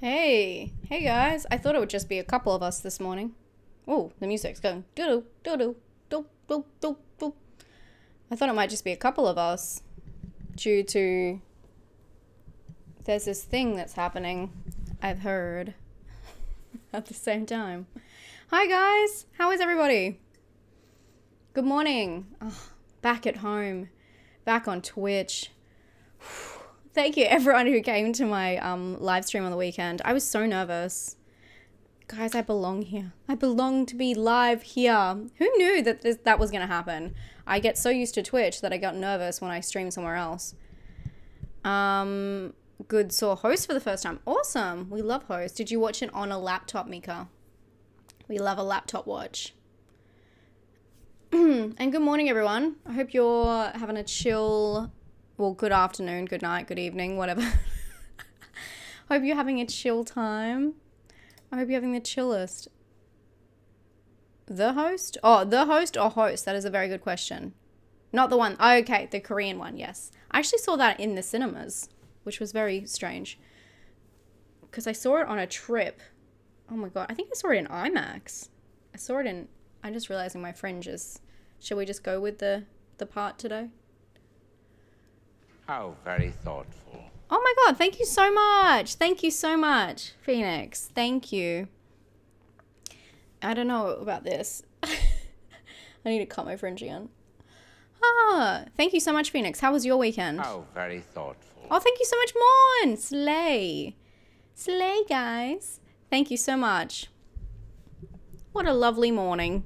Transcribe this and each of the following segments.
Hey, hey guys. I thought it would just be a couple of us this morning. Oh, the music's going doo doo doo doo doo doo doo. I thought it might just be a couple of us due to there's this thing that's happening I've heard at the same time. Hi guys, how is everybody? Good morning. Oh, back at home, back on Twitch. Thank you everyone who came to my um, live stream on the weekend. I was so nervous. Guys, I belong here. I belong to be live here. Who knew that this, that was going to happen? I get so used to Twitch that I got nervous when I stream somewhere else. Um, good saw host for the first time. Awesome. We love host. Did you watch it on a laptop, Mika? We love a laptop watch. and good morning, everyone. I hope you're having a chill, well, good afternoon, good night, good evening, whatever. hope you're having a chill time. I hope you're having the chillest. The host? Oh, the host or host? That is a very good question. Not the one. Oh, okay, the Korean one, yes. I actually saw that in the cinemas, which was very strange. Because I saw it on a trip. Oh my god, I think I saw it in IMAX. I saw it in. I'm just realizing my fringes. Shall we just go with the the part today? How very thoughtful. Oh my god, thank you so much. Thank you so much, Phoenix. Thank you. I don't know about this. I need to cut my fringe again. Ah, thank you so much, Phoenix. How was your weekend? How very thoughtful. Oh, thank you so much, Morn. Slay. Slay, guys. Thank you so much. What a lovely morning.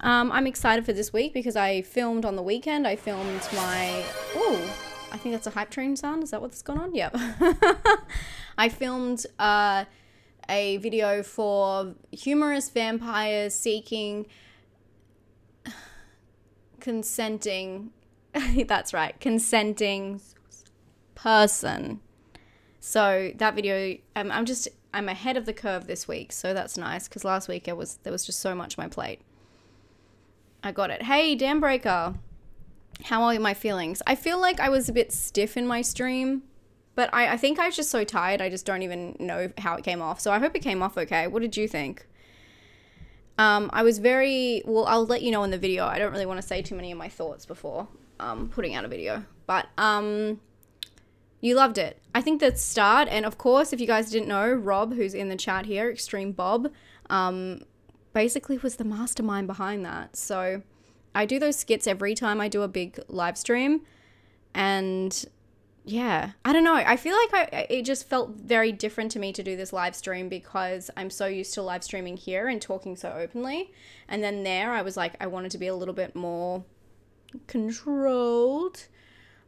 Um, I'm excited for this week because I filmed on the weekend. I filmed my. Oh, I think that's a hype train sound. Is that what's going on? Yep. I filmed uh, a video for Humanist vampires seeking consenting. that's right, consenting person. So that video, um, I'm just I'm ahead of the curve this week, so that's nice because last week it was there was just so much on my plate. I got it. Hey, Dam Breaker. How are my feelings? I feel like I was a bit stiff in my stream, but I, I think I was just so tired. I just don't even know how it came off. So I hope it came off okay. What did you think? Um, I was very well. I'll let you know in the video. I don't really want to say too many of my thoughts before um, putting out a video, but um, you loved it. I think the start, and of course, if you guys didn't know, Rob, who's in the chat here, Extreme Bob, um, basically was the mastermind behind that. So I do those skits every time I do a big live stream, and yeah, I don't know. I feel like I it just felt very different to me to do this live stream because I'm so used to live streaming here and talking so openly, and then there I was like I wanted to be a little bit more controlled.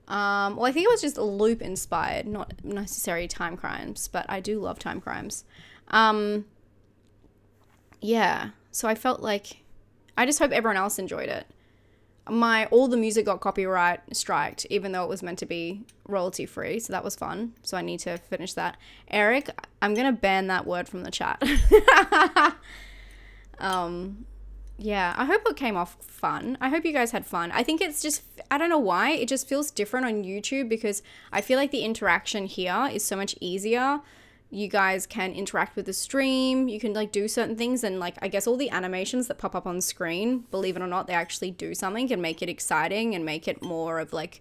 Um, well, I think it was just loop inspired, not necessarily time crimes, but I do love time crimes. Um, yeah, so I felt like I just hope everyone else enjoyed it. My all the music got copyright striked, even though it was meant to be royalty free, so that was fun. So I need to finish that. Eric, I'm gonna ban that word from the chat. um, yeah, I hope it came off fun. I hope you guys had fun. I think it's just, I don't know why, it just feels different on YouTube because I feel like the interaction here is so much easier. You guys can interact with the stream, you can like do certain things, and like I guess all the animations that pop up on screen, believe it or not, they actually do something and make it exciting and make it more of like,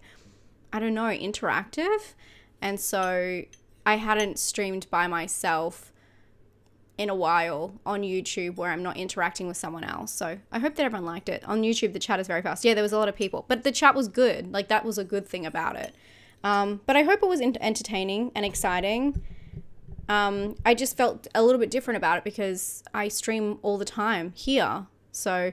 I don't know, interactive. And so I hadn't streamed by myself in a while on YouTube where I'm not interacting with someone else. So I hope that everyone liked it. On YouTube, the chat is very fast. Yeah, there was a lot of people, but the chat was good. Like that was a good thing about it. Um, but I hope it was entertaining and exciting. Um, I just felt a little bit different about it because I stream all the time here. So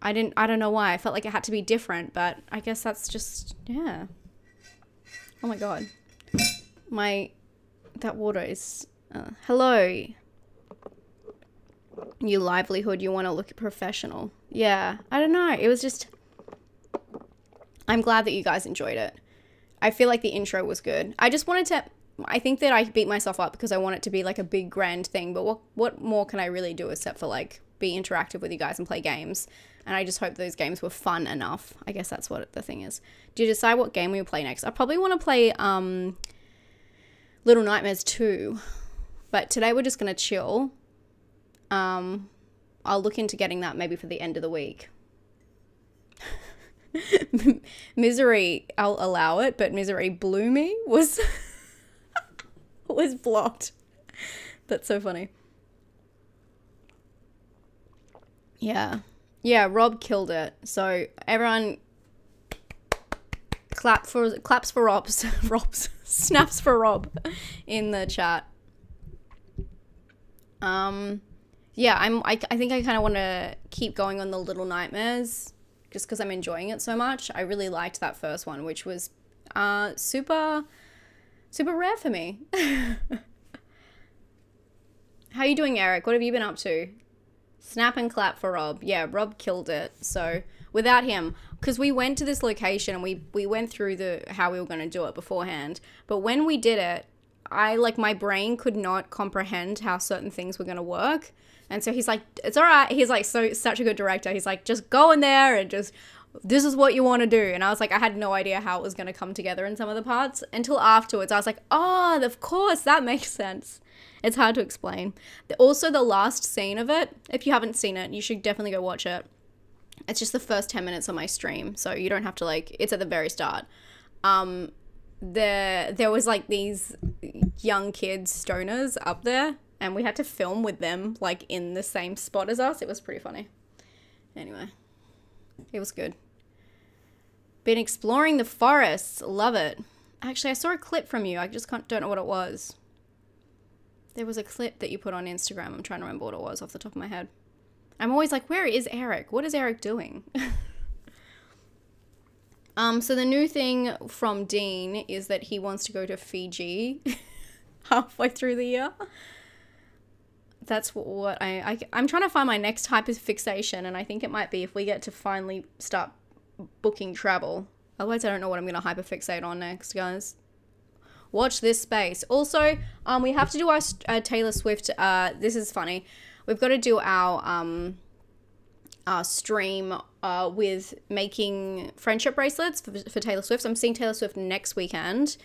I didn't, I don't know why. I felt like it had to be different, but I guess that's just, yeah. Oh my God. My, that water is, uh, hello your livelihood, you want to look professional. Yeah, I don't know. It was just. I'm glad that you guys enjoyed it. I feel like the intro was good. I just wanted to. I think that I beat myself up because I want it to be like a big grand thing, but what what more can I really do except for like be interactive with you guys and play games? And I just hope those games were fun enough. I guess that's what the thing is. Do you decide what game we will play next? I probably want to play um Little Nightmares 2 But today we're just gonna chill. Um, I'll look into getting that maybe for the end of the week. misery, I'll allow it, but misery blew me was was blocked. That's so funny. Yeah. Yeah, Rob killed it. So everyone clap for claps for Robs, Robs, snaps for Rob in the chat. Um yeah, I'm I, I think I kind of want to keep going on the Little Nightmares just cuz I'm enjoying it so much. I really liked that first one, which was uh super super rare for me. How are you doing, Eric? What have you been up to? Snap and clap for Rob. Yeah, Rob killed it. So without him, because we went to this location and we we went through the how we were going to do it beforehand. But when we did it, I like my brain could not comprehend how certain things were going to work. And so he's like, it's all right. He's like so such a good director. He's like, just go in there and just this is what you want to do. And I was like, I had no idea how it was going to come together in some of the parts until afterwards. I was like, oh, of course, that makes sense. It's hard to explain. Also, the last scene of it, if you haven't seen it, you should definitely go watch it. It's just the first 10 minutes on my stream, so you don't have to like, it's at the very start. Um, there, there was like these young kids, stoners up there, and we had to film with them like in the same spot as us. It was pretty funny. Anyway, it was good. Been exploring the forests. Love it. Actually, I saw a clip from you. I just can't, don't know what it was. There was a clip that you put on Instagram. I'm trying to remember what it was off the top of my head. I'm always like, where is Eric? What is Eric doing? um, so the new thing from Dean is that he wants to go to Fiji halfway through the year. That's what I, I I'm trying to find my next type of fixation, and I think it might be if we get to finally start booking travel. Otherwise, I don't know what I'm going to hyperfixate on next, guys watch this space. Also, um, we have to do our uh, Taylor Swift. Uh, this is funny. We've got to do our um, our stream uh, with making friendship bracelets for, for Taylor Swift. I'm seeing Taylor Swift next weekend,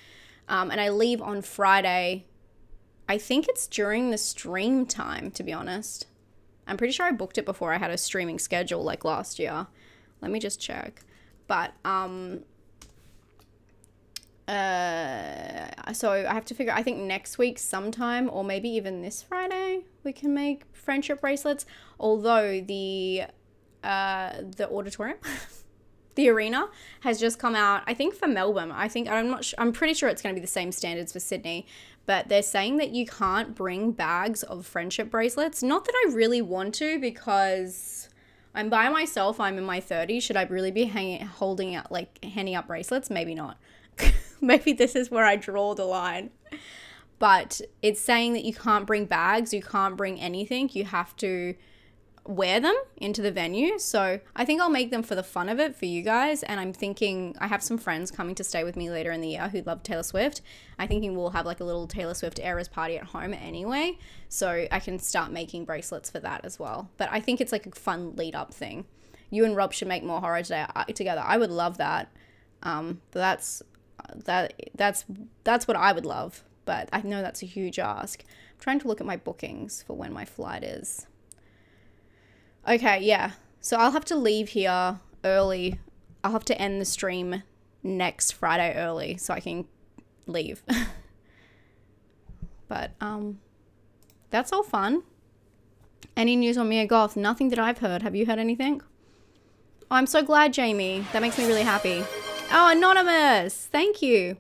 um, and I leave on Friday. I think it's during the stream time, to be honest. I'm pretty sure I booked it before I had a streaming schedule like last year. Let me just check. But um, uh, so I have to figure. I think next week sometime, or maybe even this Friday, we can make friendship bracelets. Although the uh, the auditorium, the arena has just come out. I think for Melbourne. I think I'm not. I'm pretty sure it's going to be the same standards for Sydney. But they're saying that you can't bring bags of friendship bracelets. Not that I really want to because I'm by myself. I'm in my 30s. Should I really be hanging, holding out, like handing out bracelets? Maybe not. maybe this is where I draw the line. But it's saying that you can't bring bags, you can't bring anything, you have to wear them into the venue. So I think I'll make them for the fun of it for you guys. And I'm thinking I have some friends coming to stay with me later in the year who love Taylor Swift. I'm thinking we'll have like a little Taylor Swift Eras party at home anyway. So I can start making bracelets for that as well. But I think it's like a fun lead up thing. You and Rob should make more horror today, uh, together. I would love that. Um, but that's that that's that's what I would love, but I know that's a huge ask. I'm trying to look at my bookings for when my flight is. Okay, yeah. So I'll have to leave here early. I'll have to end the stream next Friday early so I can leave. but um that's all fun. Any news on Mia Goth? Nothing that I've heard. Have you heard anything? Oh, I'm so glad, Jamie. That makes me really happy. Oh, anonymous. Thank you.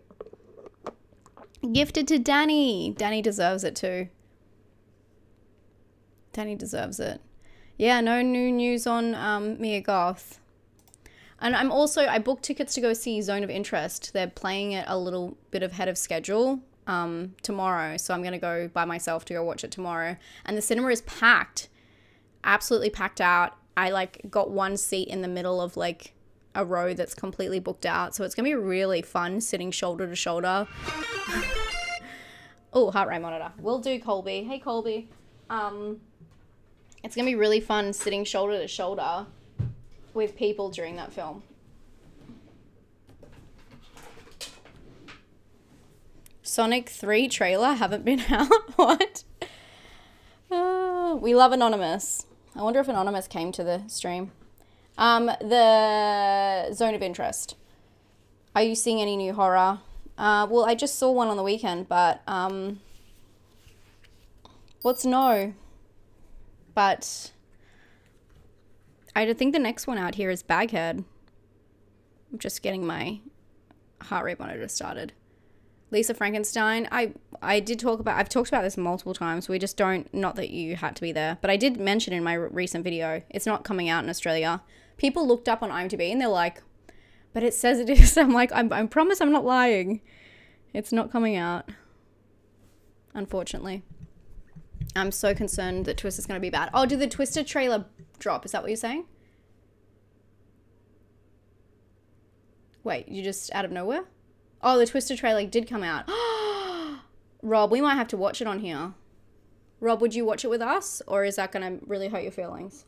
Gifted to Danny. Danny deserves it too. Danny deserves it. Yeah, no new news on um, Mia Goth. And I'm also, I booked tickets to go see Zone of Interest. They're playing it a little bit of ahead of schedule um, tomorrow. So I'm going to go by myself to go watch it tomorrow. And the cinema is packed. Absolutely packed out. I like got one seat in the middle of like a row that's completely booked out. So it's going to be really fun sitting shoulder to shoulder. oh, heart rate monitor. We'll do Colby. Hey, Colby. Um, it's going to be really fun sitting shoulder to shoulder with people during that film. Sonic 3 trailer haven't been out. what? we love Anonymous. I wonder if Anonymous came to the stream. Um, the zone of interest. Are you seeing any new horror? Uh, well, I just saw one on the weekend, but um, what's no? But I think the next one out here is Baghead. I'm just getting my heart rate monitor started. Lisa Frankenstein. I I did talk about. I've talked about this multiple times. We just don't. Not that you had to be there, but I did mention in my recent video. It's not coming out in Australia. People looked up on IMDb and they're like, "But it says it is." I'm like, I'm, I promise I'm not lying. It's not coming out. Unfortunately. I'm so concerned that Twister's going to be bad. Oh, did the Twister trailer drop? Is that what you're saying? Wait, you just out of nowhere? Oh, the Twister trailer did come out. Rob, we might have to watch it on here. Rob, would you watch it with us? Or is that going to really hurt your feelings?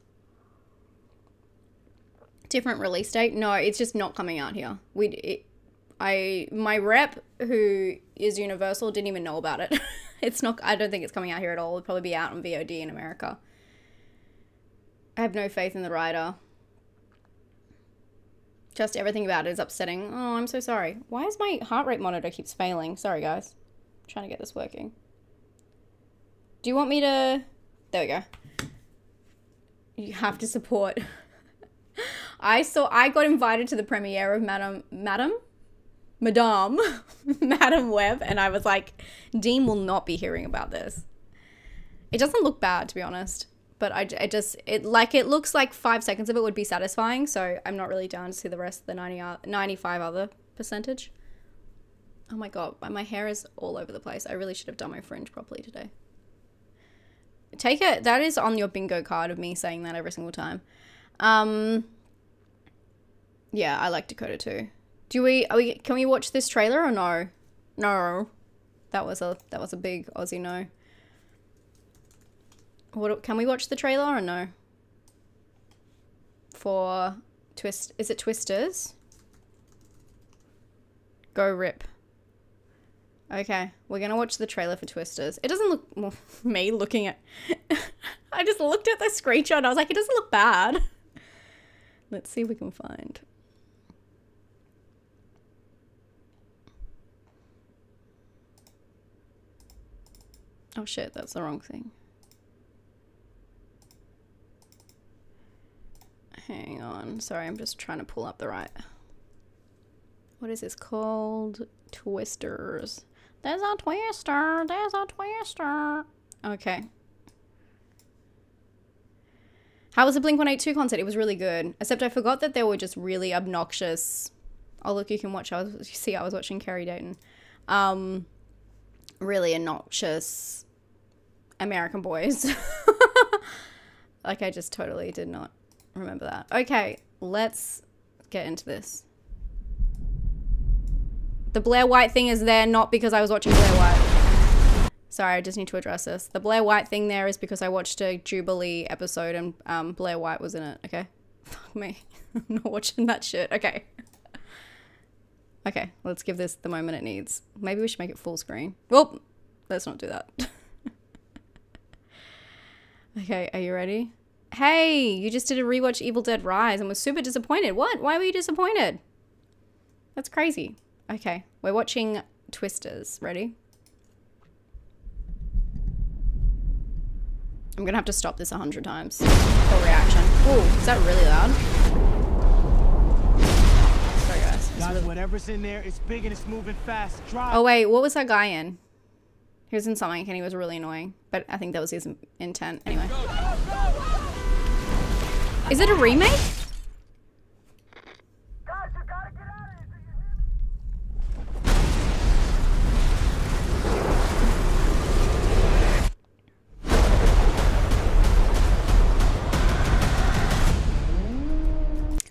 Different release date? No, it's just not coming out here. We, it, I, my rep, who is Universal, didn't even know about it. it's not, I don't think it's coming out here at all. It'll probably be out on VOD in America. I have no faith in the writer. Just everything about it is upsetting. Oh, I'm so sorry. Why is my heart rate monitor keeps failing? Sorry, guys. I'm trying to get this working. Do you want me to... There we go. You have to support. I saw... I got invited to the premiere of Madam... Madam? Madame. Madam Web. And I was like, Dean will not be hearing about this. It doesn't look bad, to be honest but I, I just it like it looks like five seconds of it would be satisfying so i'm not really down to see the rest of the 90 95 other percentage oh my god my hair is all over the place i really should have done my fringe properly today take it that is on your bingo card of me saying that every single time um yeah i like dakota too do we we can we watch this trailer or no no that was a that was a big aussie no what can we watch the trailer or no? For twist is it Twisters? Go rip. Okay, we're gonna watch the trailer for Twisters. It doesn't look me looking at I just looked at the screenshot and I was like, it doesn't look bad. Let's see if we can find. Oh shit, that's the wrong thing. Hang on. Sorry, I'm just trying to pull up the right. What is this called? Twisters. There's a twister. There's a twister. Okay. How was the Blink 182 concert? It was really good. Except I forgot that there were just really obnoxious. Oh, look, you can watch. I was, see, I was watching Kerry Dayton. Um, really obnoxious American boys. like, I just totally did not remember that. Okay, let's get into this. The Blair White thing is there not because I was watching Blair White. Sorry, I just need to address this. The Blair White thing there is because I watched a Jubilee episode and um, Blair White was in it, okay? Fuck me. I'm not watching that shit. Okay. Okay, let's give this the moment it needs. Maybe we should make it full screen. Well, let's not do that. Okay, are you ready? Hey, you just did a rewatch Evil Dead Rise and was super disappointed. What? Why were you disappointed? That's crazy. Okay, we're watching Twisters. Ready? I'm gonna have to stop this a hundred times for reaction. Oh, is that really loud? Sorry guys. Guys, whatever's in there, it's big and it's moving fast. Drive. Oh wait, what was that guy in? He was in something and he was really annoying, but I think that was his intent anyway. Go, go, go, is it a remake?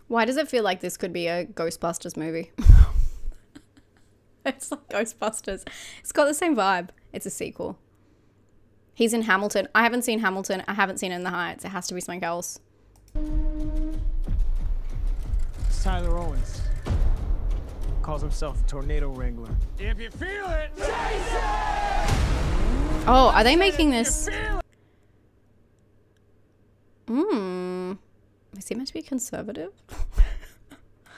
Why does it feel like this could be a Ghostbusters movie? it's like Ghostbusters. It's got the same vibe. It's a sequel. He's in Hamilton. I haven't seen Hamilton. I haven't seen In the Heights. It has to be something else. It's Tyler Owens. Calls himself Tornado Wrangler. If you feel it, Oh, are they making this? Mmm. Is he meant to be conservative?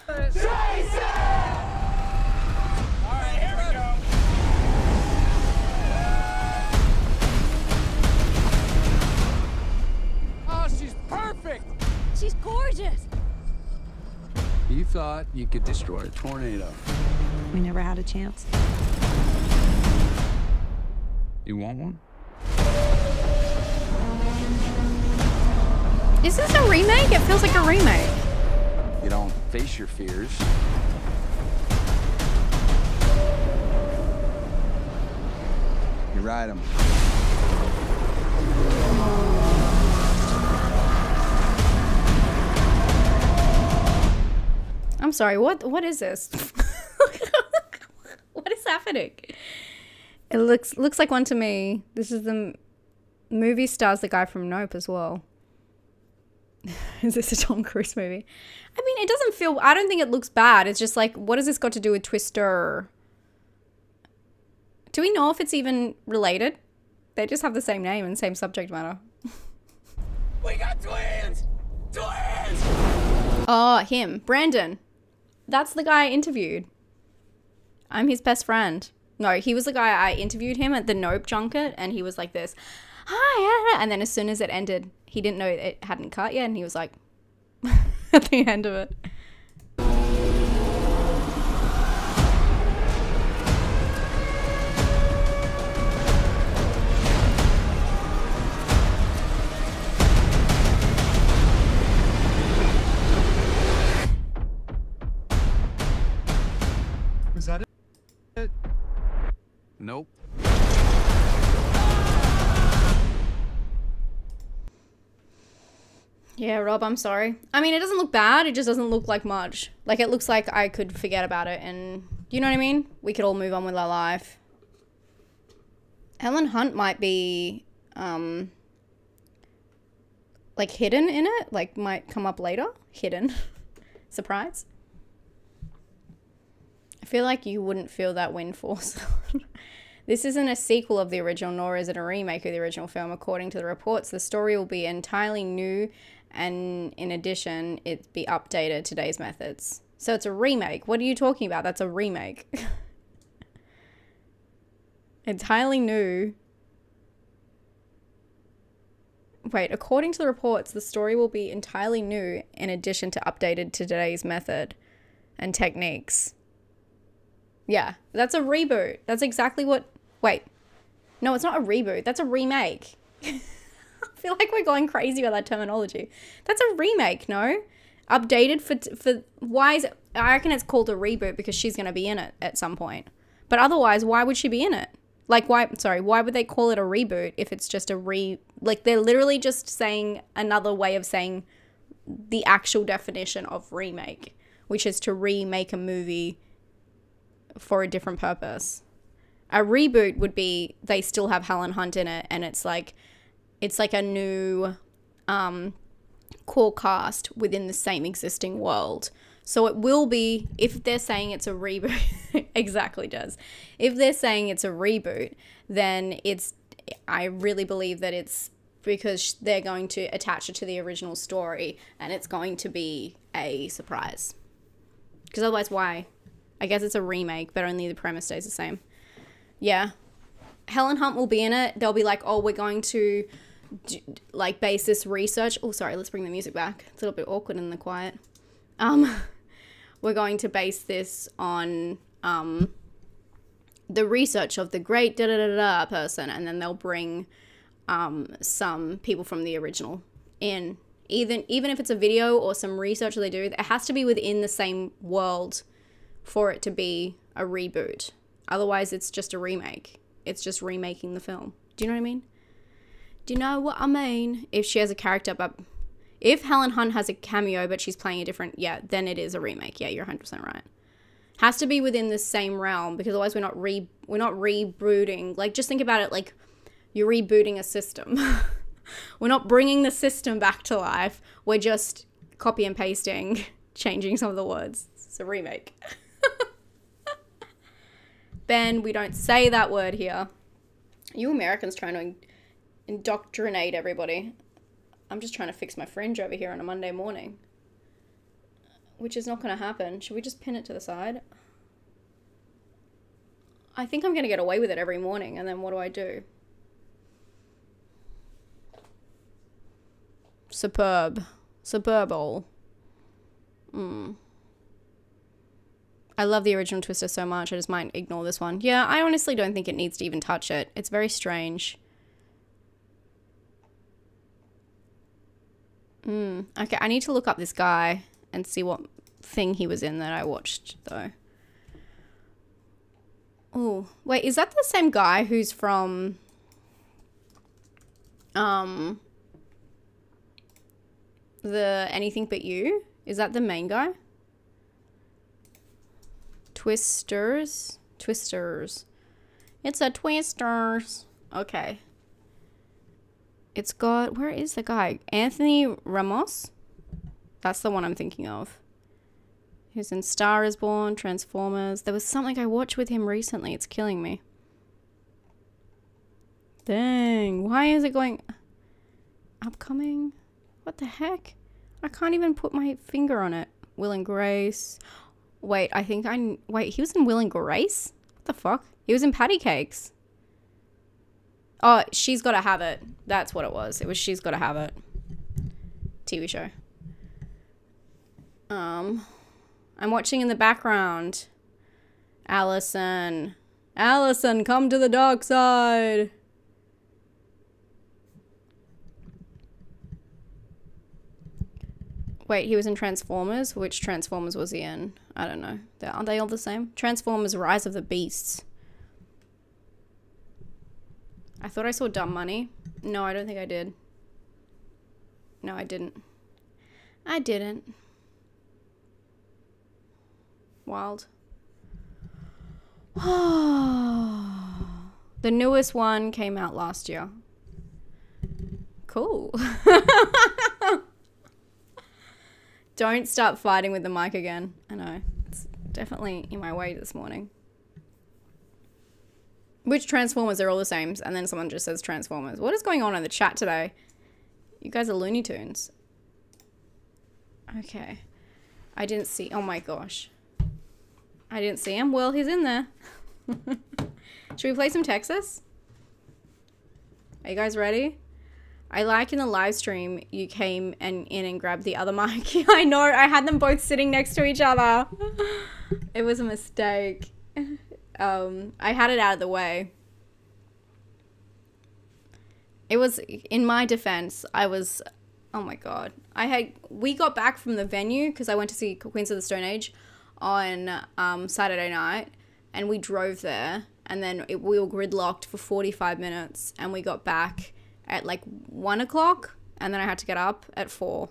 Jason! She's gorgeous. You thought you could destroy a tornado. We never had a chance. You want one? Is this a remake? It feels like a remake. You don't face your fears. You ride them. I'm sorry. What what is this? what is happening? It looks looks like one to me. This is the movie stars the guy from Nope as well. is this a Tom Cruise movie? I mean, it doesn't feel. I don't think it looks bad. It's just like, what has this got to do with Twister? Do we know if it's even related? They just have the same name and same subject matter. We got twins! Twins! Oh, him, Brandon. That's the guy I interviewed. I'm his best friend. No, he was the guy I interviewed him at the Nope junket, and he was like this, hi, ah," and then as soon as it ended, he didn't know it hadn't cut yet, and he was like, at the end of it. Nope. Yeah, Rob, I'm sorry. I mean, it doesn't look bad. It just doesn't look like much. Like, it looks like I could forget about it and, you know what I mean? We could all move on with our life. Helen Hunt might be, um, like hidden in it. Like, might come up later. Hidden. Surprise. Feel like you wouldn't feel that wind force. This isn't a sequel of the original, nor is it a remake of the original film. According to the reports, the story will be entirely new, and in addition, it be updated to today's methods. So it's a remake. What are you talking about? That's a remake. entirely new. Wait, according to the reports, the story will be entirely new in addition to updated to today's method and techniques. Yeah, that's a reboot. That's exactly what. Wait. No, it's not a reboot. That's a remake. I feel like we're going crazy with that terminology. That's a remake, no? Updated for for why is it, I reckon it's called a reboot because she's going to be in it at some point. But otherwise, why would she be in it? Like why sorry, why would they call it a reboot if it's just a re like they're literally just saying another way of saying the actual definition of remake, which is to remake a movie for a different purpose. A reboot would be they still have Helen Hunt in it and it's like it's like a new um core cast within the same existing world. So it will be if they're saying it's a reboot exactly does. If they're saying it's a reboot, then it's I really believe that it's because they're going to attach it to the original story and it's going to be a surprise. Because otherwise why? I guess it's a remake, but only the premise stays the same. Yeah. Helen Hunt will be in it. They'll be like, oh, we're going to like base this research. Oh, sorry, let's bring the music back. It's a little bit awkward in the quiet. Um, we're going to base this on um the research of the great da da da da person, and then they'll bring um some people from the original in. Even even if it's a video or some research they do, it has to be within the same world for it to be a reboot. Otherwise, it's just a remake. It's just remaking the film. Do you know what I mean? Do you know what I mean? If she has a character, but if Helen Hunt has a cameo, but she's playing a different, yeah, then it is a remake. Yeah, you're 100% right. Has to be within the same realm because otherwise we're not re we're not rebooting. Like just think about it like you're rebooting a system. we're not bringing the system back to life. We're just copy and pasting, changing some of the words. It's a remake. Ben, we don't say that word here. You Americans trying to indoctrinate everybody. I'm just trying to fix my fringe over here on a Monday morning. Which is not going to happen. Should we just pin it to the side? I think I'm going to get away with it every morning, and then what do I do? Superb. Superbal. Mm. I love the original Twister so much, I just might ignore this one. Yeah, I honestly don't think it needs to even touch it. It's very strange. Hmm. Okay, I need to look up this guy and see what thing he was in that I watched, though. Oh, wait, is that the same guy who's from... Um... The Anything But You? Is that the main guy? Twisters? Twisters. It's a Twisters. Okay. It's got, where is the guy? Anthony Ramos? That's the one I'm thinking of. He's in Star is Born, Transformers. There was something I watched with him recently. It's killing me. Dang. Why is it going... Upcoming? What the heck? I can't even put my finger on it. Will and Grace. Wait, I think I... Wait, he was in Will and Grace? What the fuck? He was in Patty Cakes. Oh, She's Gotta Have It. That's what it was. It was She's Gotta Have It. TV show. Um, I'm watching in the background. Allison. Allison, come to the dark side. Wait, he was in Transformers? Which Transformers was he in? I don't know. Aren't they all the same? Transformers Rise of the Beasts. I thought I saw Dumb Money. No, I don't think I did. No, I didn't. I didn't. Wild. the newest one came out last year. Cool. Don't start fighting with the mic again. I know. It's definitely in my way this morning. Which Transformers are all the same, and then someone just says Transformers. What is going on in the chat today? You guys are Looney Tunes. Okay. I didn't see. Oh my gosh. I didn't see him. Well, he's in there. Should we play some Texas? Are you guys ready? I like in the live stream you came and in and grabbed the other mic. I know, I had them both sitting next to each other. it was a mistake. Um, I had it out of the way. It was in my defense, I was oh my god. I had we got back from the venue because I went to see Queens of the Stone Age on um, Saturday night and we drove there and then it, we were gridlocked for 45 minutes and we got back at like one o'clock, and then I had to get up at four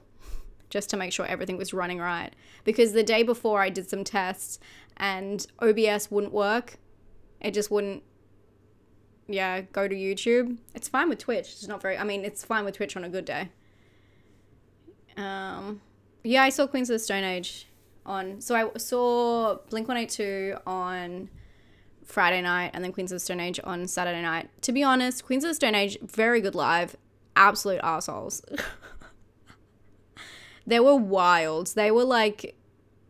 just to make sure everything was running right. Because the day before I did some tests and OBS wouldn't work, it just wouldn't, yeah, go to YouTube. It's fine with Twitch. It's not very, I mean, it's fine with Twitch on a good day. Um, yeah, I saw Queens of the Stone Age on, so I saw Blink 182 on Friday night and then Queens of the Stone Age on Saturday night. To be honest, Queens of the Stone Age, very good live. Absolute assholes. they were wild. They were like,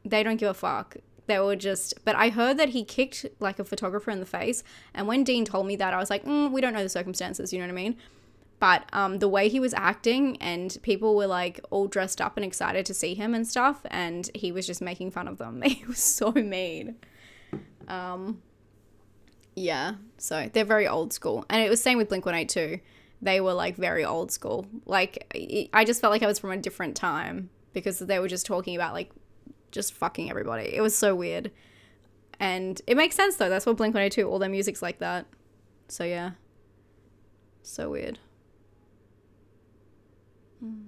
they don't give a fuck. They were just, but I heard that he kicked like a photographer in the face. And when Dean told me that, I was like, mm, we don't know the circumstances, you know what I mean? But um, the way he was acting, and people were like all dressed up and excited to see him and stuff, and he was just making fun of them. He was so mean. Um, yeah, so they're very old school. And it was same with Blink 182. They were like very old school. Like, I just felt like I was from a different time because they were just talking about like just fucking everybody. It was so weird. And it makes sense though. That's what Blink 182, all their music's like that. So yeah. So weird. Hmm.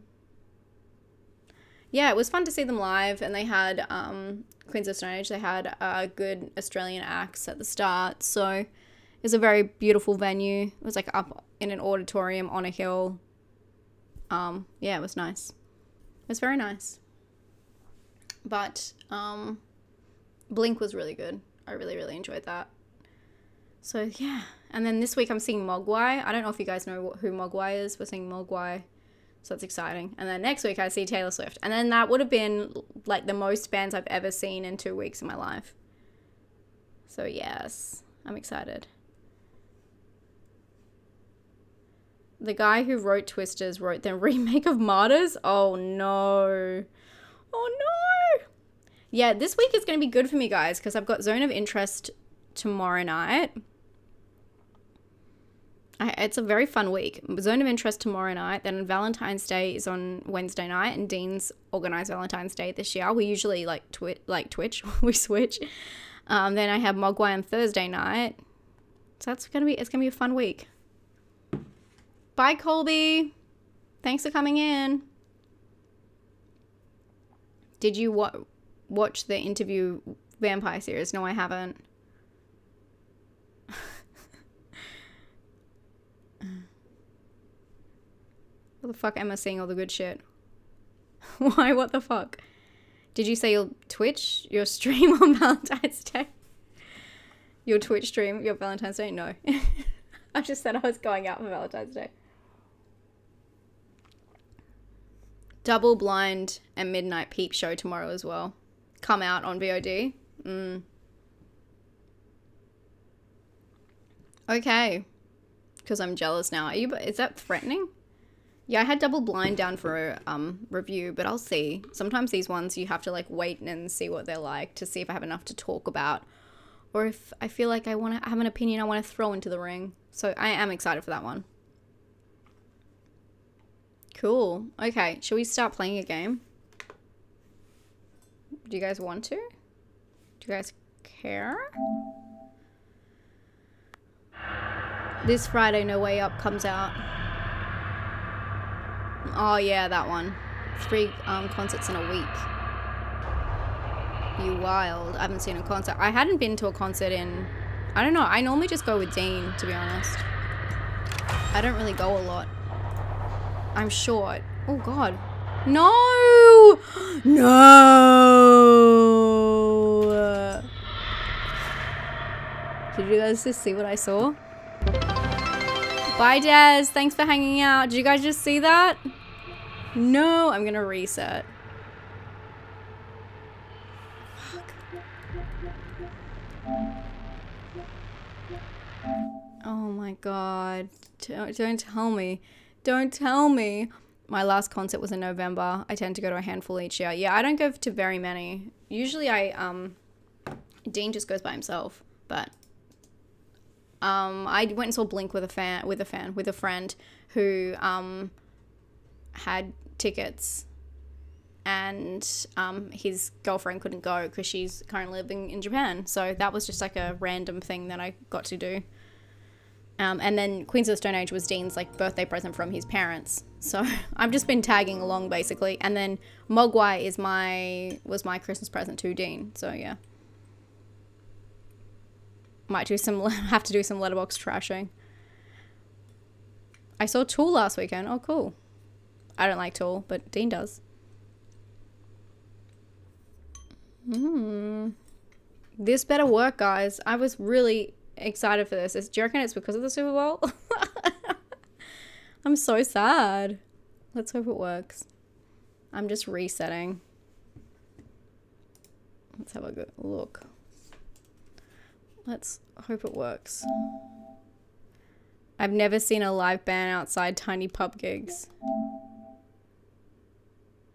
Yeah, it was fun to see them live, and they had um, Queens of Stone Age, they had uh, good Australian acts at the start. So it was a very beautiful venue. It was like up in an auditorium on a hill. Um, yeah, it was nice. It was very nice. But um, Blink was really good. I really, really enjoyed that. So yeah, and then this week I'm seeing Mogwai. I don't know if you guys know who Mogwai is. We're seeing Mogwai So it's exciting. And then next week I see Taylor Swift. And then that would have been like the most bands I've ever seen in two weeks in my life. So yes, I'm excited. The guy who wrote Twisters wrote the remake of Martyrs. Oh no. Oh no. Yeah, this week is going to be good for me, guys, because I've got Zone of Interest tomorrow night. I, it's a very fun week. Zone of Interest tomorrow night. Then Valentine's Day is on Wednesday night, and Dean's organized Valentine's Day this year. We usually like twit like Twitch. we switch. Um, then I have Mogwai on Thursday night. So that's gonna be it's gonna be a fun week. Bye, Colby. Thanks for coming in. Did you wa- watch the interview vampire series? No, I haven't. What the fuck am I seeing all the good shit? Why? What the fuck? Did you say you'll Twitch your stream on Valentine's Day? Your Twitch stream, your Valentine's Day? No. I just said I was going out for Valentine's Day. Double Blind and Midnight Peep show tomorrow as well. Come out on VOD. Mm. Okay. Because I'm jealous now. Are you? But is that threatening? Yeah, I had Double Blind down for a um, review, but I'll see. Sometimes these ones you have to like wait and see what they're like to see if I have enough to talk about, or if I feel like I want to have an opinion I want to throw into the ring. So I am excited for that one. Cool. Okay, shall we start playing a game? Do you guys want to? Do you guys care? This Friday, No Way Up comes out. Oh yeah, that one. Three um, concerts in a week. You wild. I haven't seen a concert. I hadn't been to a concert in... I don't know. I normally just go with Dean, to be honest. I don't really go a lot. I'm short. Oh god. No! No! Did you guys just see what I saw? Bye, Des. Thanks for hanging out. Did you guys just see that? No, I'm gonna reset. Fuck. Oh my god. Don't, don't tell me. Don't tell me. My last concert was in November. I tend to go to a handful each year. Yeah, I don't go to very many. Usually I, um, Dean just goes by himself, but um, I went and saw Blink with a fan, with a fan, with a friend who um, had tickets, and um, his girlfriend couldn't go because she's currently living in Japan. So that was just like a random thing that I got to do. Um, and then Queens of the Stone Age was Dean's like birthday present from his parents. So I've just been tagging along basically. And then Mogwai is my was my Christmas present to Dean. So yeah might do some have to do some letterbox trashing. I saw Tool last weekend. Oh, cool. I don't like Tool, but Dean does. Hmm. This better work, guys. I was really excited for this. Do you reckon it's because of the Super Bowl? I'm so sad. Let's hope it works. I'm just resetting. Let's have a good look. Let's hope it works. I've never seen a live band outside tiny pub gigs.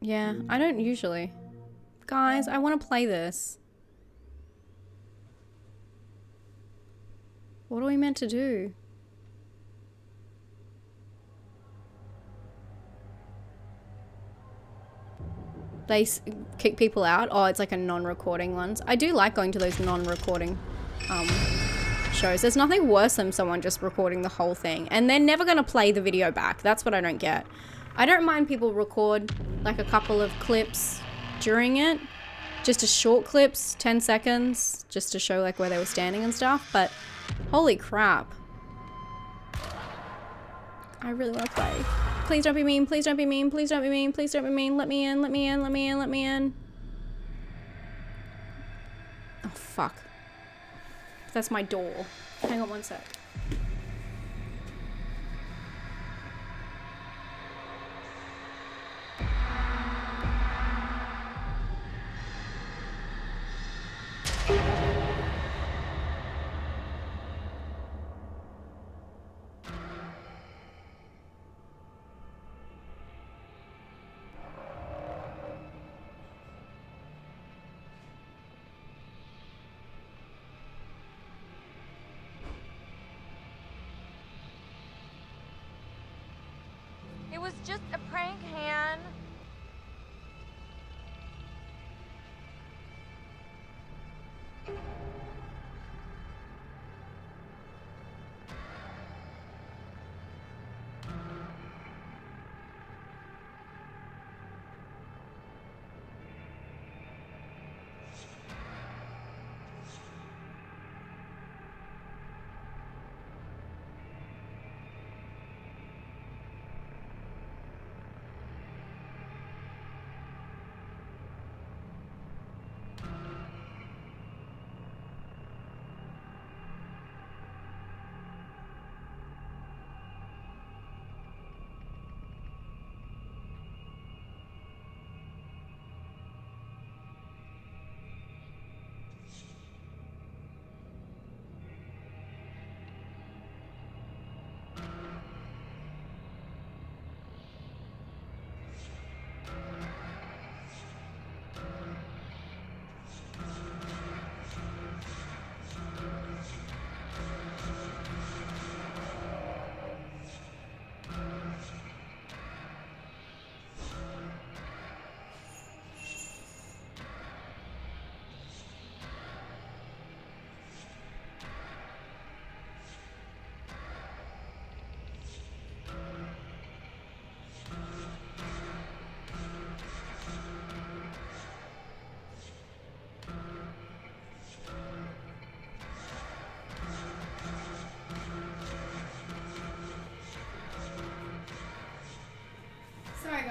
Yeah, mm. I don't usually. Guys, I want to play this. What are we meant to do? They kick people out? Oh, it's like a non-recording ones. I do like going to those non-recording um, shows. There's nothing worse than someone just recording the whole thing. And they're never going to play the video back. That's what I don't get. I don't mind people record like a couple of clips during it. Just a short clips, 10 seconds, just to show like where they were standing and stuff. But holy crap. I really want to play. Please don't be mean. Please don't be mean. Please don't be mean. Please don't be mean. Let me in. Let me in. Let me in. Let me in. Oh, fuck. That's my door. Hang on one sec. Just a prank, Han.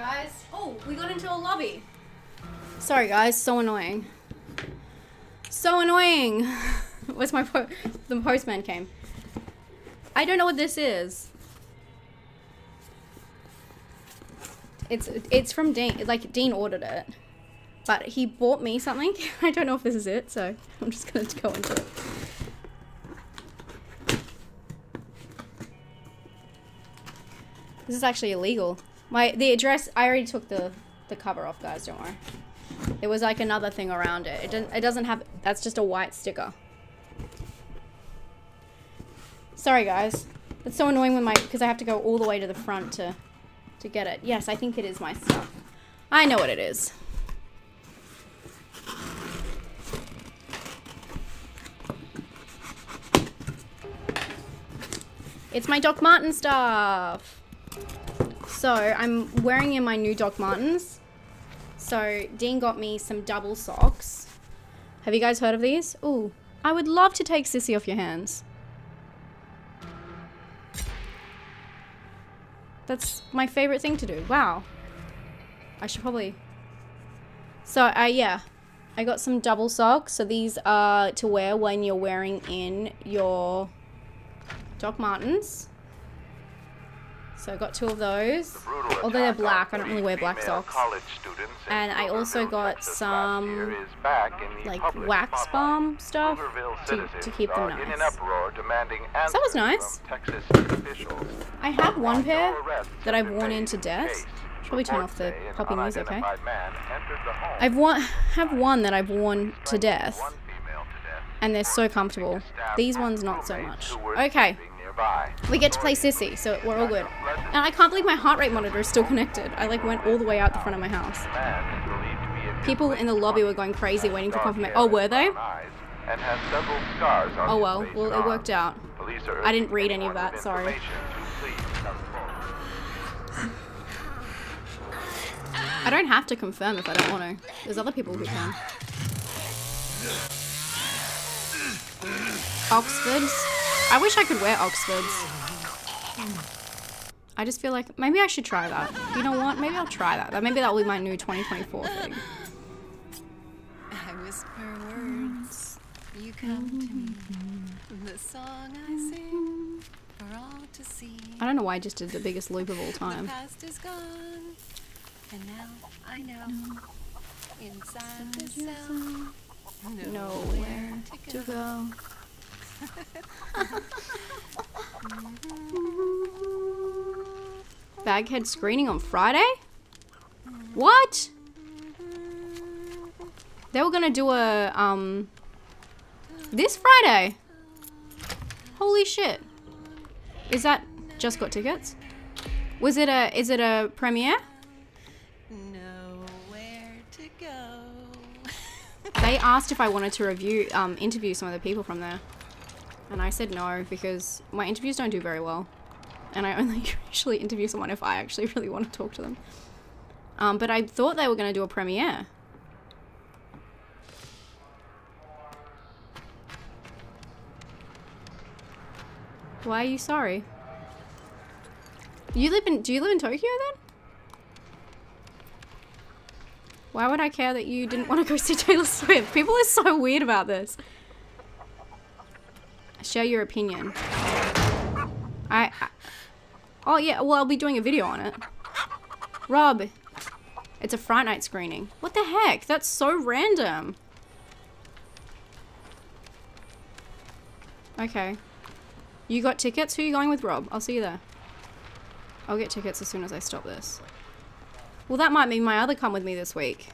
Guys. Oh, we got into a lobby. Sorry, guys. So annoying. So annoying. Where's my po- the postman came? I don't know what this is. It's it's from Dean. Like Dean ordered it, but he bought me something. I don't know if this is it, so I'm just gonna go into it. This is actually illegal. My the address. I already took the the cover off, guys. Don't worry. There was like another thing around it. It doesn't. It doesn't have. That's just a white sticker. Sorry, guys. It's so annoying when my because I have to go all the way to the front to to get it. Yes, I think it is my stuff. I know what it is. It's my Doc Martens stuff. So I'm wearing in my new Doc Martens. So Dean got me some double socks. Have you guys heard of these? Ooh, I would love to take Sissy off your hands. That's my favorite thing to do. Wow. I should probably. So, uh, yeah. I got some double socks. So these are to wear when you're wearing in your Doc Martens. So I got two of those. Although they're black, I don't really wear black socks. And I also got some like wax bomb stuff to, to keep them nice. So that was nice. I have one pair that I've worn into death. Probably turn off the poppy music, okay? I've one have one that I've worn to death. And they're so comfortable. These ones not so much. Okay. We get to play Sissy, so we're all good. And I can't believe my heart rate monitor is still connected. I like went all the way out the front of my house. People in the lobby were going crazy waiting for confirmation. Oh, were they? Oh well, well it worked out. I didn't read any of that, sorry. I don't have to confirm if I don't want to. There's other people who can. Oxfords. I wish I could wear Oxfords. I just feel like maybe I should try that. You know what? Maybe I'll try that. Maybe that'll be my new 2024 thing. I whisper words, you come to me. The song I sing for all to see. I don't know why I just did the biggest loop of all The time. past is gone, and now I know. Inside this cell, Nowhere to go. Baghead screening on Friday? What? They were gonna do a, um, this Friday. Holy shit. Is that just got tickets? Was it a? Is it a premiere? They asked if I wanted to review, um, interview some of the people from there, and I said no because my interviews don't do very well, and I only usually interview someone if I actually really want to talk to them. Um, but I thought they were going to do a premiere. Why are you sorry? You live in? Do you live in Tokyo then? Why would I care that you didn't want to go see Taylor Swift? People are so weird about this. Share your opinion. I, I. Oh yeah. Well, I'll be doing a video on it. Rob, it's a Fright Night screening. What the heck? That's so random. Okay. You got tickets? Who are you going with, Rob? I'll see you there. I'll get tickets as soon as I stop this. Well, that might mean my other come with me this week.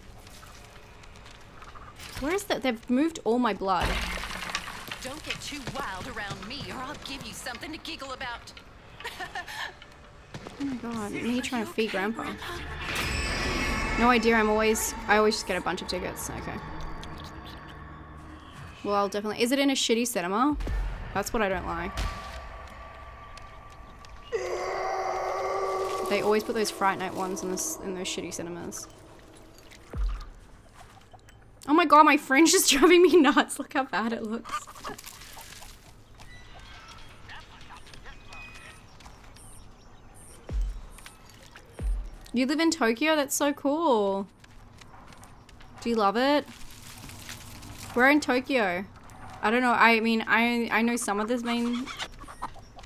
Where is that? They've moved all my blood. Don't get too wild around me, or I'll give you something to giggle about. Oh my god, me trying to feed Grandpa. No idea, I'm always, I always just get a bunch of tickets. Okay. Well, I'll definitely, is it in a shitty cinema? That's what I don't like. They always put those Fright Night ones in, this, in those shitty cinemas. Oh my god, my fringe is driving me nuts. Look how bad it looks. You live in Tokyo? That's so cool. Do you love it? We're in Tokyo. I don't know. I mean, I I know some of this main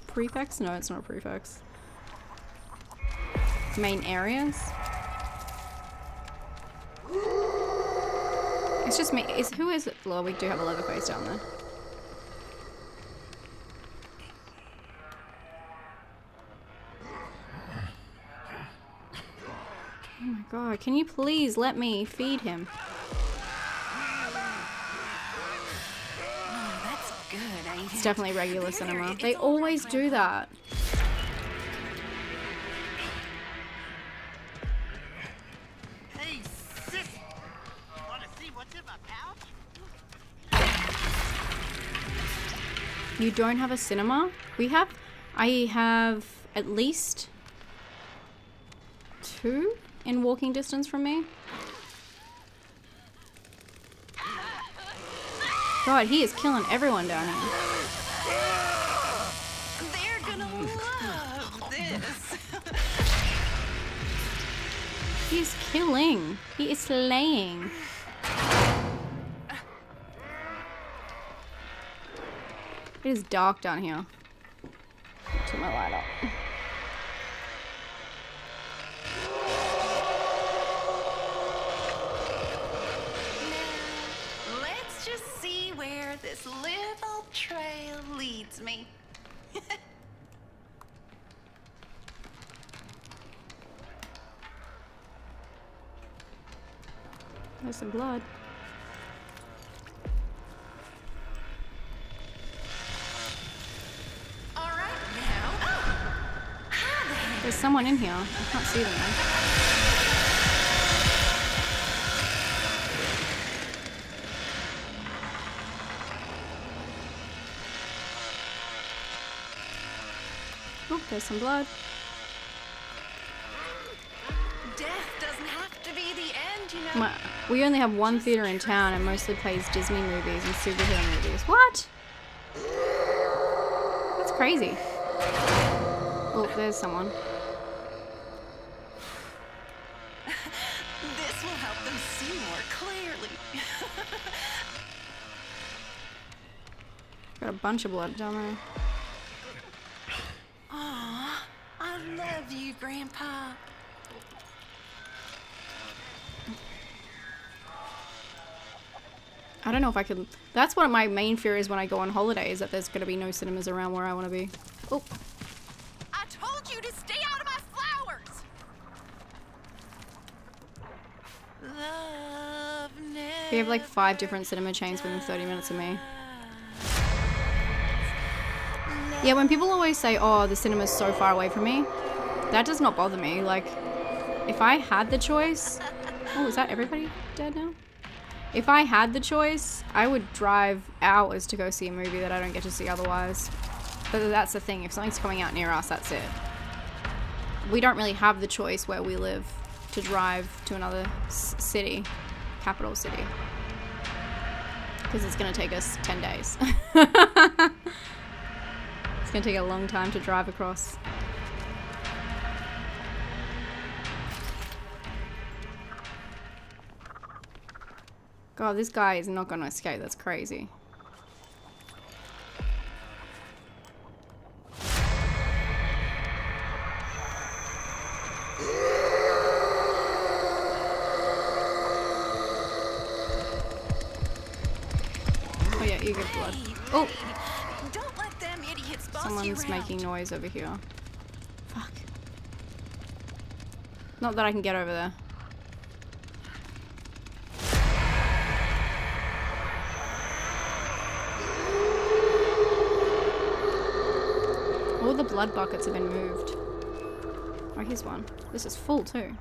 prefects. No, it's not prefects. Main areas. It's just me. Is who is it? Well, we do have a Leatherface down there. Oh my god, can you please let me feed him? Oh, that's good, ain't It's definitely regular cinema. They always do that. You don't have a cinema? We have. I have at least two in walking distance from me. God, he is killing everyone down here. They're gonna love this. He is killing. He is slaying. It is dark down here. Turn my light up. Some blood. Death doesn't have to be the end, you know. My, we only have one theater in town and mostly plays Disney movies and superhero movies. What? That's crazy. Oh, there's someone. This will help them see more clearly. Got a bunch of blood down there. Aw, I love you, Grandpa. I don't know if I could. That's what my main fear is when I go on holiday is that there's going to be no cinemas around where I want to be. Oh, I told you to stay out of my flowers. Love we have like five different cinema chains within 30 minutes of me. Yeah, when people always say, oh, the cinema's so far away from me, that does not bother me. Like, if I had the choice, oh, is that everybody dead now? If I had the choice, I would drive hours to go see a movie that I don't get to see otherwise. But that's the thing. If something's coming out near us, that's it. We don't really have the choice where we live to drive to another city, capital city. Because it's going to take us 10 days. it's going to take a long time to drive across. God, this guy is not going to escape. That's crazy. Oh yeah, you get blood. Oh, Don't let them idiots boss someone's making noise over here. Fuck. Not that I can get over there. Blood buckets have been moved. Oh, here's one. This is full too.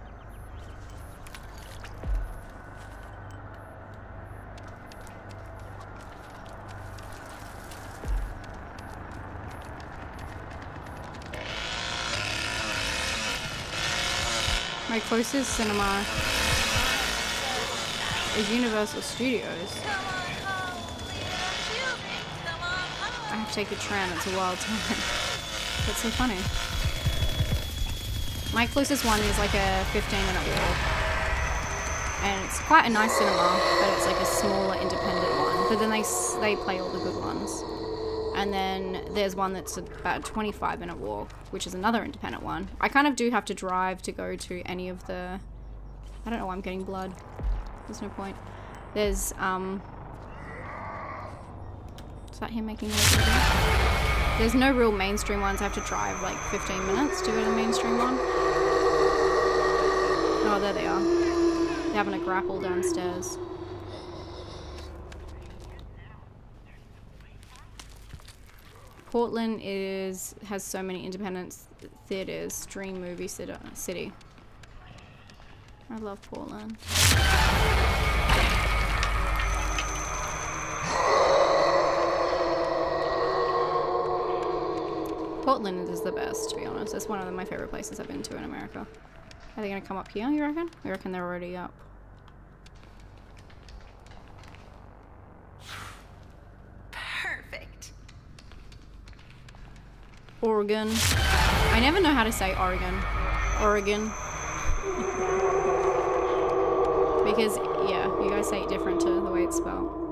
My closest cinema is Universal Studios. I have to take a tram, it's a wild time. That's so funny. My closest one is like a 15 minute walk. And it's quite a nice cinema, but it's like a smaller independent one. But then they, they play all the good ones. And then there's one that's about a 25 minute walk, which is another independent one. I kind of do have to drive to go to any of the. I don't know why I'm getting blood. There's no point. There's, um. Is that him making noise? There's no real mainstream ones. I have to drive like 15 minutes to go to the mainstream one. Oh, there they are. They're having a grapple downstairs. Portland is has so many independent theaters, Dream Movie City. I love Portland. Portland is the best, to be honest. It's one of my favorite places I've been to in America. Are they gonna come up here, you reckon? I reckon they're already up. Perfect. Oregon. I never know how to say Oregon. Oregon. because, yeah, you guys say it different to the way it's spelled.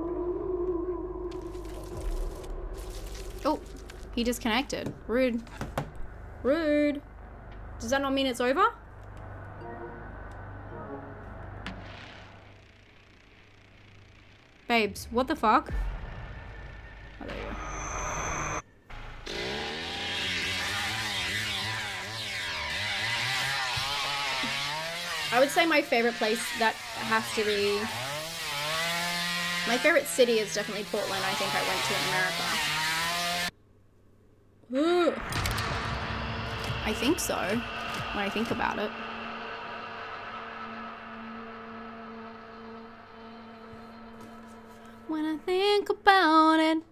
He disconnected. Rude. Rude. Does that not mean it's over? Babes, what the fuck? Oh, there you go. I would say my favorite place that has to be. My favorite city is definitely Portland. I think I went to in America. Ooh. I think so. When I think about it. When I think about it.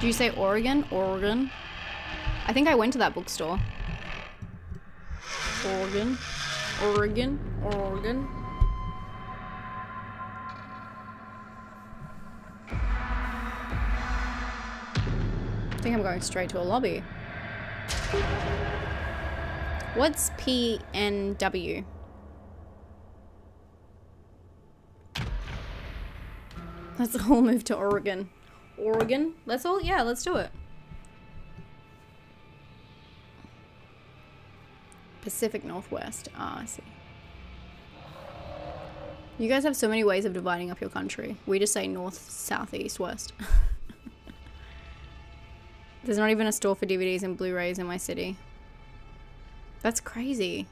Do you say Oregon? Oregon? I think I went to that bookstore. Oregon. Oregon. Oregon. I think I'm going straight to a lobby. What's PNW? Let's all move to Oregon. Oregon? Let's all, yeah, let's do it. Pacific Northwest. Ah, I see. You guys have so many ways of dividing up your country. We just say north, south, east, west. There's not even a store for DVDs and Blu-rays in my city. That's crazy.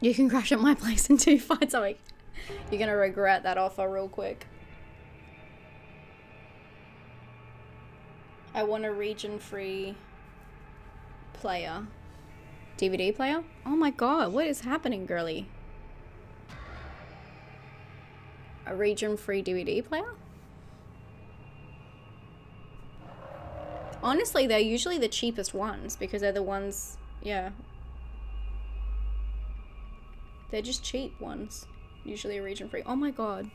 You can crash at my place and two fight something. You're gonna regret that offer real quick. I want a region free player. DVD player? Oh my god, what is happening, girly? A region free DVD player? Honestly, they're usually the cheapest ones because they're the ones, yeah. They're just cheap ones. Usually a region free. Oh my god.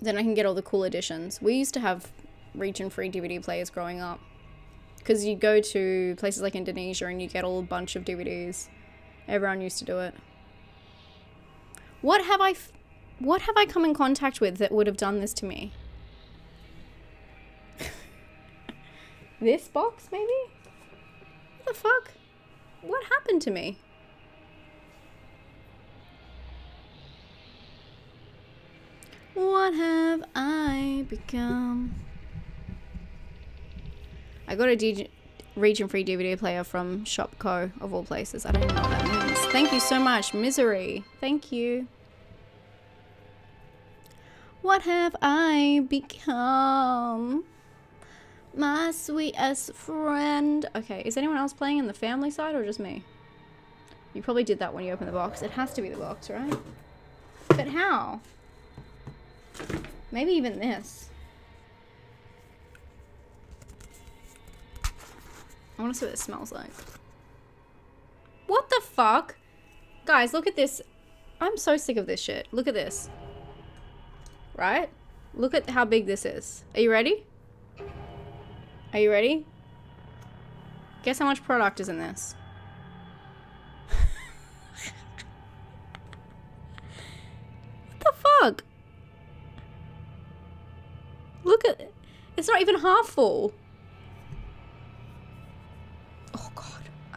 Then I can get all the cool editions. We used to have region free DVD players growing up. Because you go to places like Indonesia and you get all a bunch of DVDs. Everyone used to do it. What have I. What have I come in contact with that would have done this to me? this box, maybe? What the fuck? What happened to me? What have I become? I got a DJ region free DVD player from Shopko, of all places. I don't even know what that means. Thank you so much, Misery. Thank you. What have I become? My sweetest friend. Okay, is anyone else playing in the family side or just me? You probably did that when you opened the box. It has to be the box, right? But how? Maybe even this. I want to see what it smells like. What the fuck? Guys, look at this. I'm so sick of this shit. Look at this. Right? Look at how big this is. Are you ready? Are you ready? Guess how much product is in this? what the fuck? Look at it. It's not even half full.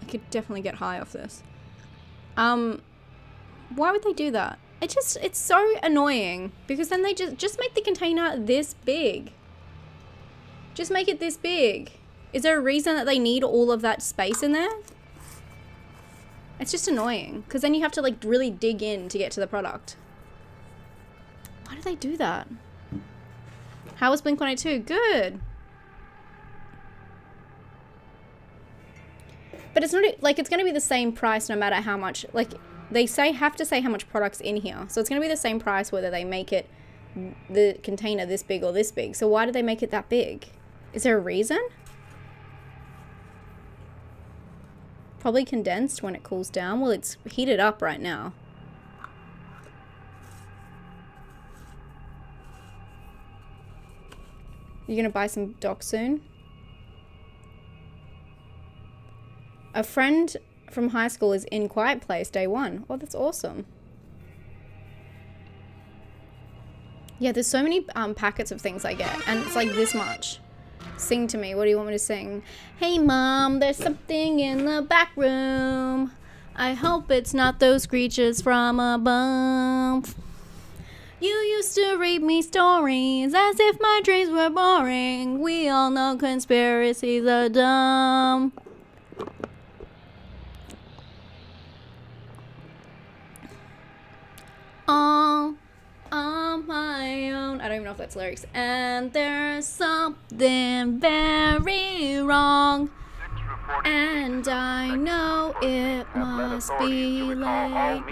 I could definitely get high off this. Um why would they do that? It just it's so annoying because then they just just make the container this big. Just make it this big. Is there a reason that they need all of that space in there? It's just annoying because then you have to like really dig in to get to the product. Why do they do that? How was Blink 182? Good. But it's not like it's going to be the same price no matter how much like they say have to say how much products in here. So it's going to be the same price whether they make it the container this big or this big. So why do they make it that big? Is there a reason? Probably condensed when it cools down. Well, it's heated up right now. You're gonna buy some doc soon? A friend from high school is in Quiet Place day one. Oh, that's awesome. Yeah, there's so many um, packets of things I get, and it's like this much. Sing to me. What do you want me to sing? Hey, mom, there's something in the back room. I hope it's not those creatures from above. You used to read me stories as if my dreams were boring. We all know conspiracies are dumb. All on my own. I don't even know if that's lyrics. And there's something very wrong. And I know it must be late.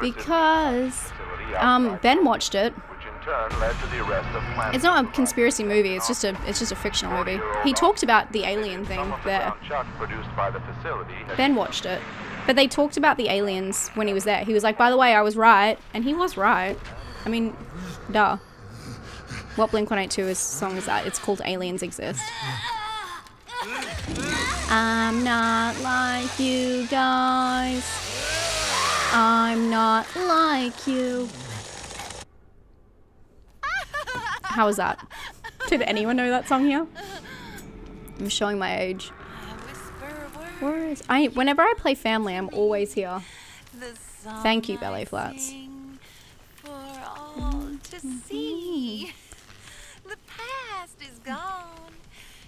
Because um Ben watched it. It's not a conspiracy movie, it's just a it's just a fictional movie. He talked about the alien thing there. Ben watched it. But they talked about the aliens when he was there. He was like, by the way, I was right. And he was right. I mean, duh. What Blink 182's song is that? It's called Aliens Exist. I'm not like you guys. I'm not like you. How was that? Did anyone know that song here? I'm showing my age. I whenever I play family, I'm always here. Thank you, Ballet Flats. For all mm-hmm. to see, the past is gone,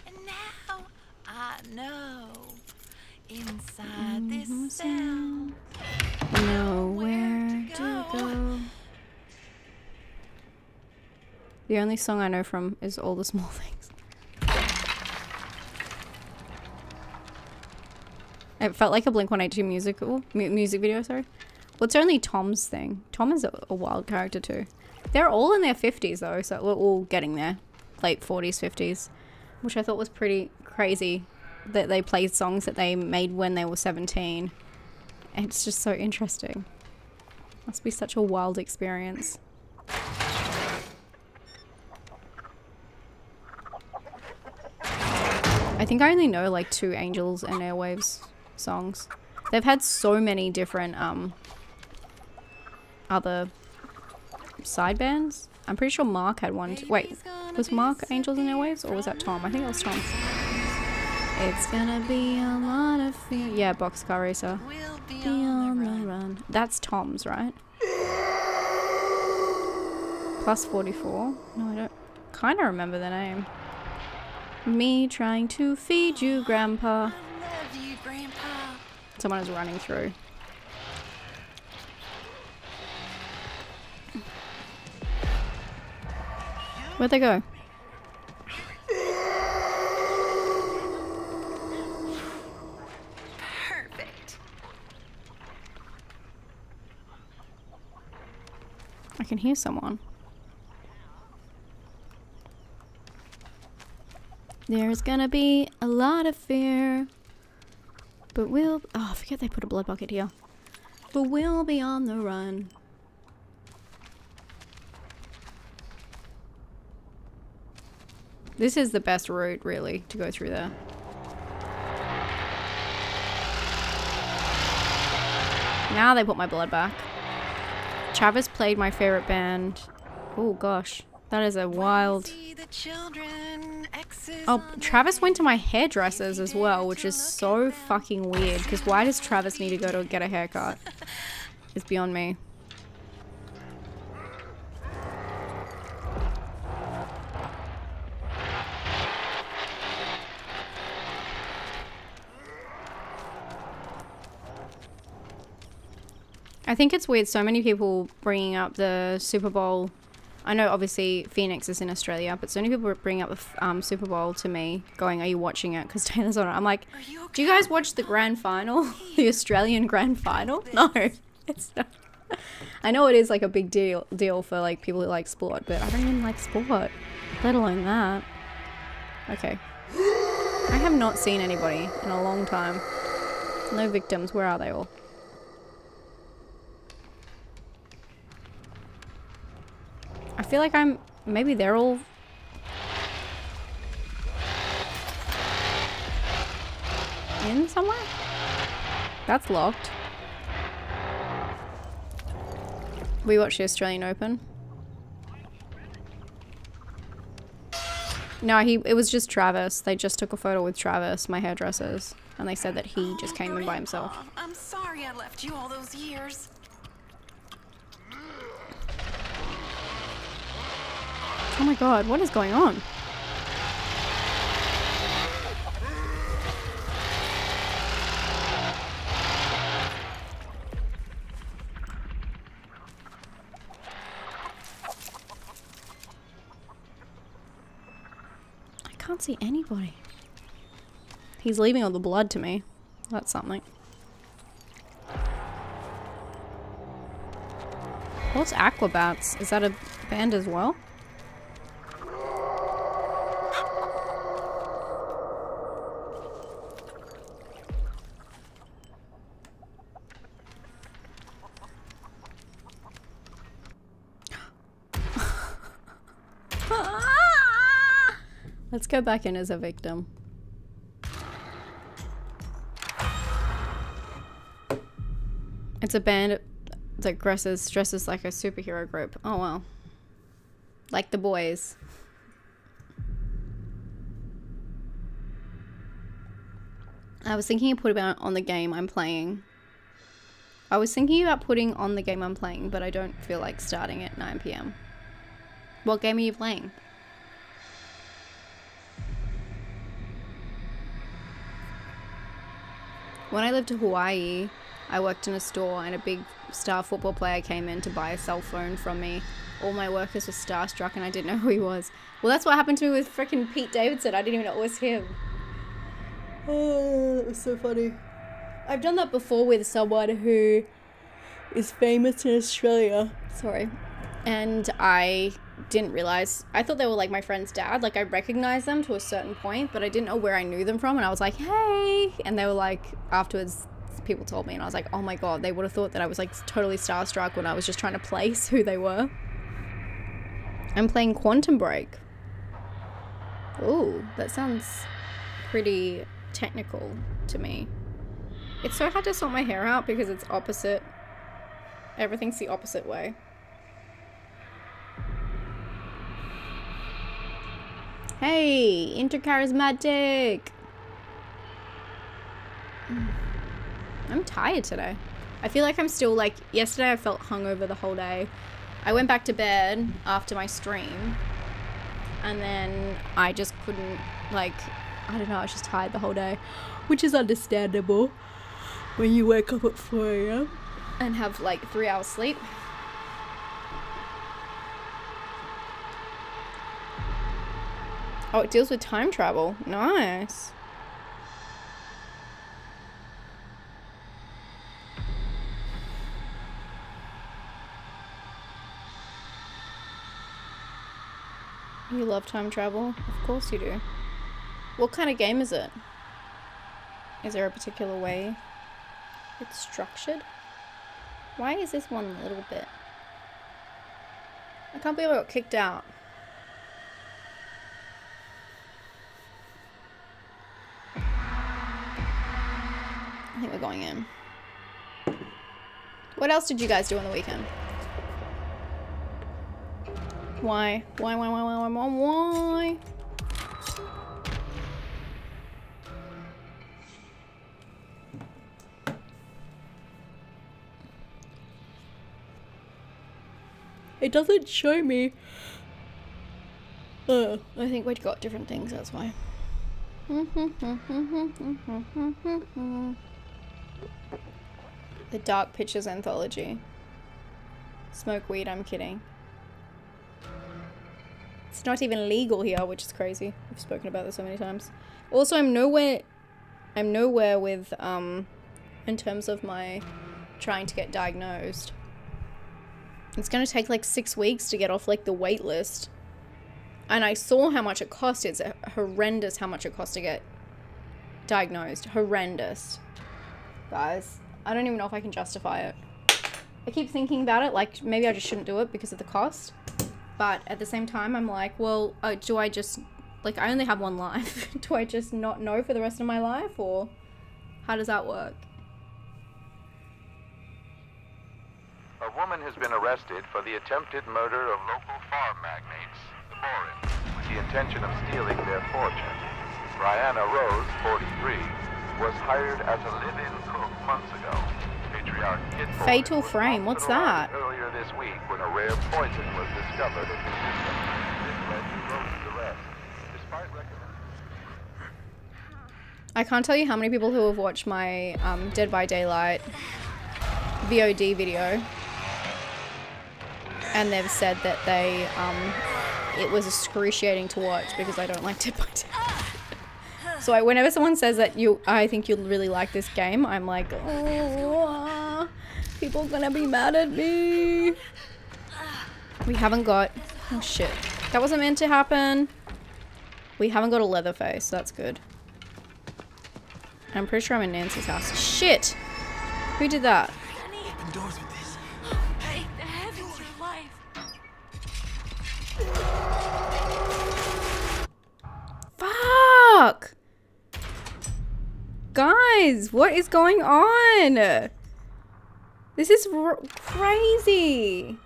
and now I know inside mm-hmm. this sound, nowhere to go. The only song I know from is All the Small Things. It felt like a Blink 182 musical mu- music video, sorry. Well, it's only Tom's thing. Tom is a, a wild character too. They're all in their 50s though, so we're all getting there. Late 40s, 50s. Which I thought was pretty crazy that they played songs that they made when they were 17. It's just so interesting. Must be such a wild experience. I think I only know like two Angels and Airwaves songs. They've had so many different um other side bands. I'm pretty sure Mark had one. Wait, was Mark Angels and Airwaves or was that Tom? I think it was Tom. It's gonna be a lot of fear. Yeah, Boxcar Racer. We'll be Be on the run. That's Tom's, right? Plus 44. No, I don't kind of remember the name. Me trying to feed you, Grandpa. Love you, Grandpa. Someone is running through. Where'd they go? Perfect. I can hear someone. There's gonna be a lot of fear. But we'll. Oh, I forget they put a blood bucket here. But we'll be on the run. This is the best route, really, to go through there. Now they put my blood back. Travis played my favorite band. Oh gosh, that is a wild. See the children, X's Oh, Travis went to my hairdressers as well, which is so fucking weird. Because why does Travis need to go to get a haircut? It's beyond me. I think it's weird. So many people bringing up the Super Bowl. I know obviously Phoenix is in Australia, but so many people bring up the um, Super Bowl to me, going, "Are you watching it?" Because Taylor's on it. I'm like, you "Do you guys watch the grand final, the Australian grand final?" No, it's not. I know it is like a big deal deal for like people who like sport, but I don't even like sport, let alone that. Okay, I have not seen anybody in a long time. No victims. Where are they all? I feel like I'm. Maybe they're all. In somewhere? That's locked. We watched the Australian Open. No, he. It was just Travis. They just took a photo with Travis, my hairdressers, and they said that he just came in by himself. I'm sorry I left you all those years. Oh my god, what is going on? I can't see anybody. He's leaving all the blood to me. That's something. What's Aquabats? Is that a band as well? Let's go back in as a victim. It's a band that dresses dresses like a superhero group. Oh well. Like the boys. I was thinking of putting on the game I'm playing. I was thinking about putting on the game I'm playing, but I don't feel like starting at 9 p.m. What game are you playing? When I lived in Hawaii, I worked in a store and a big star football player came in to buy a cell phone from me. All my workers were starstruck and I didn't know who he was. Well, that's what happened to me with freaking Pete Davidson. I didn't even know it was him. Oh, that was so funny. I've done that before with someone who is famous in Australia. Sorry. And I didn't realize, I thought they were like my friend's dad. Like I recognized them to a certain point, but I didn't know where I knew them from. And I was like, hey. And they were like, afterwards, people told me, and I was like, oh my god, they would have thought that I was like totally starstruck when I was just trying to place who they were. I'm playing Quantum Break. Ooh, that sounds pretty technical to me. It's so hard to sort my hair out because it's opposite. Everything's the opposite way. Hey, intercharismatic. Mm. I'm tired today. I feel like I'm still like yesterday I felt hungover the whole day. I went back to bed after my stream and then I just couldn't like I don't know, I was just tired the whole day, which is understandable when you wake up at 4 a.m. and have like three hours sleep. Oh, it deals with time travel. Nice. You love time travel? Of course you do. What kind of game is it? Is there a particular way it's structured? Why is this one a little bit? I can't believe I got kicked out. I think we're going in. What else did you guys do on the weekend? Why? Why, why, why, why, why, why? It doesn't show me. Oh, I think we've got different things, that's why. The Dark Pictures Anthology. Smoke weed, I'm kidding. It's not even legal here, which is crazy. We've spoken about this so many times. Also, I'm nowhere I'm nowhere with um in terms of my trying to get diagnosed. It's to take like 6 weeks to get off like the wait list. And I saw how much it cost. It's horrendous how much it costs to get diagnosed. Horrendous. Guys, I don't even know if I can justify it. I keep thinking about it like maybe I just shouldn't do it because of the cost. But at the same time, I'm like, well, uh, do I just, like, I only have one life. do I just not know for the rest of my life? Or how does that work? A woman has been arrested for the attempted murder of local farm magnates, the Borins, with the intention of stealing their fortune. Brianna Rose, 43, was hired as a live-in cook months ago. Patriarch Kid Fatal Frame, what's that? Earlier this week when a rare poison was discovered in his system. This led to Rose's arrest. Despite I can't tell you how many people who have watched my um, Dead by Daylight VOD video and they've said that they um, it was excruciating to watch because I don't like Dead by Daylight. So I, whenever someone says that you, I think you'll really like this game, I'm like, oh, people gonna be mad at me. We haven't got, oh shit, that wasn't meant to happen. We haven't got a leather Leatherface, that's good. I'm pretty sure I'm in Nancy's house. Shit! Who did that? Guys, what is going on? This is crazy.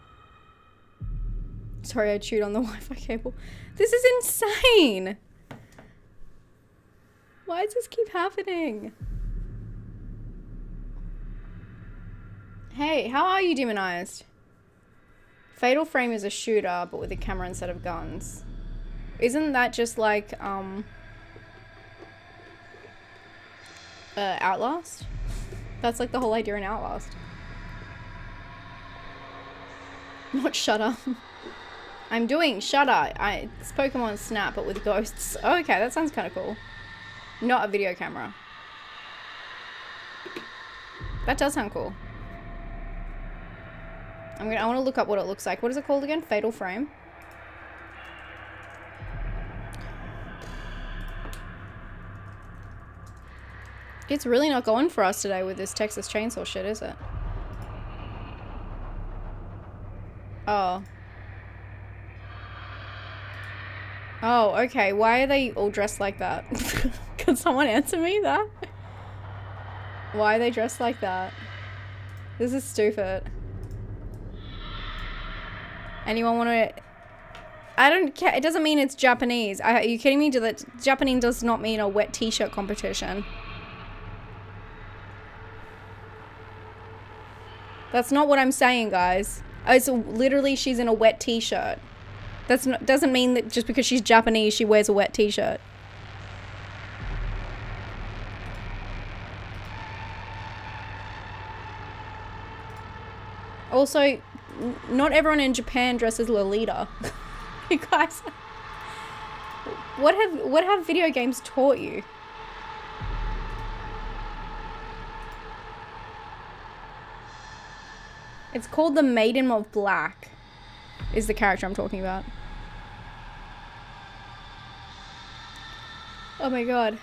Sorry, I chewed on the Wi-Fi cable. This is insane. Why does this keep happening? Hey, how are you demonized? Fatal Frame is a shooter, but with a camera instead of guns. Isn't that just like, um... Uh, Outlast? That's like the whole idea in Outlast. Not Shutter. I'm doing Shutter. I it's Pokemon Snap, but with ghosts. Okay, that sounds kind of cool. Not a video camera. That does sound cool. I'm gonna. I want to look up what it looks like. What is it called again? Fatal Frame. It's really not going for us today with this Texas Chainsaw shit, is it? Oh. Oh, okay. Why are they all dressed like that? Can someone answer me that? Why are they dressed like that? This is stupid. Anyone want to... I don't care. It doesn't mean it's Japanese. Are you kidding me? Do that Japanese does not mean a wet t-shirt competition. That's not what I'm saying, guys. It's literally she's in a wet t-shirt. That's not, doesn't mean that just because she's Japanese she wears a wet t-shirt. Also, not everyone in Japan dresses Lolita. you guys, what have what have video games taught you? It's called the Maiden of Black. Is the character I'm talking about. Oh my god.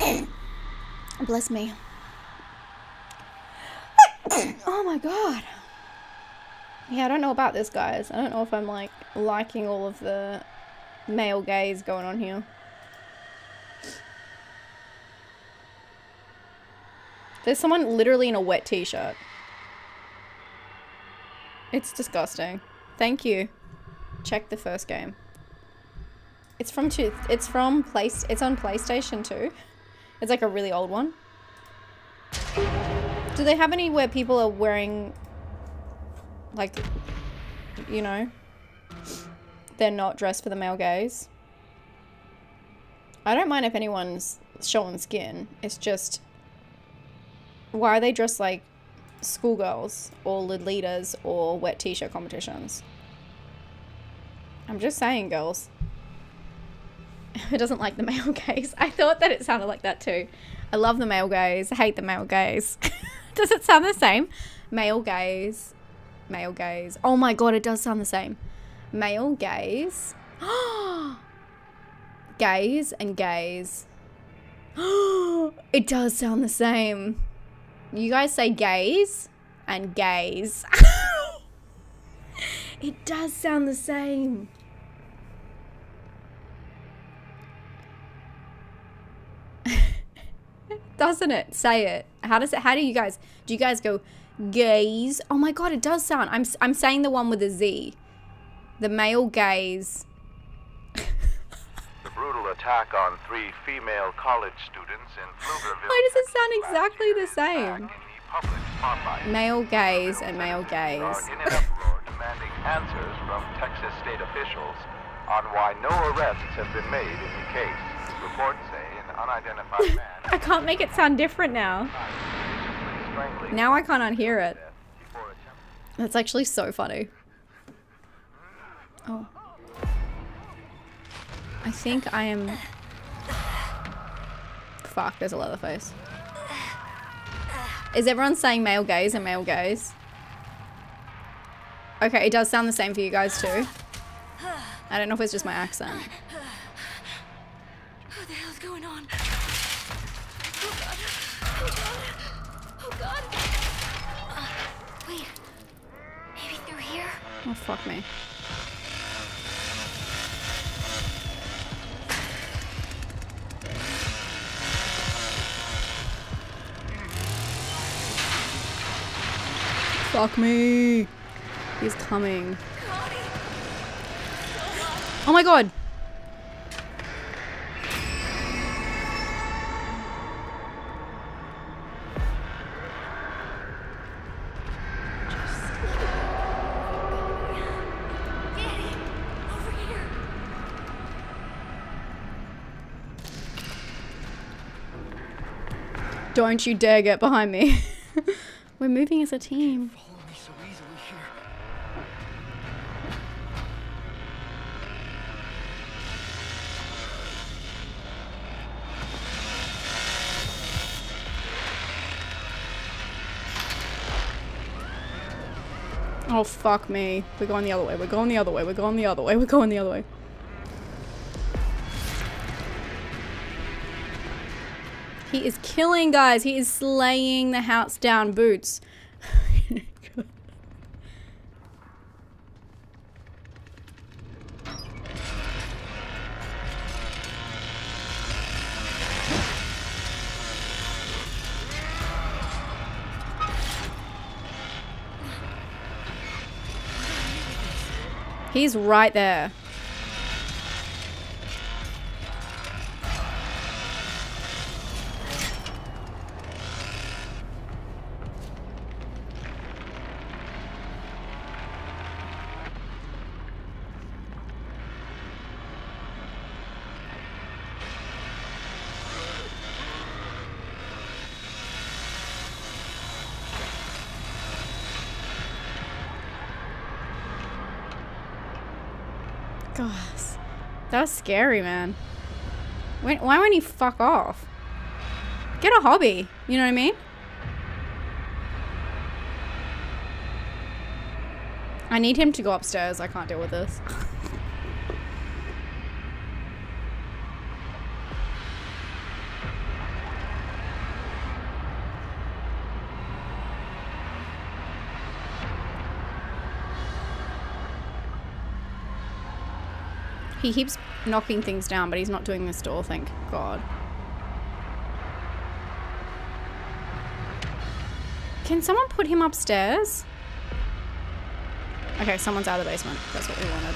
Bless me. oh my god. Yeah, I don't know about this, guys. I don't know if I'm like liking all of the male gaze going on here. There's someone literally in a wet t-shirt. It's disgusting. Thank you. Check the first game. It's from two. It's from place. It's on PlayStation 2. It's like a really old one. Do they have any where people are wearing, like, you know, they're not dressed for the male gaze? I don't mind if anyone's showing skin. It's just, why are they dressed like schoolgirls or Lolitas or wet t-shirt competitions? I'm just saying, girls. It doesn't like the male gaze. I thought that it sounded like that too. I love the male gaze. I hate the male gaze. does it sound the same? Male gaze. Male gaze. Oh my god, it does sound the same. Male gaze. gaze and gaze. it does sound the same. You guys say gaze and gaze. it does sound the same. Doesn't it? Say it. How does it? How do you guys? Do you guys go gaze? Oh my god, it does sound. I'm I'm saying the one with a Z. The male gaze. Brutal attack on three female college students in Pflugerville. Why does it sound exactly the same? back in the public spotlight. Male gaze and male gaze. in an uproar demanding answers from Texas state officials on why no arrests have been made in the case. Reports say an unidentified man I can't make it sound different now. Now I can't unhear it. That's actually so funny. Hmm? Oh. I think I am. Fuck, there's a Leatherface. Is everyone saying male gaze and male gaze? Okay, it does sound the same for you guys too. I don't know if it's just my accent. What the hell's going on? Oh god. Oh god. Oh god. Uh, wait. Maybe through here? Oh, fuck me. Fuck me. He's coming. Oh my god. Don't you dare get behind me. We're moving as a team. So. Oh, fuck me. We're going the other way. We're going the other way. We're going the other way. We're going the other way. He is killing guys. He is slaying the house down boots. He's right there. Gosh. That was scary, man. When, why won't he fuck off? Get a hobby. You know what I mean? I need him to go upstairs. I can't deal with this. He keeps knocking things down, but he's not doing this door, thank God. Can someone put him upstairs? Okay, someone's out of the basement. That's what we wanted.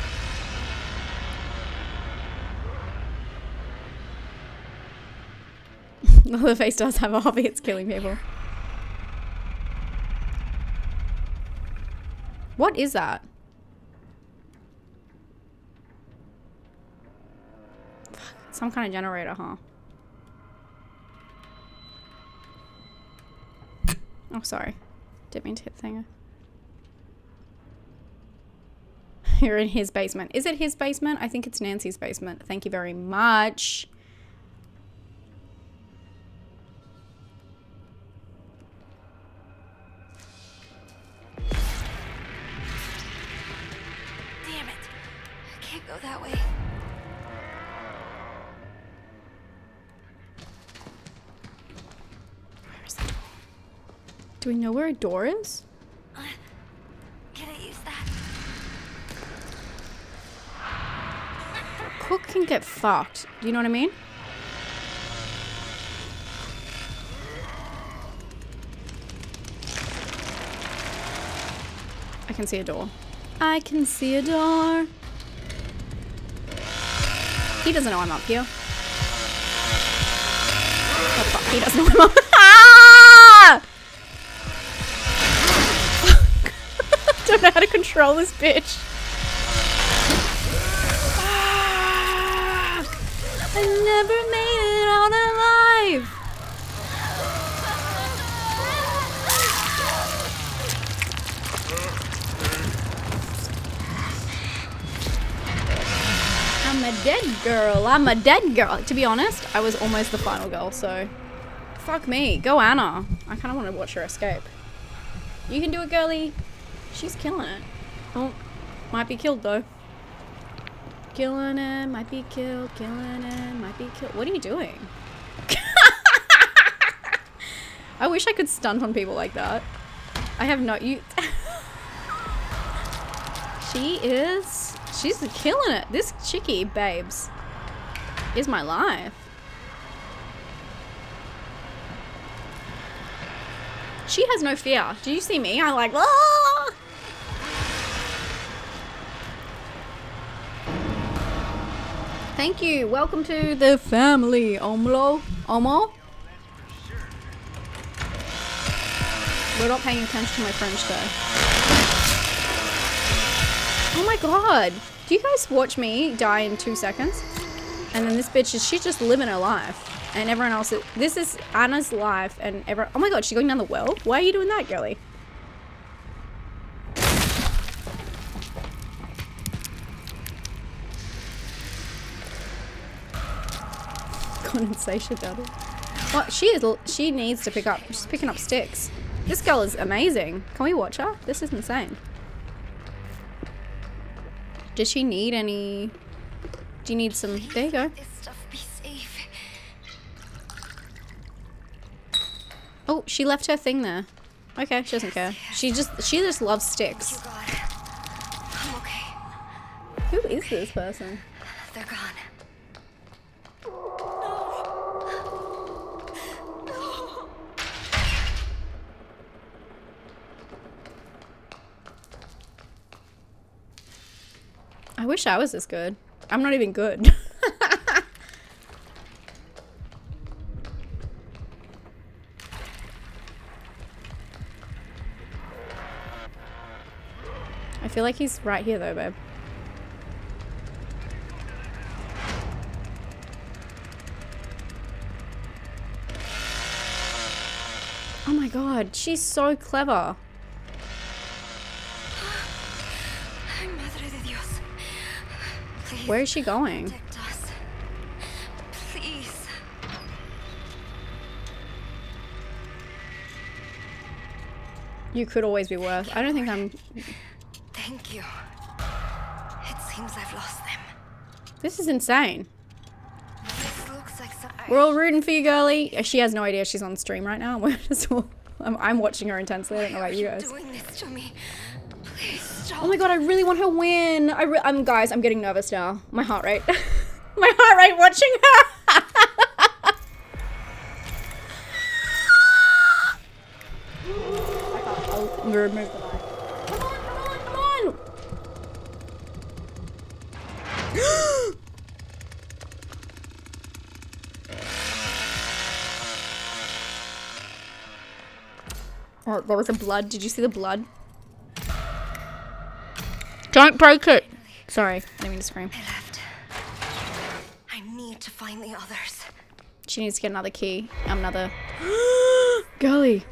the face does have a hobby, it's killing people. What is that? Some kind of generator, huh? Oh, sorry. Didn't mean to hit the thing. You're in his basement. Is it his basement? I think it's Nancy's basement. Thank you very much. Know where a door is? Can I use that? Cook can get fucked. Do you know what I mean? I can see a door. I can see a door. He doesn't know I'm up here. Oh fuck, he doesn't know I'm up. Control this bitch. Ah! I never made it out alive. I'm a dead girl. I'm a dead girl. To be honest, I was almost the final girl, so fuck me. Go Anna. I kind of want to watch her escape. You can do it, girly. She's killing it. Oh, might be killed though. Killing it, might be killed, killing it, might be killed. What are you doing? I wish I could stunt on people like that. I have not you. she is. She's killing it. This chickie, babes, is my life. She has no fear. Do you see me? I'm like! Thank you. Welcome to the family, Omlo. Omo? We're not paying attention to my French though. Oh my god. Do you guys watch me die in two seconds? And then this bitch is, she's just living her life. and everyone else. This is Anna's life, and everyone. Oh my god, she's going down the well. Why are you doing that, girly? Condensation about it. What she is? She needs to pick up. She's picking up sticks. This girl is amazing. Can we watch her? This is insane. Does she need any? Do you need some? There you go. This stuff be safe. Oh, she left her thing there. Okay, she doesn't care. She just she just loves sticks. got it. I'm okay. Who is this person? They're gone. I wish I was this good. I'm not even good. I feel like he's right here though, babe. Oh my god, she's so clever. Where is she going? Please. You could always be worse. I don't think I'm. Thank you. It seems I've lost them. This is insane. This looks like some. We're all rooting for you, girly. Uh, she has no idea she's on stream right now. We're just all. I'm, I'm watching her intensely. I don't know Why about you guys. doing this to me? Please Oh my god, I really want her win. I I'm guys. I'm getting nervous now. My heart rate. My heart rate watching her. Remove the. Come on, come on, come on. Oh, there was a blood. Did you see the blood? Don't break it. Sorry, I didn't mean to scream. I left. I need to find the others. She needs to get another key. Um, another. Girly.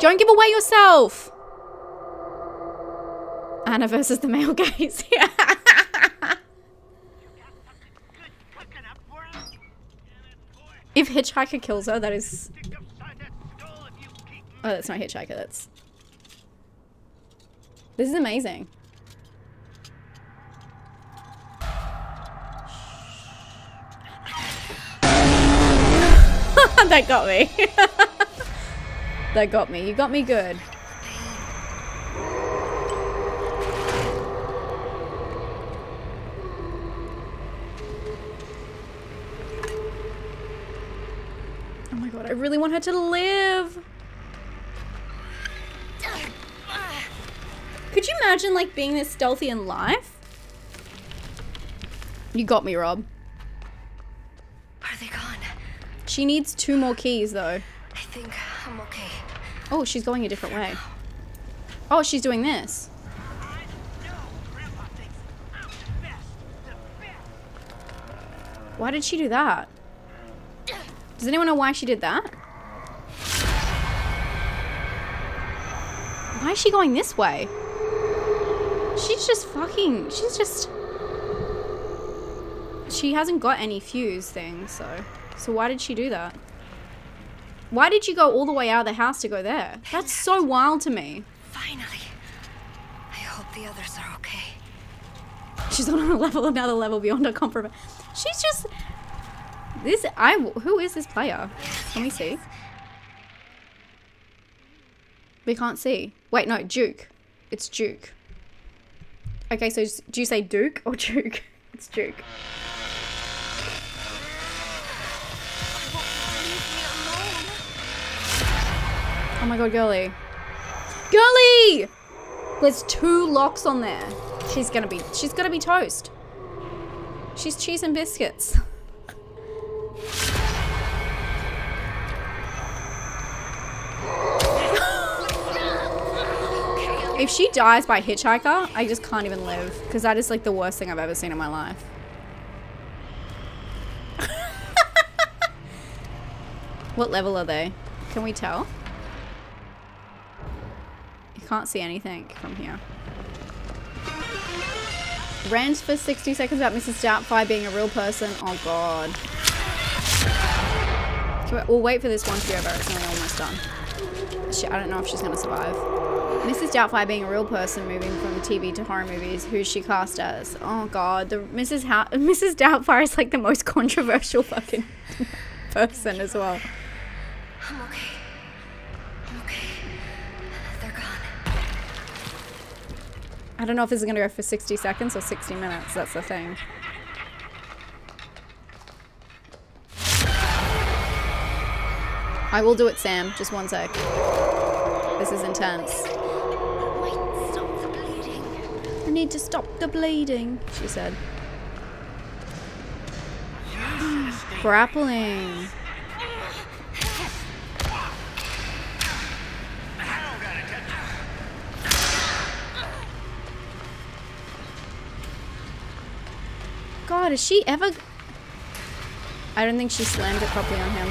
Don't give away yourself. Anna versus the male gaze. if Hitchhiker kills her, that is. Oh, that's not Hitchhiker. That's. This is amazing. that got me. that got me. You got me good. Oh my god, I really want her to live. Could you imagine like being this stealthy in life? You got me, Rob. Are they gone? She needs two more keys though. I think I'm okay. Oh, she's going a different way. Oh, she's doing this. Why did she do that? Does anyone know why she did that? Why is she going this way? She's just fucking. She's just. She hasn't got any fuse thing, so. So why did she do that? Why did you go all the way out of the house to go there? That's so wild to me. Finally. I hope the others are okay. She's on a level, another level beyond her compromise. She's just this. I who is this player? Can we see? We can't see. Wait, no, Duke. It's Duke. Okay, so do you say Duke or Duke? It's Duke. Oh my god, girly. Girly! There's two locks on there. She's gonna be she's gonna be toast. She's cheese and biscuits. If she dies by hitchhiker, I just can't even live because that is like the worst thing I've ever seen in my life. What level are they? Can we tell? You can't see anything from here. Rant for 60 seconds about Mrs. Doubtfire being a real person. Oh god. We'll wait for this one to be over. It's nearly almost done. She, I don't know if she's gonna survive. Mrs. Doubtfire being a real person moving from TV to horror movies. Who's she cast as? Oh god, the Mrs. Ha Mrs. Doubtfire is like the most controversial fucking person as well. I'm okay. I'm okay. They're gone. I don't know if this is gonna go for 60 seconds or 60 minutes. That's the thing. I will do it, Sam. Just one sec. This is intense. Need to stop the bleeding, she said. Grappling. God, is she ever... I don't think she slammed it properly on him.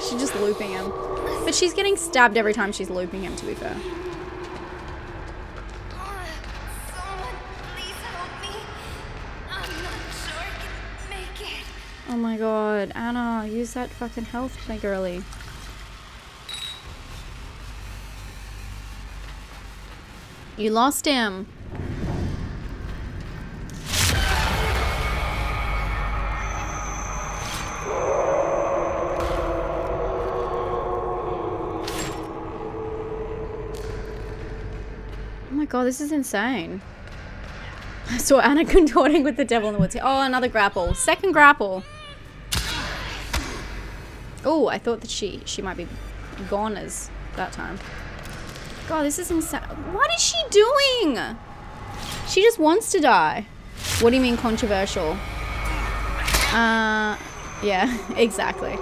She's just looping him. But she's getting stabbed every time she's looping him, to be fair. Oh my god, Anna, use that fucking health thing early. You lost him. God, this is insane. I saw Anna contorting with the devil in the woods. Oh, another grapple. Second grapple. Oh, I thought that she she might be gone as that time. God, this is insane. What is she doing? She just wants to die. What do you mean controversial? Uh, yeah, exactly.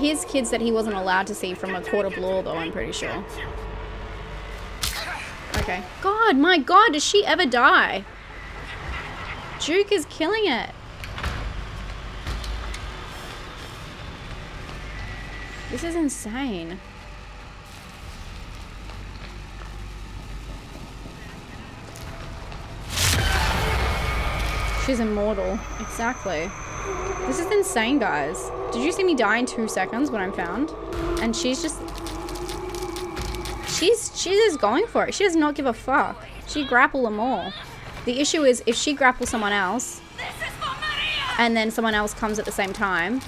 His kids that he wasn't allowed to see from a court of law, though, I'm pretty sure. Okay. God, my god, does she ever die? Duke is killing it. This is insane. She's immortal. Exactly. This is insane, guys. Did you see me die in two seconds when I'm found? And she's just... She's, she is going for it. She does not give a fuck. She grapple them all. The issue is if she grapples someone else, and then someone else comes at the same time,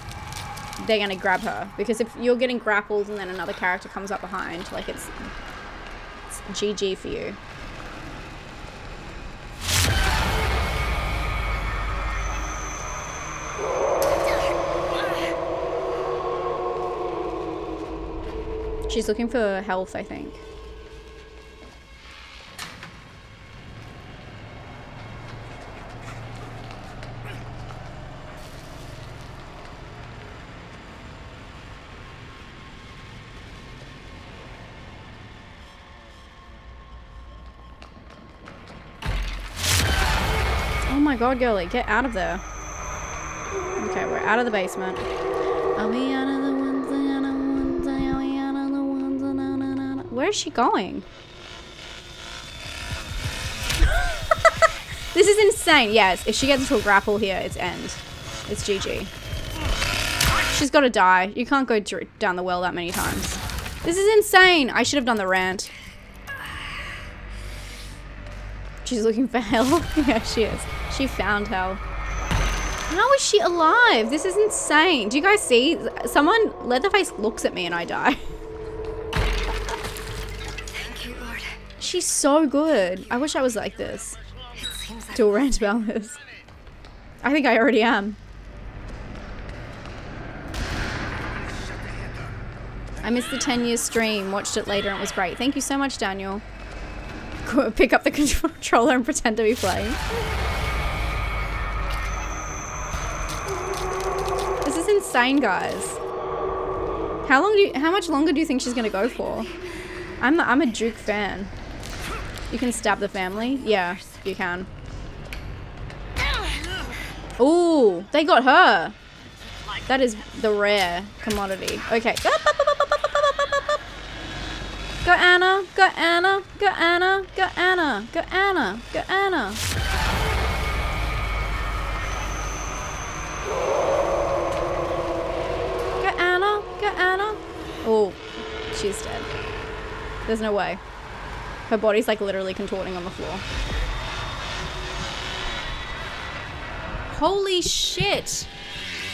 they're gonna grab her. Because if you're getting grappled and then another character comes up behind, like it's, it's GG for you. She's looking for health, I think. Oh my god, girlie, get out of there. Okay, we're out of the basement. Are we out Where is she going? this is insane. Yes, if she gets into a grapple here, it's end. It's GG. She's got to die. You can't go down the well that many times. This is insane. I should have done the rant. She's looking for hell. yeah, she is. She found hell. How is she alive? This is insane. Do you guys see? Someone, Leatherface looks at me and I die. She's so good. I wish I was like this. That rant about this. I think I already am. I missed the 10 year stream, watched it later and it was great. Thank you so much, Daniel. Pick up the controller and pretend to be playing. This is insane, guys. How long do you, how much longer do you think she's gonna go for? I'm I'm a Duke fan. You can stab the family? Yeah, you can. Ooh, they got her. That is the rare commodity. Okay. Go Anna, go Anna, go Anna, go Anna, go Anna, go Anna. Go Anna, go Anna. Oh, she's dead. There's no way. Her body's like literally contorting on the floor. Holy shit!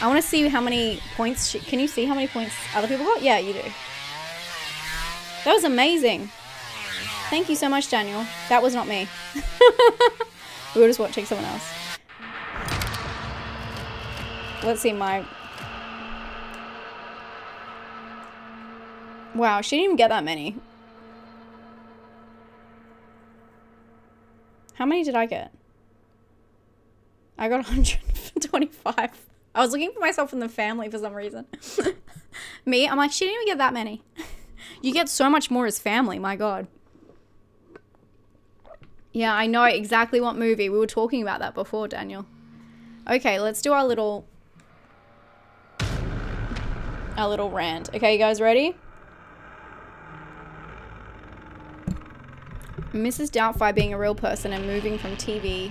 I want to see how many points. Can you see how many points other people got? Yeah, you do. That was amazing. Thank you so much, Daniel. That was not me. we were just watching someone else. Let's see my... Wow, she didn't even get that many. How many did I get? I got 125. I was looking for myself in the family for some reason. Me, I'm like, she didn't even get that many. you get so much more as family, my god. Yeah, I know exactly what movie. We were talking about that before, Daniel. Okay, let's do our little... Our little rant. Okay, you guys ready? Mrs. Doubtfire being a real person and moving from TV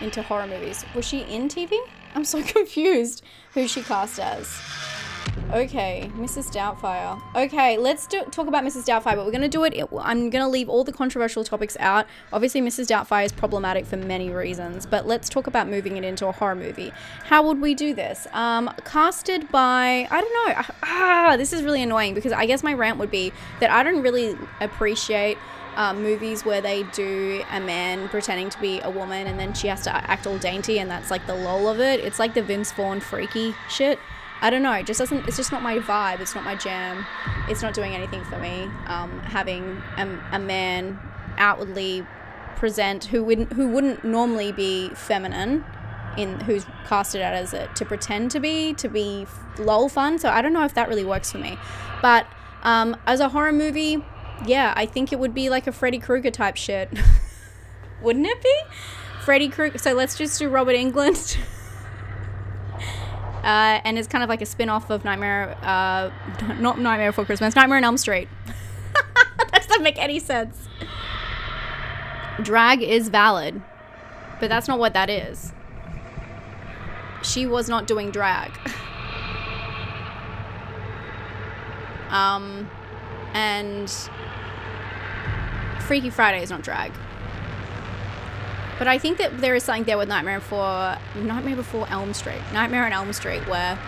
into horror movies. Was she in TV? I'm so confused who she cast as. Okay, Mrs. Doubtfire. Okay, let's do, talk about Mrs. Doubtfire, but we're going to do it. I'm going to leave all the controversial topics out. Obviously, Mrs. Doubtfire is problematic for many reasons, but let's talk about moving it into a horror movie. How would we do this? Um, casted by, I don't know. Ah, this is really annoying because I guess my rant would be that I don't really appreciate um, movies where they do a man pretending to be a woman and then she has to act all dainty and that's like the lol of it. It's like the Vince Vaughn freaky shit. I don't know. It just doesn't. It's just not my vibe. It's not my jam. It's not doing anything for me. Um, having a, a man outwardly present who wouldn't who wouldn't normally be feminine in who's casted out as it to pretend to be to be lol fun. So I don't know if that really works for me. But um, as a horror movie, yeah, I think it would be like a Freddy Krueger type shit. Wouldn't it be? Freddy Krueger. So let's just do Robert Englund. uh, and it's kind of like a spin off of Nightmare, uh, not Nightmare Before Christmas, Nightmare on Elm Street. that doesn't make any sense. Drag is valid, but that's not what that is. She was not doing drag. um, and Freaky Friday is not drag. But I think that there is something there with Nightmare Before Nightmare Before Elm Street, Nightmare on Elm Street, where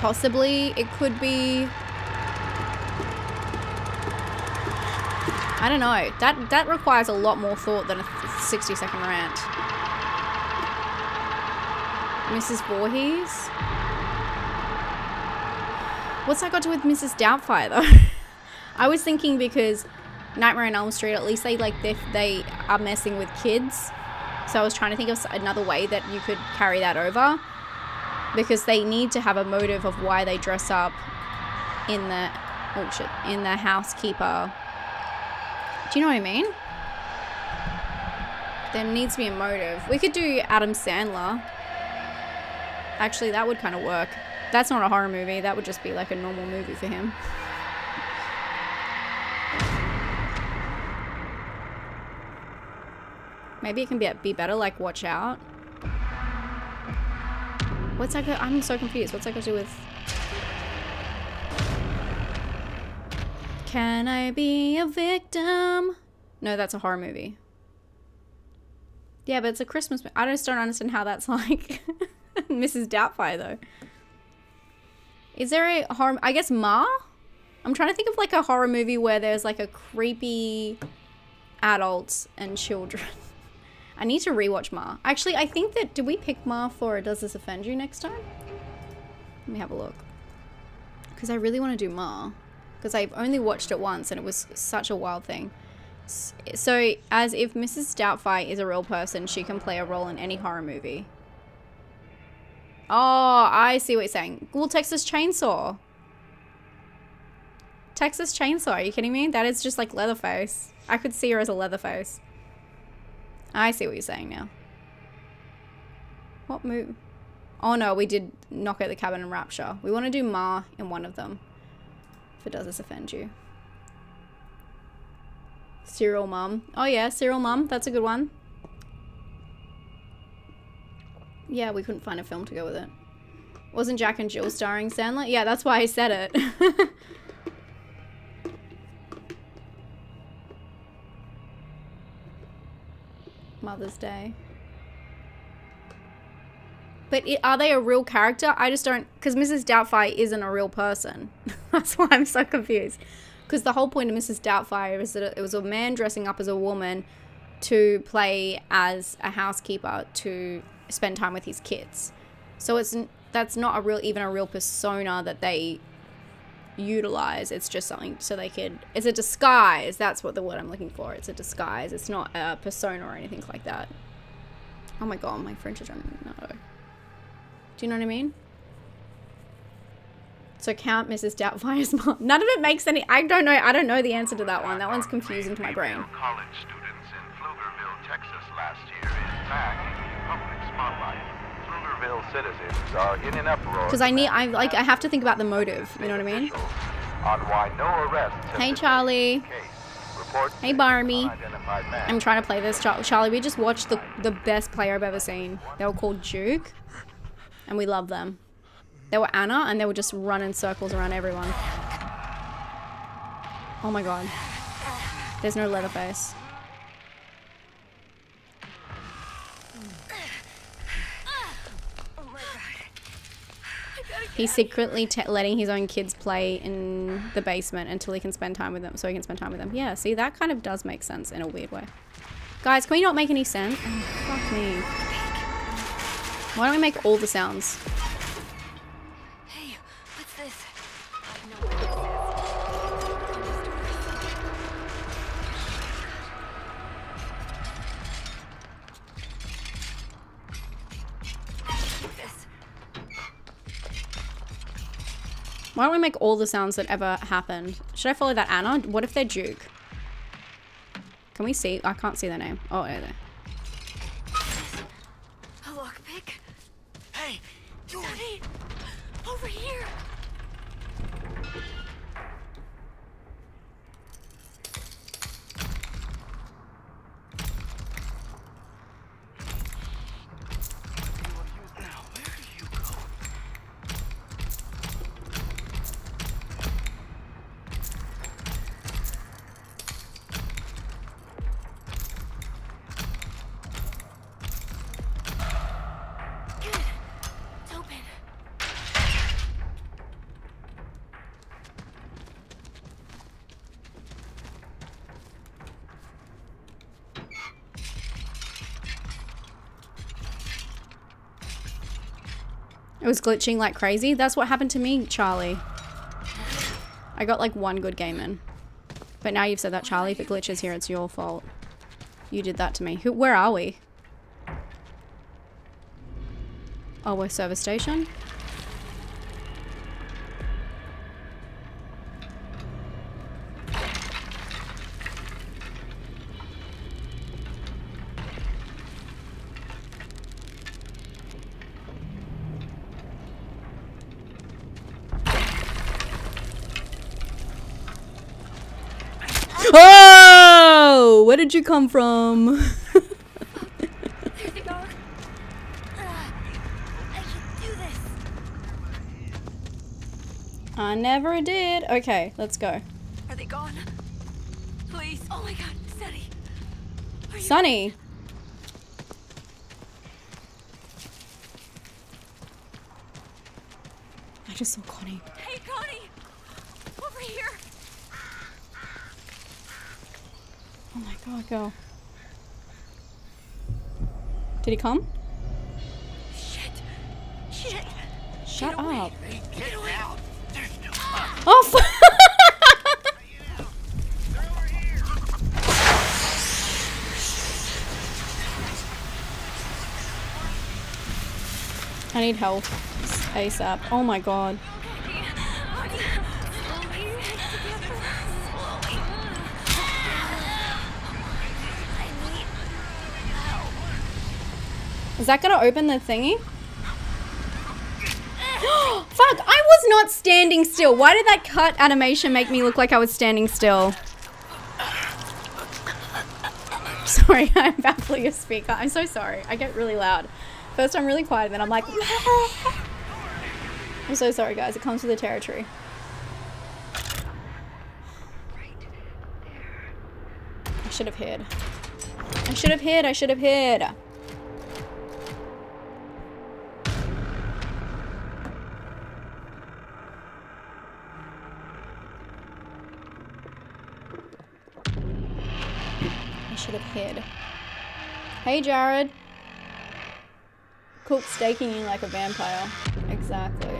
possibly it could be. I don't know. That that requires a lot more thought than a 60 second rant. Mrs. Voorhees. What's that got to do with Mrs. Doubtfire though? I was thinking because Nightmare on Elm Street, at least they like they they are messing with kids. So I was trying to think of another way that you could carry that over, because they need to have a motive of why they dress up in the oh shit in the housekeeper. Do you know what I mean? There needs to be a motive. We could do Adam Sandler. Actually, that would kind of work. That's not a horror movie. That would just be like a normal movie for him. Maybe it can be, be better, like watch out. What's that? I'm so confused. What's that got to do with... Can I be a victim? No, that's a horror movie. Yeah, but it's a Christmas I just don't understand how that's like Mrs. Doubtfire, though. Is there a horror... I guess Ma? I'm trying to think of like a horror movie where there's like a creepy adults and children. I need to rewatch Ma. Actually, I think that did we pick Ma for Does This Offend You next time? Let me have a look. Because I really want to do Ma. Because I've only watched it once and it was such a wild thing. So, as if Mrs. Doubtfire is a real person, she can play a role in any horror movie. Oh, I see what you're saying. Well, Texas Chainsaw. Texas Chainsaw, are you kidding me? That is just like Leatherface. I could see her as a Leatherface. I see what you're saying now. What move? Oh no, we did knock out the cabin and rapture. We want to do Ma in one of them. If it does this offend you. Serial Mum. Oh yeah, Serial Mum. That's a good one. Yeah, we couldn't find a film to go with it. Wasn't Jack and Jill starring Sandler? Yeah, that's why I said it. Mother's Day. But i are they a real character? I just don't, because Mrs. Doubtfire isn't a real person. That's why I'm so confused. Because the whole point of Mrs. Doubtfire is that it was a man dressing up as a woman to play as a housekeeper to spend time with his kids. So it's that's not a real, even a real persona that they utilize. It's just something so they could. It's a disguise. That's what the word I'm looking for. It's a disguise. It's not a persona or anything like that. Oh my god, my French is running. No. Do you know what I mean? So count Mrs. Doubtfire's mom. None of it makes any. I don't know. I don't know the answer to that one. That one's confusing to my brain. College students in Pflugerville, Texas last year is back in the public spotlight. Citizens are in an uproar. Because I need. I like. I have to think about the motive. You know what I mean? On why no arrests Hey Charlie. made in the case. Reports Hey Barmy. an unidentified man I'm trying to play this. Char- Charlie, we just watched the the best player I've ever seen. They were called Duke, and we love them. They were Anna, and they would just run in circles around everyone. Oh my god. There's no Leatherface. He's secretly letting his own kids play in the basement until he can spend time with them, so he can spend time with them. Yeah, see, that kind of does make sense in a weird way. Guys, can we not make any sense? Oh, fuck me. Why don't we make all the sounds? Why don't we make all the sounds that ever happened? Should I follow that Anna? What if they're Duke? Can we see? I can't see their name. Oh, there. Was glitching like crazy. That's what happened to me, Charlie. I got like one good game in. But now you've said that, Charlie. If it glitches here, it's your fault. You did that to me. Who? Where are we? Oh, we're service station? Oh! Where did you come from? There they are. I can do this. I never did. Okay, let's go. Are they gone? Please. Oh my god, Sonny. Are you Sonny. I just saw Connie! Over here! Oh my god, girl. Did he come? Shit. Shit. Shut up. Get out. There's no Oh, I need help. ASAP. Oh my god. Is that gonna open the thingy? Fuck, I was not standing still. Why did that cut animation make me look like I was standing still? Sorry, I'm baffling your speaker. I'm so sorry. I get really loud. First I'm really quiet, and then I'm like... I'm so sorry, guys. It comes with the territory. I should have hid. I should have hid. I should have hid. Hey, Jared. Cook staking you like a vampire. Exactly.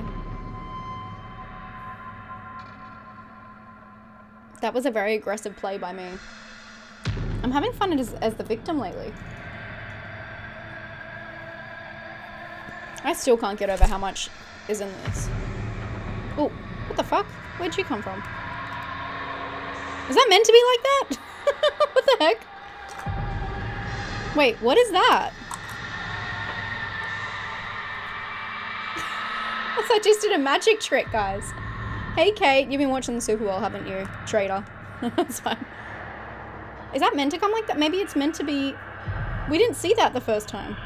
That was a very aggressive play by me. I'm having fun as, as the victim lately. I still can't get over how much is in this. Oh, what the fuck? Where'd you come from? Is that meant to be like that? what the heck? Wait, what is that? I just did a magic trick, guys. Hey, Kate, you've been watching the Super Bowl, haven't you? Traitor. That's fine. Is that meant to come like that? Maybe it's meant to be... We didn't see that the first time.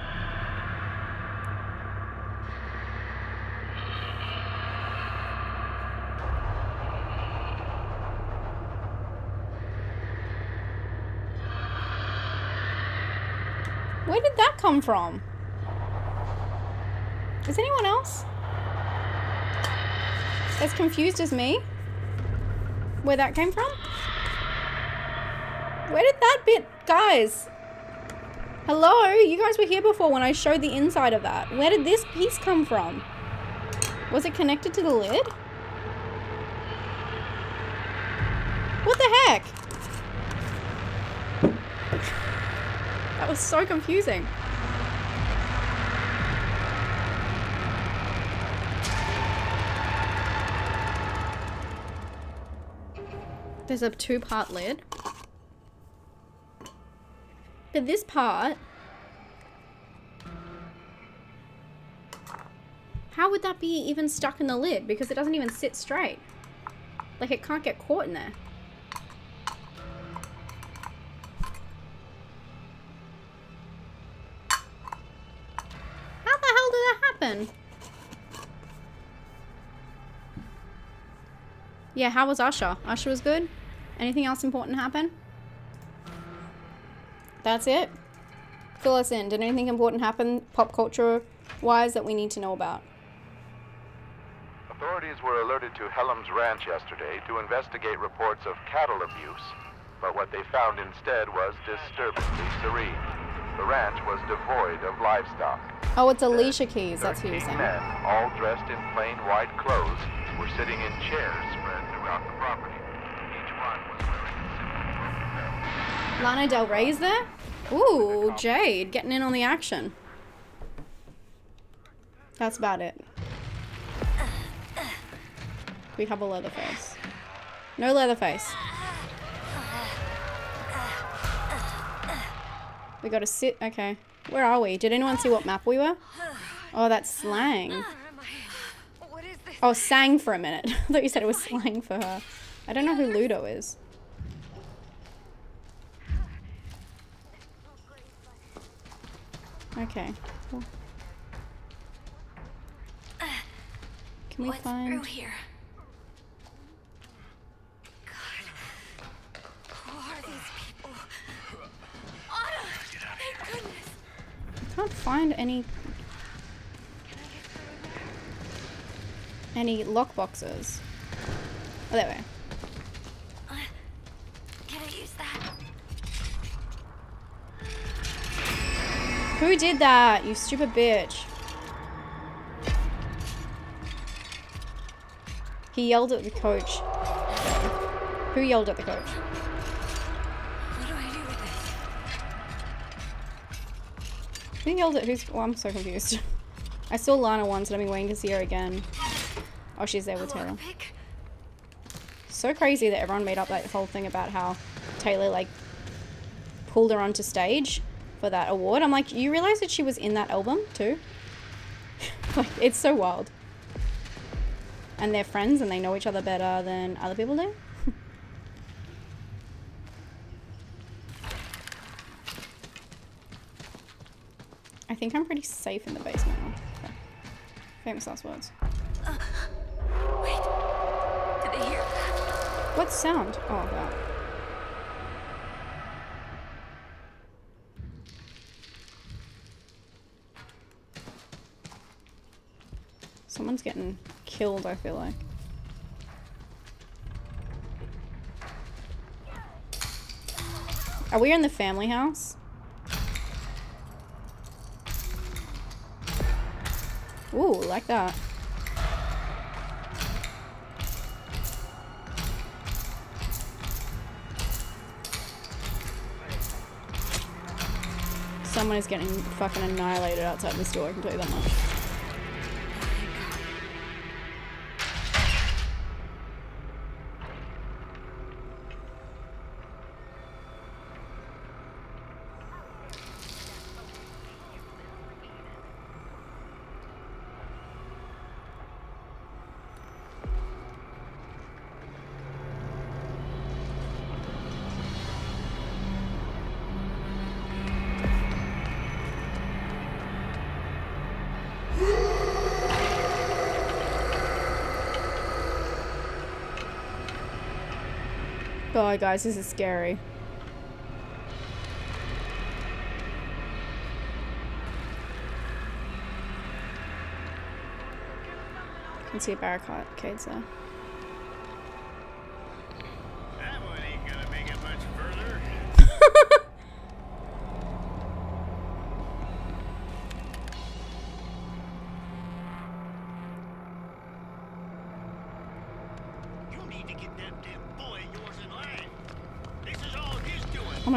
Come from? Is anyone else as confused as me? Where that came from? Where did that bit, guys? Hello, you guys were here before when I showed the inside of that. Where did this piece come from? Was it connected to the lid? What the heck? That was so confusing. There's a two-part lid. But this part... How would that be even stuck in the lid? Because it doesn't even sit straight. Like, it can't get caught in there. How the hell did that happen? Yeah, how was Usher? Usher was good? Anything else important happen? That's it? Fill us in. Did anything important happen pop culture wise that we need to know about? Authorities were alerted to Hellam's Ranch yesterday to investigate reports of cattle abuse, but what they found instead was disturbingly serene. The ranch was devoid of livestock. Oh, it's Alicia Keys. That's who you're saying. men, all dressed in plain white clothes, were sitting in chairs spread throughout the property. Each one was wearing a simple broken belt. Lana Del Rey's there? Ooh, Jade getting in on the action. That's about it. We have a Leatherface. No Leatherface. We gotta sit. Okay. Where are we? Did anyone see what map we were? Oh, that's slang. Where am I? What is this? Oh, sang for a minute. I thought you said it was slang for her. I don't know who Ludo is. Okay. cool. Can we What's find? through here? God, who are these people? Ana! Thank goodness! I can't find any any lock boxes. Oh, there we go. Can I use that? Who did that? You stupid bitch. He yelled at the coach. Who yelled at the coach? What do I do with this? Who yelled at who's? Well, I'm so confused. I saw Lana once and I've been waiting to see her again. Oh, she's there with Taylor. So crazy that everyone made up that whole thing about how Taylor, like, pulled her onto stage for that award. I'm like, you realize that she was in that album too? like, it's so wild. And they're friends and they know each other better than other people do. I think I'm pretty safe in the basement now. Okay. Famous last words. Uh, wait. Did they hear that? What sound? Oh, that. Someone's getting killed, I feel like. Are we in the family house? Ooh, like that. Someone is getting fucking annihilated outside this door, I can tell you that much. God, guys, this is scary. I can see a barricades there.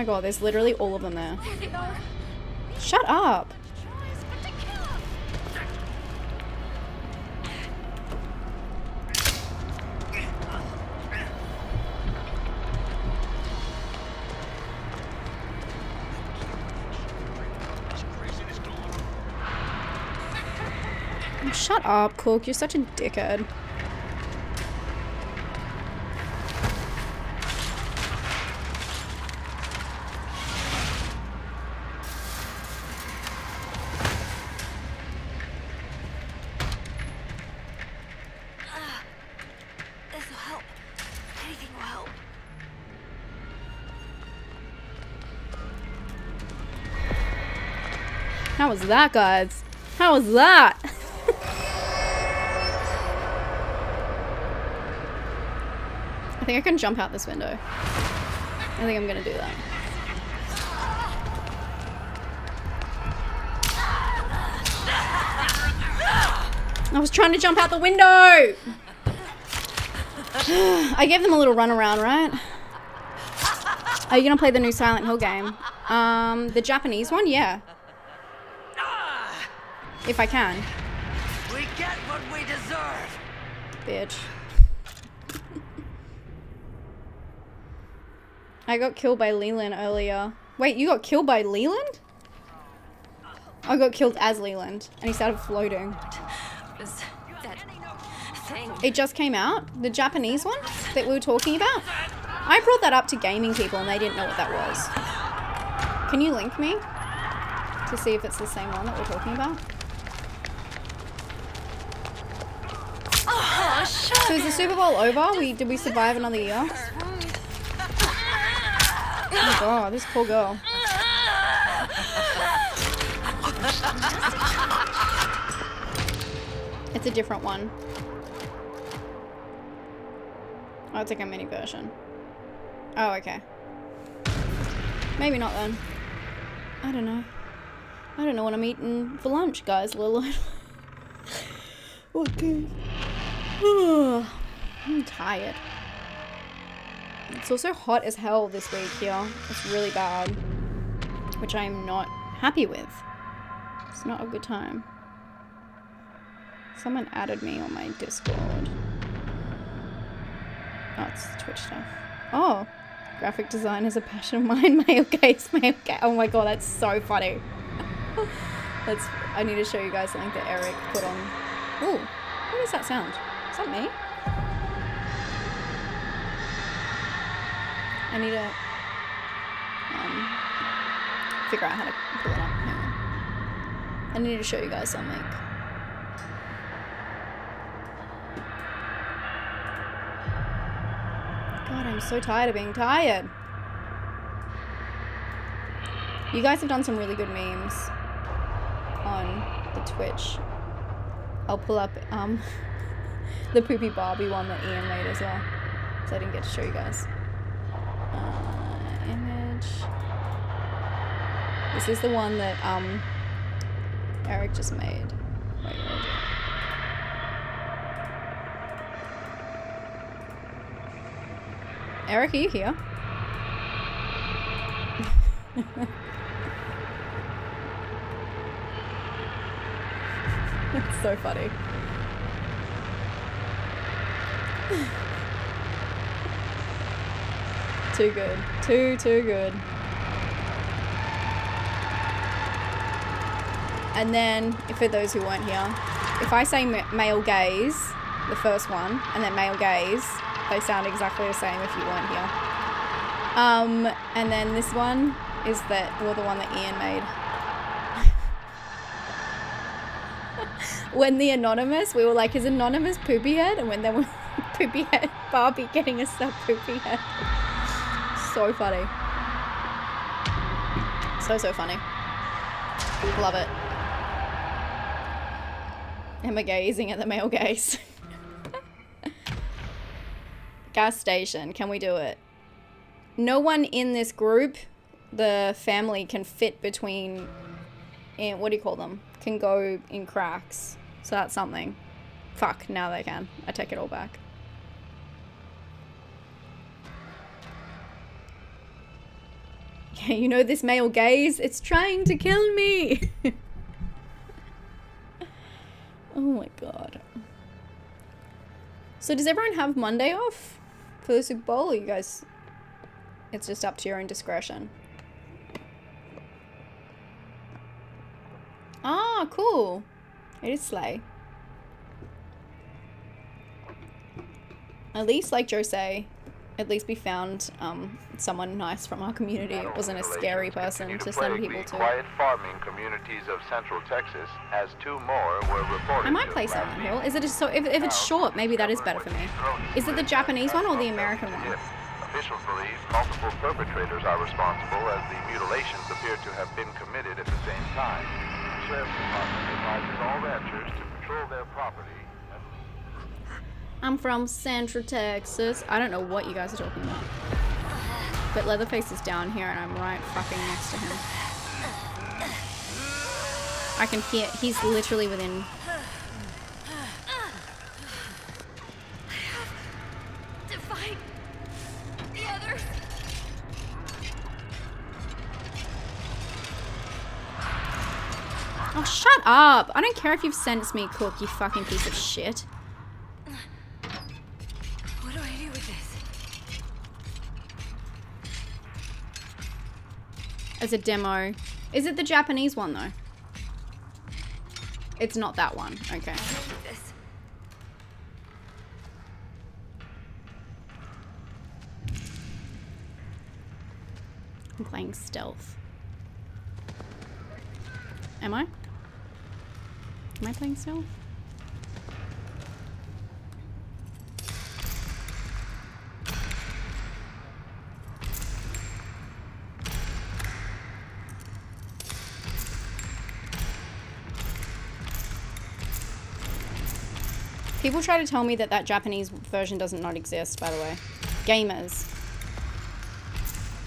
God, there's literally all of them there. Shut up! Shut up, Cook. You're such a dickhead. How was that, guys? How was that? I think I can jump out this window. I think I'm gonna do that. I was trying to jump out the window! I gave them a little run around, right? Are you gonna play the new Silent Hill game? Um, the Japanese one? Yeah. If I can. We get what we deserve. Bitch. I got killed by Leland earlier. Wait, you got killed by Leland? I got killed as Leland, and he started floating. Is that thing? It just came out, the Japanese one that we were talking about. I brought that up to gaming people, and they didn't know what that was. Can you link me to see if it's the same one that we're talking about? Oh, shut So is the Super Bowl over? We did we survive another year? Oh my god, this poor girl. It's a different one. Oh, it's like a mini version. Oh, okay. Maybe not then. I don't know. I don't know what I'm eating for lunch, guys. Let alone what. I'm tired. It's also hot as hell this week here. It's really bad, which I'm not happy with. It's not a good time. Someone added me on my Discord. Oh, it's Twitch stuff. Oh, graphic design is a passion of mine. Male gaze, male gaze. Oh my god, that's so funny. that's. I need to show you guys something that Eric put on. Ooh, what does that sound? Is that me? I need to um, figure out how to pull it up. I need to show you guys something. God, I'm so tired of being tired. You guys have done some really good memes on the Twitch. I'll pull up um, the poopy Barbie one that Ian made as well. So I didn't get to show you guys. Uh, image. This is the one that um, Eric just made. Wait? Eric, are you here? It's so funny. too good. Too, too good. And then, for those who weren't here, if I say male gaze, the first one, and then male gaze, they sound exactly the same if you weren't here. Um, and then this one is that, well, the one that Ian made. when the anonymous, we were like, is anonymous poopy head? And when they were poopy head, Barbie getting a stuck poopy head. So funny. So, so funny. Love it. Emma gazing at the male gaze. Gas station, can we do it? No one in this group, the family, can fit between, in, what do you call them? Can go in cracks. So that's something. Fuck, now they can. I take it all back. Yeah, you know this male gaze? It's trying to kill me! oh my god. So does everyone have Monday off for the Super Bowl? You guys... It's just up to your own discretion. Ah, cool. It is Slay. At least, like Joe say, at least we found um, someone nice from our community. It wasn't a scary person to send people to. quiet farming communities of central Texas, as two more were reported. I might play Silent. Hill. Is it so? If, if it's short, maybe that is better for me. Is it the Japanese one or the American one? Officials believe multiple perpetrators are responsible as the mutilations appear to have been committed at the same time. The Sheriff's Department advises all ranchers to patrol their property I'm from Central Texas. I don't know what you guys are talking about. But Leatherface is down here and I'm right fucking next to him. I can hear, he's literally within, oh shut up! I don't care if you've sentenced me, Cook, you fucking piece of shit. As a demo. Is it the Japanese one though? It's not that one, okay. I'm playing stealth. Am I? Am I playing stealth? People try to tell me that that Japanese version doesn't not exist, by the way. Gamers.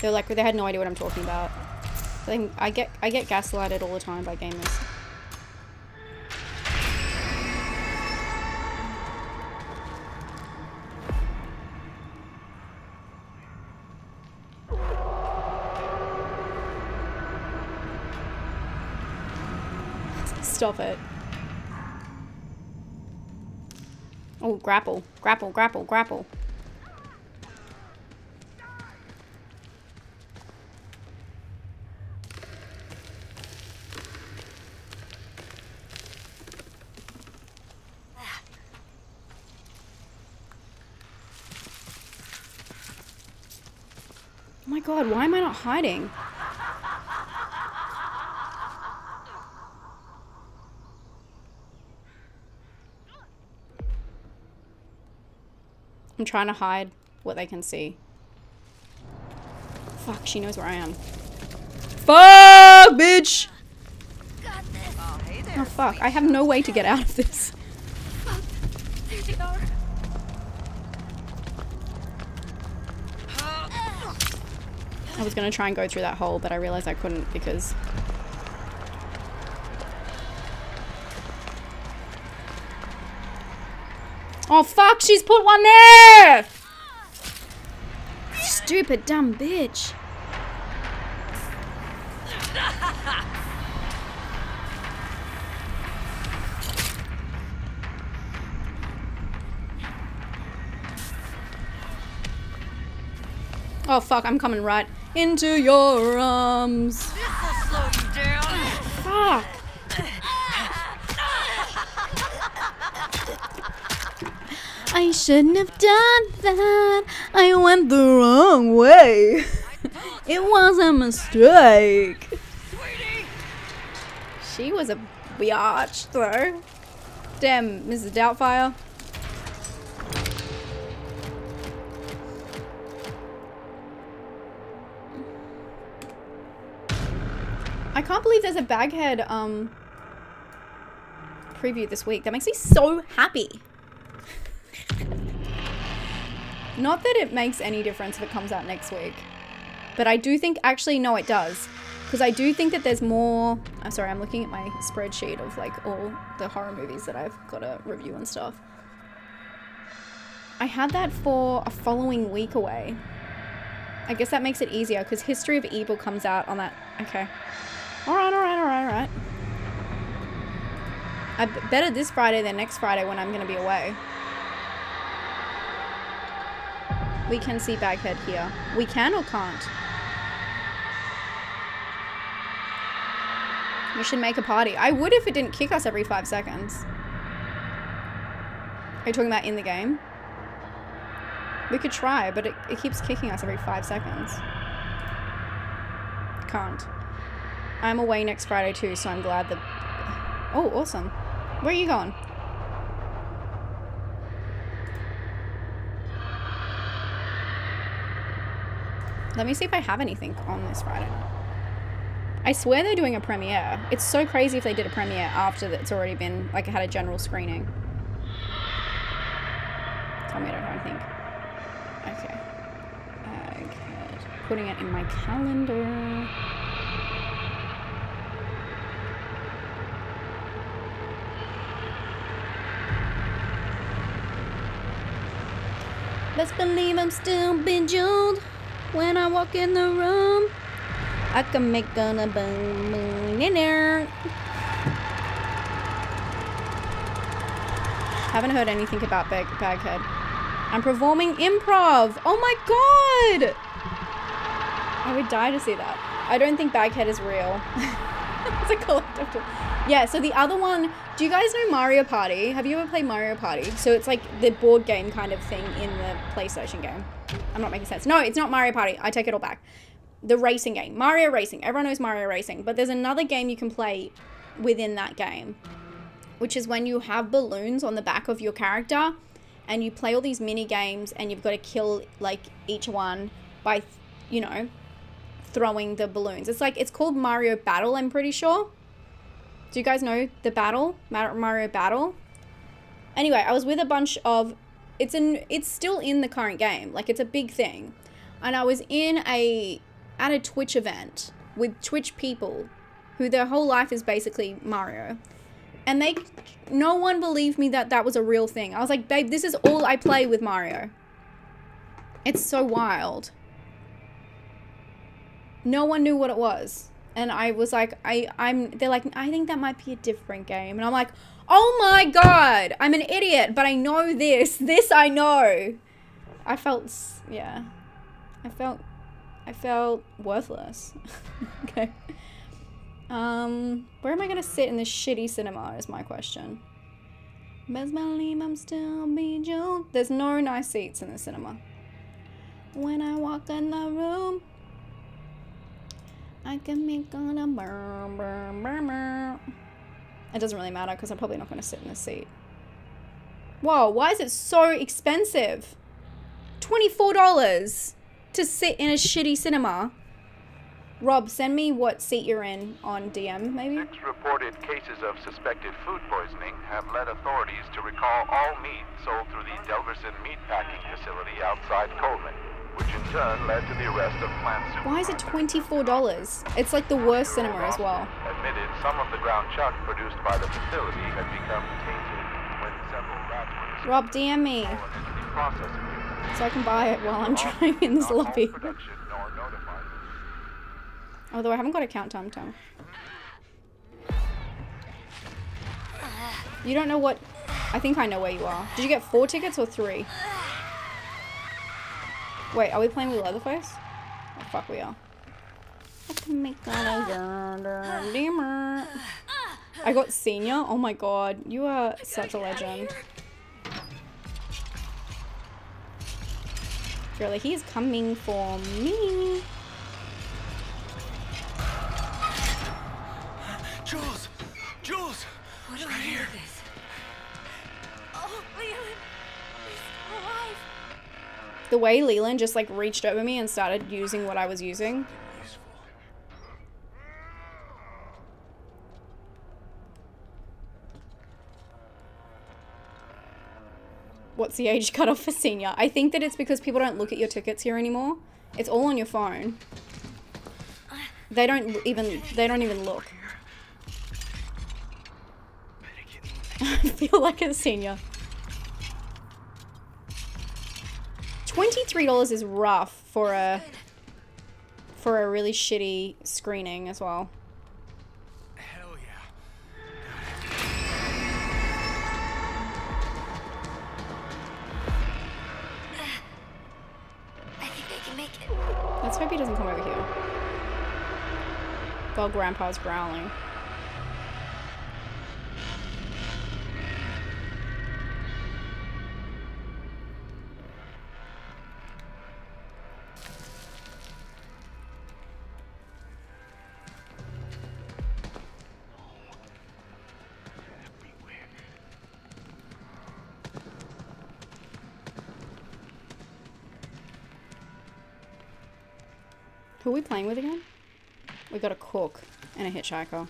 They're like, they had no idea what I'm talking about. think I get I get gaslighted all the time by gamers. Stop it. Oh, grapple, grapple, grapple, grapple. Oh my god, why am I not hiding? I'm trying to hide what they can see. Fuck, she knows where I am. Fuck, bitch! Oh fuck, I have no way to get out of this. I was gonna try and go through that hole, but I realized I couldn't because... Oh fuck, she's put one there! Stupid dumb bitch. Oh fuck, I'm coming right into your arms. This'll slow you down. Fuck. I shouldn't have done that. I went the wrong way. it was a mistake. She was a biatch, though. Damn, Mrs. Doubtfire. I can't believe there's a Baghead um preview this week. That makes me so happy. Not that it makes any difference if it comes out next week. But I do think, actually, no, it does. Because I do think that there's more. I'm sorry, I'm looking at my spreadsheet of like all the horror movies that I've got to review and stuff. I had that for a following week away. I guess that makes it easier because History of Evil comes out on that. Okay. Alright, alright, alright, alright. I better this Friday than next Friday when I'm going to be away. We can see Baghead here. We can or can't? We should make a party. I would if it didn't kick us every five seconds. Are you talking about in the game? We could try, but it, it keeps kicking us every five seconds. Can't. I'm away next Friday too, so I'm glad that... Oh, awesome. Where are you going? Let me see if I have anything on this Friday. I swear they're doing a premiere. It's so crazy if they did a premiere after it's already been, like, it had a general screening. Tell me I don't have anything. Okay. Okay. Putting it in my calendar. Best believe I'm still bejeweled when I walk in the room. I can make gonna boom boom in there. Haven't heard anything about Bag Baghead. I'm performing improv. Oh my god! I would die to see that. I don't think Baghead is real. it's a collective. Yeah, so the other one, do you guys know Mario Party? Have you ever played Mario Party? So it's like the board game kind of thing in the PlayStation game. I'm not making sense. No, it's not Mario Party. I take it all back. The racing game. Mario Racing. Everyone knows Mario Racing. But there's another game you can play within that game, which is when you have balloons on the back of your character and you play all these mini games and you've got to kill like each one by, you know, throwing the balloons. It's like, it's called Mario Battle, I'm pretty sure. Do you guys know the battle? Mario Battle? Anyway, I was with a bunch of it's an it's still in the current game. Like it's a big thing. And I was in a at a Twitch event with Twitch people who their whole life is basically Mario. And they, no one believed me that that was a real thing. I was like, babe, this is all I play with Mario. It's so wild. No one knew what it was. And I was like, I, I'm, they're like, I think that might be a different game. And I'm like, oh my god, I'm an idiot, but I know this. This I know. I felt, yeah. I felt, I felt worthless. okay. Um, where am I gonna sit in this shitty cinema is my question. I'm still be. There's no nice seats in the cinema. When I walk in the room, I can make on a burn, burn, burn. It doesn't really matter because I'm probably not gonna sit in this seat. Whoa, why is it so expensive? $24 to sit in a shitty cinema. Rob, send me what seat you're in on DM, maybe? Six reported cases of suspected food poisoning have led authorities to recall all meat sold through the Delverson meatpacking facility outside Coleman, which in turn led to the arrest of plant. Why is it $24? It's like the worst cinema as well. Admitted some of the ground chuck produced by the facility had become tainted when several rats were Rob, DM me discovered into the processing unit. so I can buy it while I'm trying in this lobby. production nor notified. Although I haven't got a count time time. You don't know what... I think I know where you are. Did you get four tickets or three? Wait, are we playing with Leatherface? Oh, fuck, we are. I can make that a gander. I got senior. Oh my god, you are such a legend. Really, he's coming for me. Jules! Jules! What I do this? The way Leland just like reached over me and started using what I was using. What's the age cutoff for senior? I think that it's because people don't look at your tickets here anymore. It's all on your phone. They don't even they don't even look. I feel like a senior. Twenty-three dollars is rough for a for a really shitty screening as well. Hell yeah. I think I can make it. Let's hope he doesn't come over here. While Grandpa's growling. Who are we playing with again? We got a cook and a hitchhiker.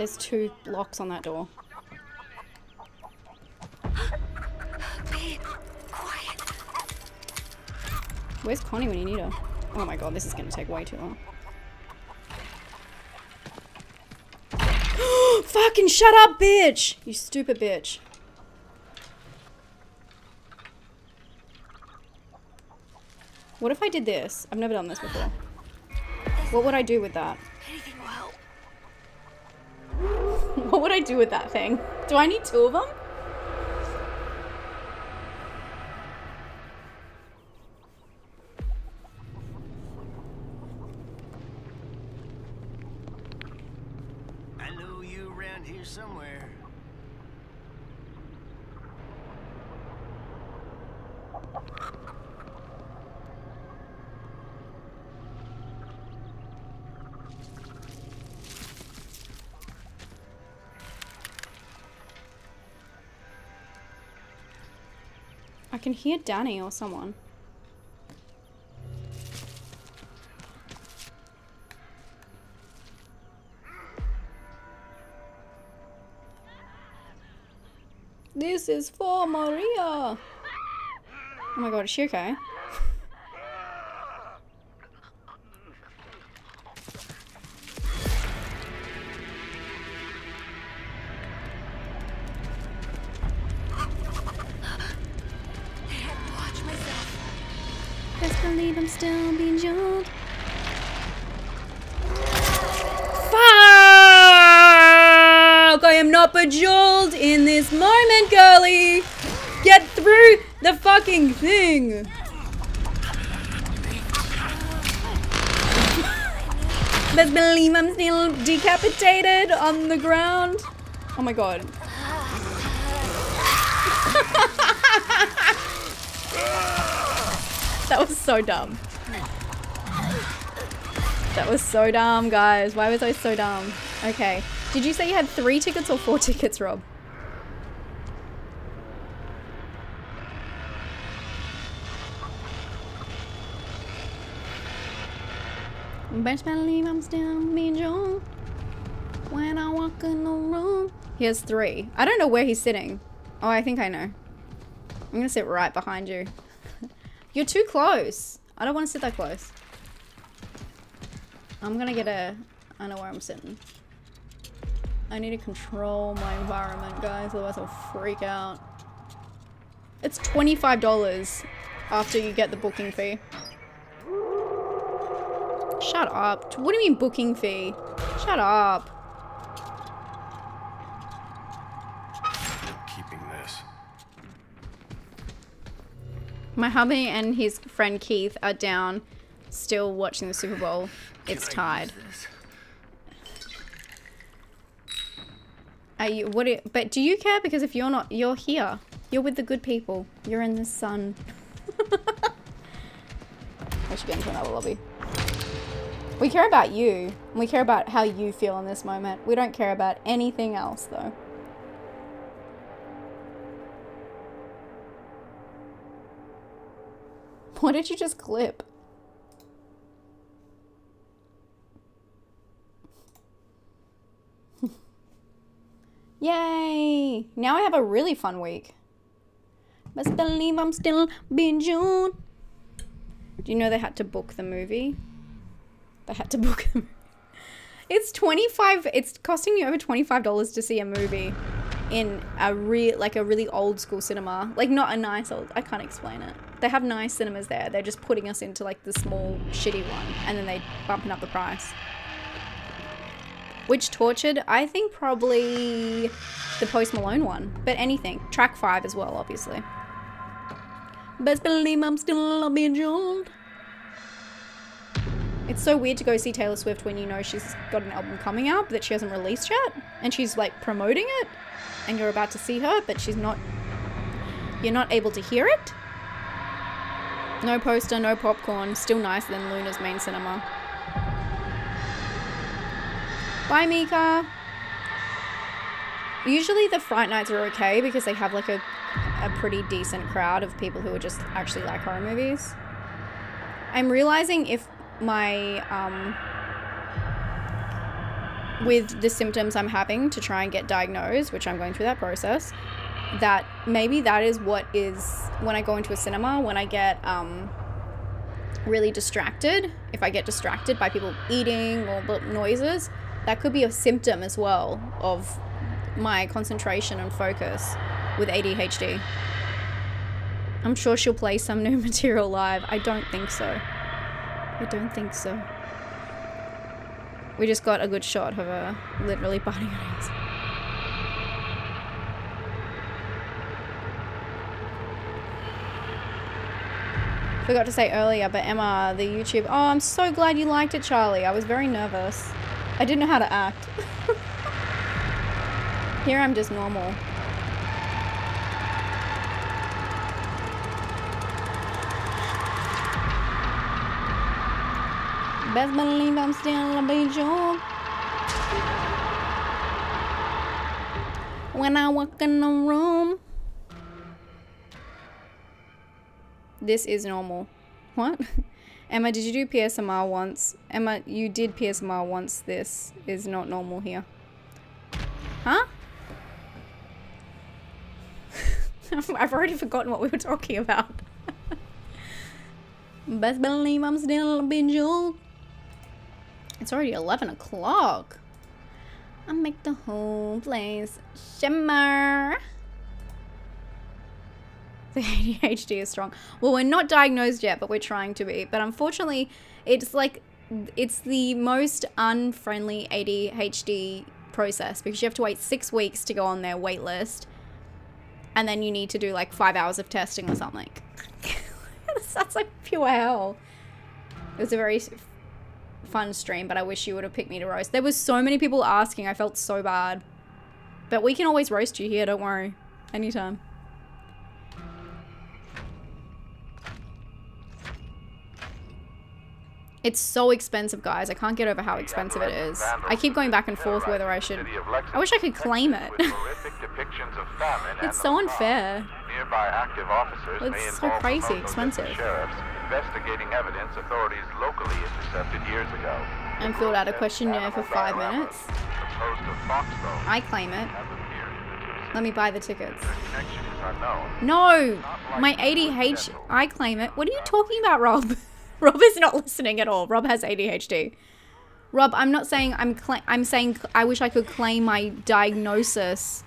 There's two locks on that door. Quiet. Where's Connie when you need her? Oh my god, this is gonna take way too long. Fucking shut up, bitch! You stupid bitch. What if I did this? I've never done this before. What would I do with that? Do with that thing? Do I need two of them? Can hear Danny or someone. This is for Maria. Oh my god, is she okay? On the ground. Oh my god. That was so dumb. That was so dumb, guys. Why was I so dumb? Okay. Did you say you had three tickets or four tickets, Rob? Best believe I'm still being John in the room. He has three. I don't know where he's sitting. Oh, I think I know. I'm gonna sit right behind you. You're too close. I don't want to sit that close. I'm gonna get a... I know where I'm sitting. I need to control my environment, guys, otherwise I'll freak out. It's $25 after you get the booking fee. Shut up. What do you mean booking fee? Shut up. My hubby and his friend Keith are down, still watching the Super Bowl. It's tied. Are you? What? do- but do you care? Because if you're not, you're here. You're with the good people. You're in the sun. I should get into another lobby. We care about you. We care about how you feel in this moment. We don't care about anything else, though. What did you just clip? Yay! Now I have a really fun week. Best believe I'm still being June. Do you know they had to book the movie? They had to book. It's 25 it's costing me over $25 to see a movie in a real like a really old school cinema. Like not a nice old I can't explain it. They have nice cinemas there. They're just putting us into like the small shitty one and then they bumping up the price. Which tortured, I think probably the Post Malone one. But anything. Track 5 as well, obviously. Best believe I'm still. It's so weird to go see Taylor Swift when you know she's got an album coming out that she hasn't released yet. And she's like promoting it. And you're about to see her, but she's not. You're not able to hear it. No poster, no popcorn. Still nicer than Luna's main cinema. Bye, Mika. Usually the Fright Nights are okay because they have like a, a pretty decent crowd of people who are just actually like horror movies. I'm realizing if my, um, with the symptoms I'm having to try and get diagnosed, which I'm going through that process, that maybe that is what is when I go into a cinema, when I get, um, really distracted, if I get distracted by people eating or noises, that could be a symptom as well of my concentration and focus with ADHD. I'm sure she'll play some new material live. I don't think so. I don't think so. We just got a good shot of her literally biting her nails. Forgot to say earlier, but Emma, the YouTube. Oh, I'm so glad you liked it, Charlie. I was very nervous. I didn't know how to act. Here I'm just normal. Best believe I'm still a big job. When I walk in the room. This is normal. What? Emma, did you do PSMR once? Emma, you did PSMR once. This is not normal here. Huh? I've already forgotten what we were talking about. Best believe I'm still a bejeweled. It's already 11 o'clock. I make the whole place shimmer. The ADHD is strong. Well, we're not diagnosed yet, but we're trying to be. But unfortunately, it's like it's the most unfriendly ADHD process because you have to wait six weeks to go on their wait list, and then you need to do like five hours of testing or something. That's like pure hell. It was a very fun stream, but I wish you would have picked me to roast. There was so many people asking. I felt so bad. But we can always roast you here, don't worry. Anytime. It's so expensive, guys. I can't get over how expensive it is. I keep going back and forth whether I should... I wish I could claim it. it's so unfair. Nearby active officers may It's so involve crazy remote expensive. Sheriffs investigating evidence authorities locally intercepted years ago. And filled out a questionnaire for five minutes. The post of Foxborough I claim it. Let me buy the tickets. Their connection is unknown. No! My ADHD. I claim it. What are you talking about, Rob? Rob is not listening at all. Rob has ADHD. Rob, I'm not saying I'm cla- I'm saying I wish I could claim my diagnosis.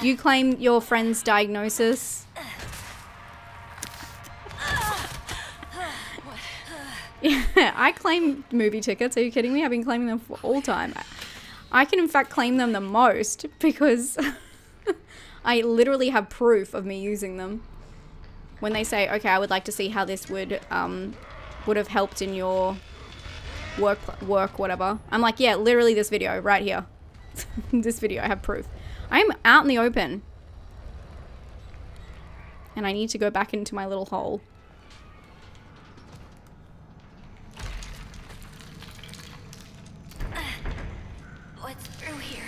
You claim your friend's diagnosis? Yeah, I claim movie tickets. Are you kidding me? I've been claiming them for all time. I can, in fact, claim them the most because I literally have proof of me using them. When they say, "Okay, I would like to see how this would um, would have helped in your work, work, whatever," I'm like, "Yeah, literally this video right here. this video, I have proof. I'm out in the open, and I need to go back into my little hole." What's through here?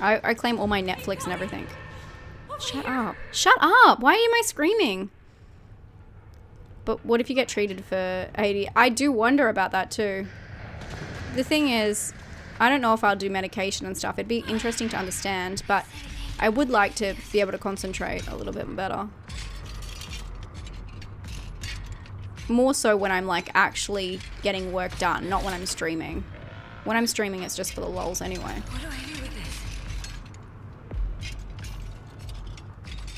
I, I claim all my Netflix and everything. Shut up. Shut up. Why am I screaming? But what if you get treated for 80? I do wonder about that too. The thing is, I don't know if I'll do medication and stuff. It'd be interesting to understand, but I would like to be able to concentrate a little bit better. More so when I'm like actually getting work done, not when I'm streaming. When I'm streaming, it's just for the lulz anyway. What do I do with this?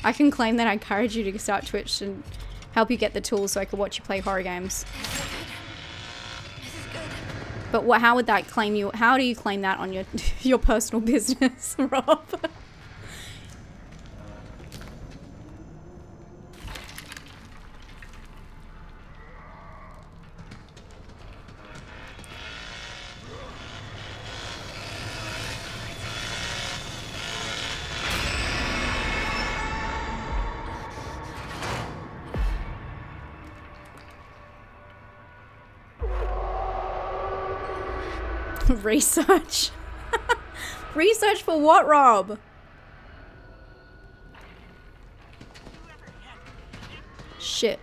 I can claim that I encourage you to start Twitch and help you get the tools so I can watch you play horror games. But what? How would that claim you? How do you claim that on your your personal business, Rob? Research. Research for what, Rob? Shit.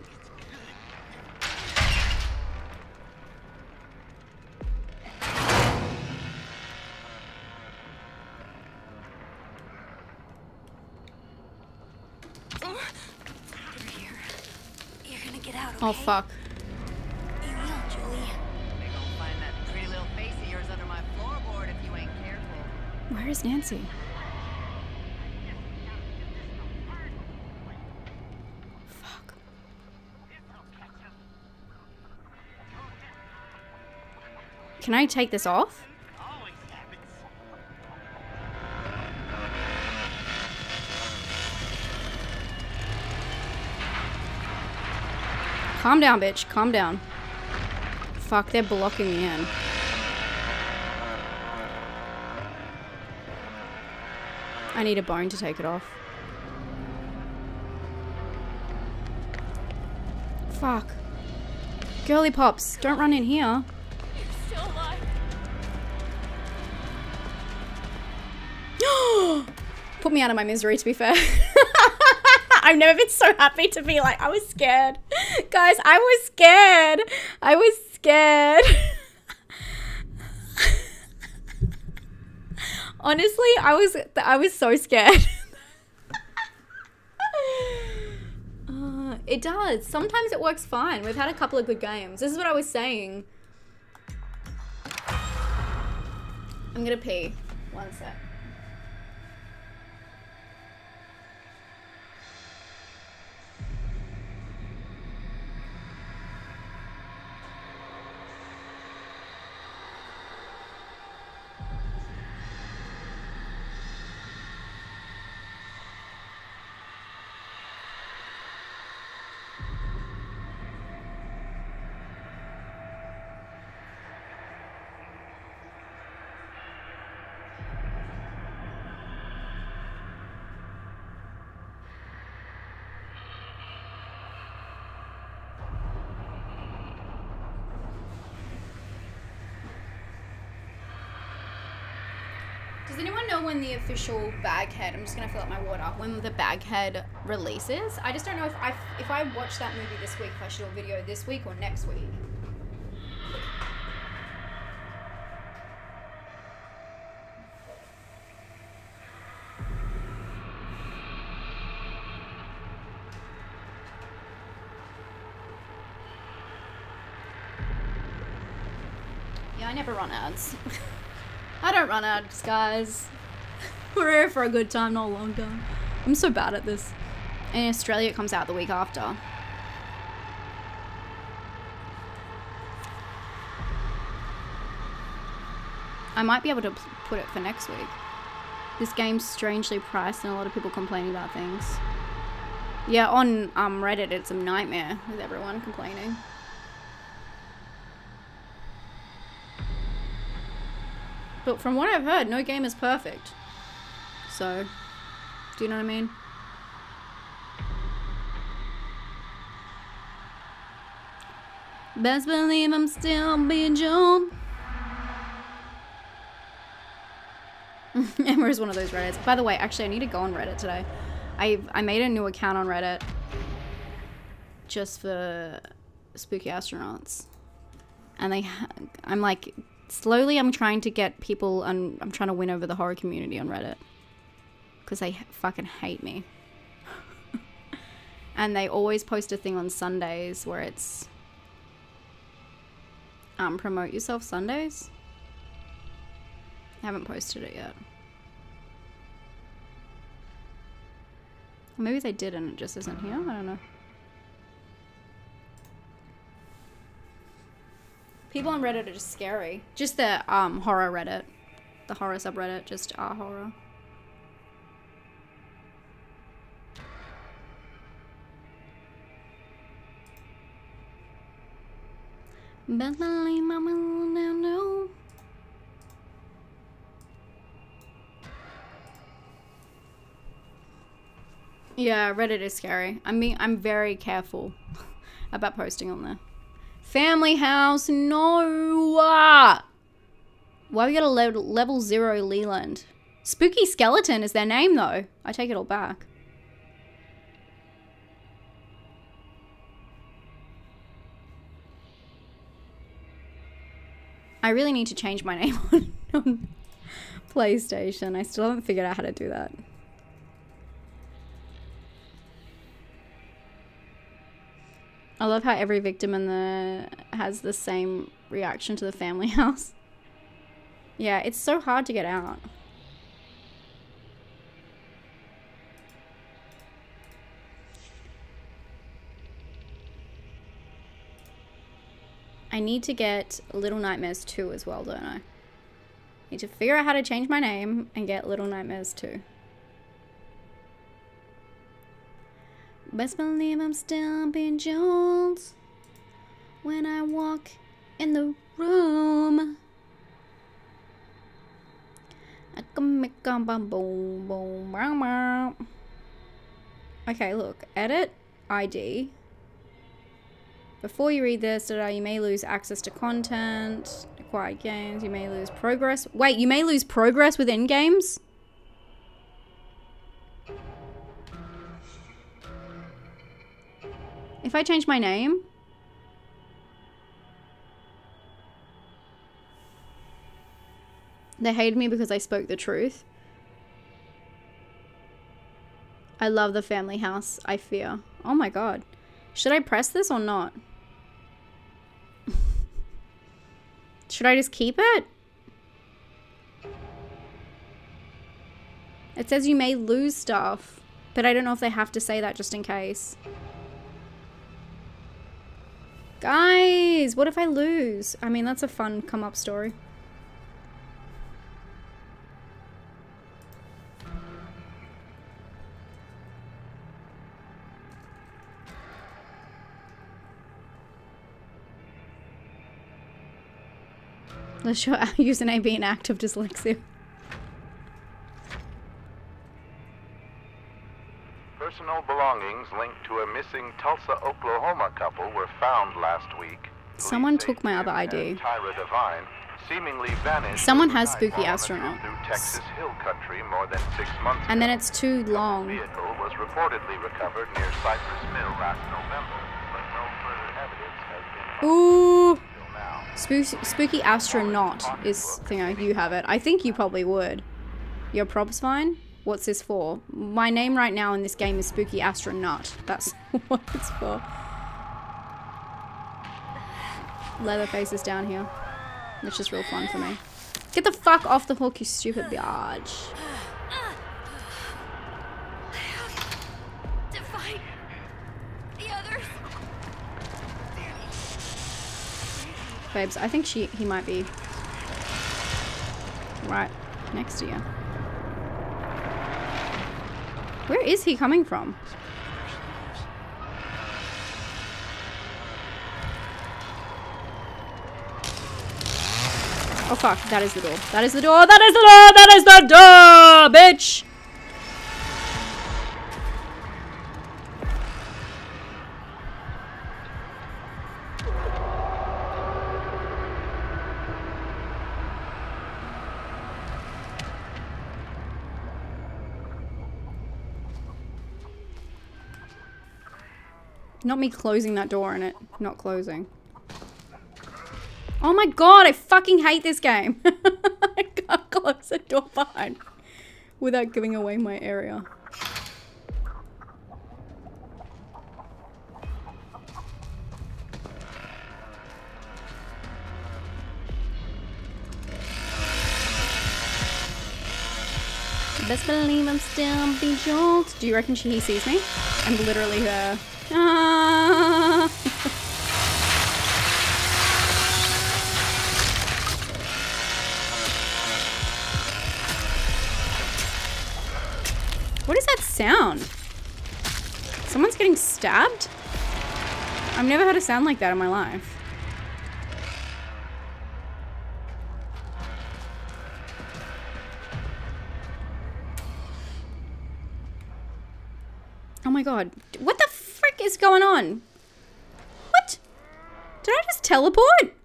Through here. You're gonna get out, Oh fuck. Where is Nancy? Fuck. Can I take this off? Calm down, bitch. Calm down. Fuck, they're blocking me in. I need a bone to take it off. Fuck. Girly pops, don't run in here. Put me out of my misery, to be fair. I've never been so happy to be like, I was scared. Guys, I was scared. I was scared. Honestly, I was I was so scared. Uh, it does. Sometimes it works fine. We've had a couple of good games. This is what I was saying. I'm gonna pee. One sec. The official Baghead? I'm just gonna fill up my water. When the Baghead releases, I just don't know if I if I watch that movie this week, if I should do a video this week or next week. Yeah, I never run ads. I don't run ads, guys. We're here for a good time, not a long time. I'm so bad at this. In Australia, it comes out the week after. I might be able to put it for next week. This game's strangely priced, and a lot of people complaining about things. Yeah, on um, Reddit, it's a nightmare with everyone complaining. But from what I've heard, no game is perfect. So, do you know what I mean? Best believe I'm still being Joan. Emma is one of those Reddits. By the way, actually, I need to go on Reddit today. I I made a new account on Reddit just for spooky astronauts, and they I'm like slowly I'm trying to get people and I'm trying to win over the horror community on Reddit because they fucking hate me. and they always post a thing on Sundays where it's um promote yourself Sundays. I haven't posted it yet. Maybe they did and it just isn't here. I don't know. People on Reddit are just scary. Just the um horror Reddit, the horror subreddit, just our horror. Know. Yeah, Reddit is scary. I mean, I'm very careful about posting on there. Family house, no. Why we got a level zero Leland? Spooky skeleton is their name though. I take it all back. I really need to change my name on, on PlayStation. I still haven't figured out how to do that. I love how every victim in the has the same reaction to the family house. Yeah, it's so hard to get out. I need to get Little Nightmares 2 as well, don't I? Need to figure out how to change my name and get Little Nightmares 2. Best believe I'm still being Jones when I walk in the room. I can make a boom boom boom. Okay, look, edit ID. Before you read this, you may lose access to content, acquired games, you may lose progress. Wait, you may lose progress within games? If I change my name? They hated me because I spoke the truth. I love the family house, I fear. Oh my god. Should I press this or not? Should I just keep it? It says you may lose stuff, but I don't know if they have to say that just in case. Guys, what if I lose? I mean, that's a fun come up story. Let's show username be an act of dyslexia. Personal belongings linked to a missing Tulsa, Oklahoma couple were found last week. Someone took my other ID. Tyra Devine seemingly vanished. Someone has Spooky Astronaut. Through Texas Hill Country more than six months And then it's too long. vehicle was reportedly recovered near Cypress Mill last November, but no further evidence has been Ooh. Spooky, astronaut is thingo. You have it. I think you probably would. Your props fine. What's this for? My name right now in this game is Spooky Astronaut. That's what it's for. Leatherface is down here, which is real fun for me. Get the fuck off the hook, you stupid bitch. Babes, I think she he might be right next to you. Where is he coming from? Oh fuck, that is the door. That is the door. That is the door. That is the door, bitch. Not me closing that door and it not closing. Oh my god, I fucking hate this game. I can't close the door behind without giving away my area. Best believe I'm still bejeweled. Do you reckon she sees me? I'm literally her. Ah. What is that sound? Someone's getting stabbed? I've never heard a sound like that in my life. Oh my god. What the frick is going on? What? Did I just teleport?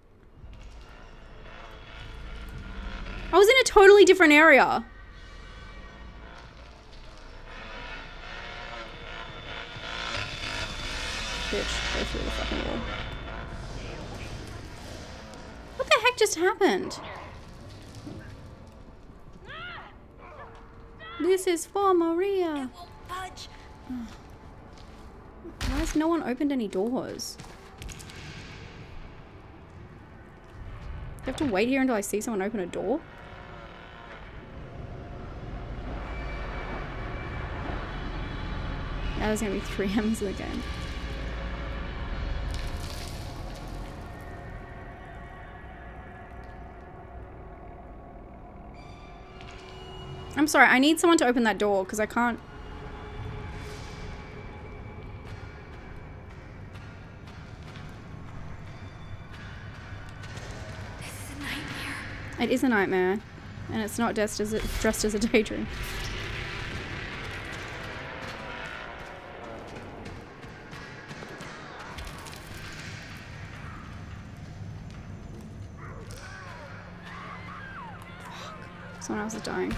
I was in a totally different area. Bitch, go through the fucking wall. What the heck just happened? This is for Maria. Why has no one opened any doors? Do have to wait here until I see someone open a door? Now there's gonna be three M's in the game. I'm sorry, I need someone to open that door because I can't. It is a nightmare, and it's not dressed as a, dressed as a daydream. Someone else is dying.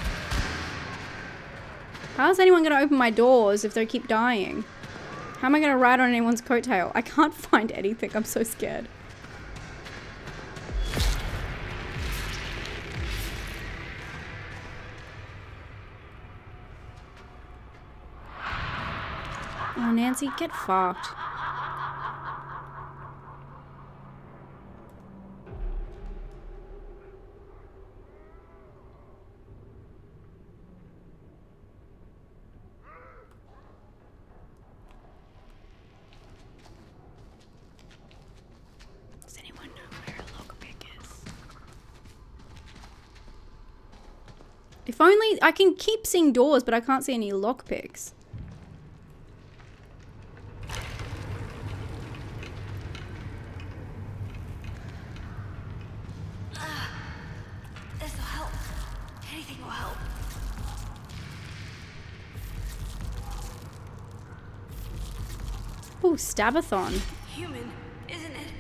How is anyone going to open my doors if they keep dying? How am I gonna ride on anyone's coattail? I can't find anything. I'm so scared. Nancy, get fucked. Does anyone know where a lockpick is? If only I can keep seeing doors, but I can't see any lockpicks. This'll help. Anything will help. Ooh, Stabathon. Human, isn't it?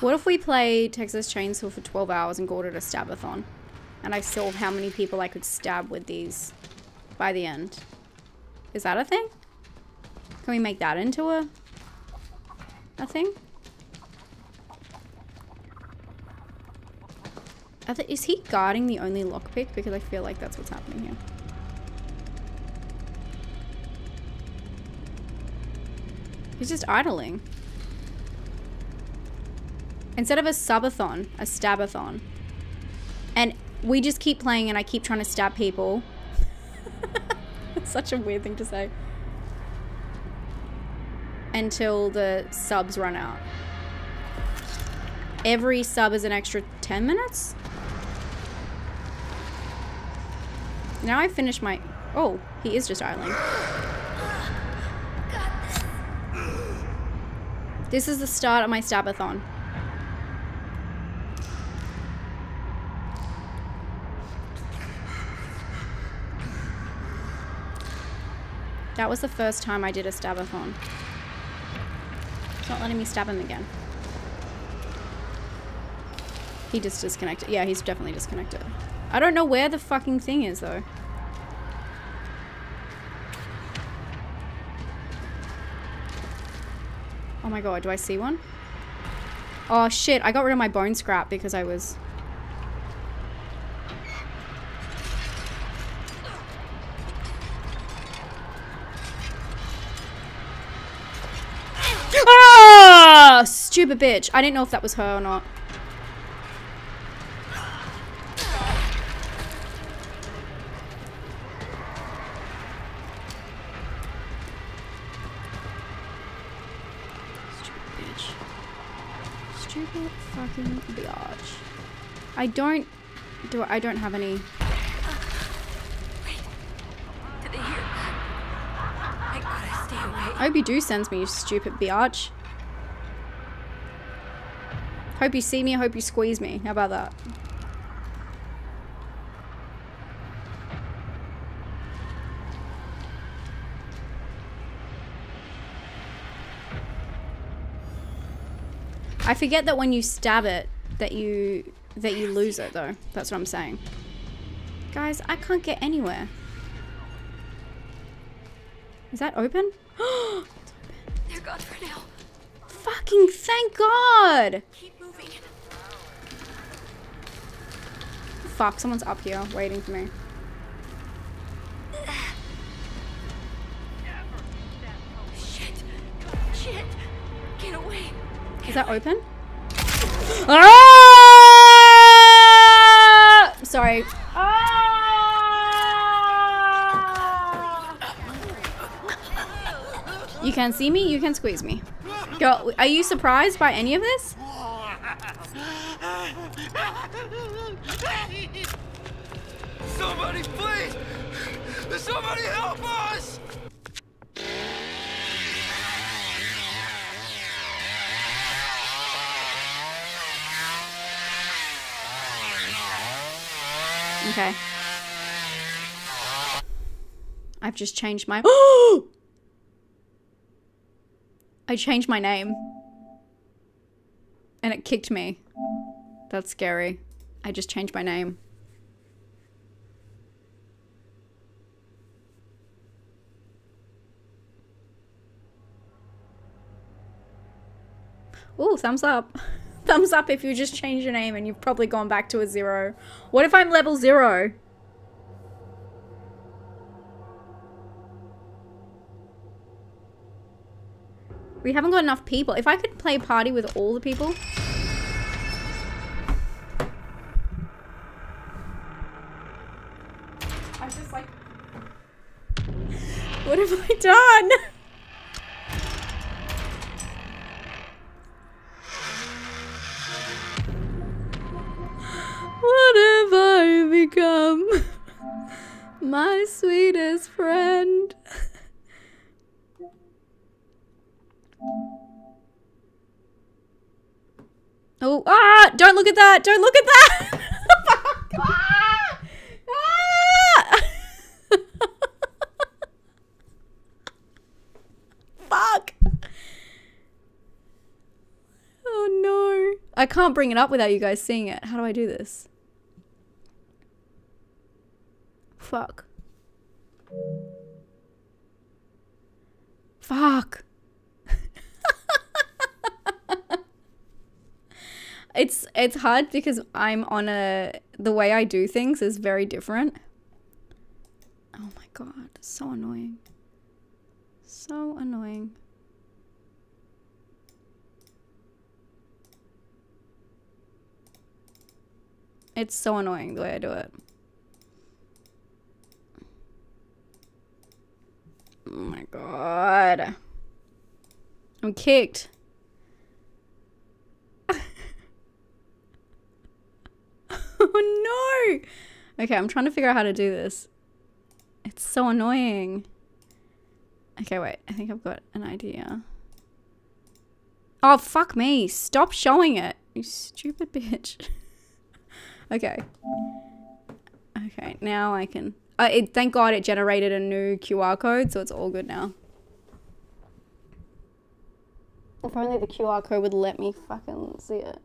What if we play Texas Chainsaw for 12 hours and called it a Stabathon? And I saw how many people I could stab with these by the end. Is that a thing? Can we make that into a, a thing? Is he guarding the only lockpick? Because I feel like that's what's happening here. He's just idling. Instead of a subathon, a stabathon. And we just keep playing and I keep trying to stab people. it's such a weird thing to say. Until the subs run out. Every sub is an extra 10 minutes? Now I finished my... Oh, he is just idling. This is the start of my stabathon. That was the first time I did a stabathon. It's not letting me stab him again. He just disconnected. Yeah, he's definitely disconnected. I don't know where the fucking thing is, though. My god, do I see one? Oh shit, I got rid of my bone scrap because I was... Ah! Stupid bitch. I didn't know if that was her or not. Stupid bitch. Stupid fucking biatch. I don't... Do I don't have any... I. I hope you do sense me, you stupid biatch. Hope you see me, I hope you squeeze me. How about that? I forget that when you stab it, that you that you lose it though. That's what I'm saying. Guys, I can't get anywhere. Is that open? They're gone for now. Fucking thank God! Keep moving. Fuck, someone's up here waiting for me. Shit. Shit. Get away. Is that open? Ah! Sorry. Ah! You can see me, you can squeeze me. Girl, are you surprised by any of this? Okay. I've just changed my. I changed my name. And it kicked me. That's scary. I just changed my name. Ooh, thumbs up. thumbs up if you just changed your name and you've probably gone back to a zero. What if I'm level zero? We haven't got enough people. If I could play party with all the people. I'm just like. What have I done? Look at that! Don't look at that! ah! Fuck! Oh no. I can't bring it up without you guys seeing it. How do I do this? Fuck. Fuck. It's it's hard because I'm on a the way I do things is very different. Oh my god, so annoying. So annoying. It's so annoying the way I do it. Oh my god. I'm kicked. oh no! Okay, I'm trying to figure out how to do this. It's so annoying. Okay, wait. I think I've got an idea. Oh, fuck me. Stop showing it. You stupid bitch. okay. Okay, now I can... Uh, it, thank God it generated a new QR code, so it's all good now. If only the QR code would let me fucking see it.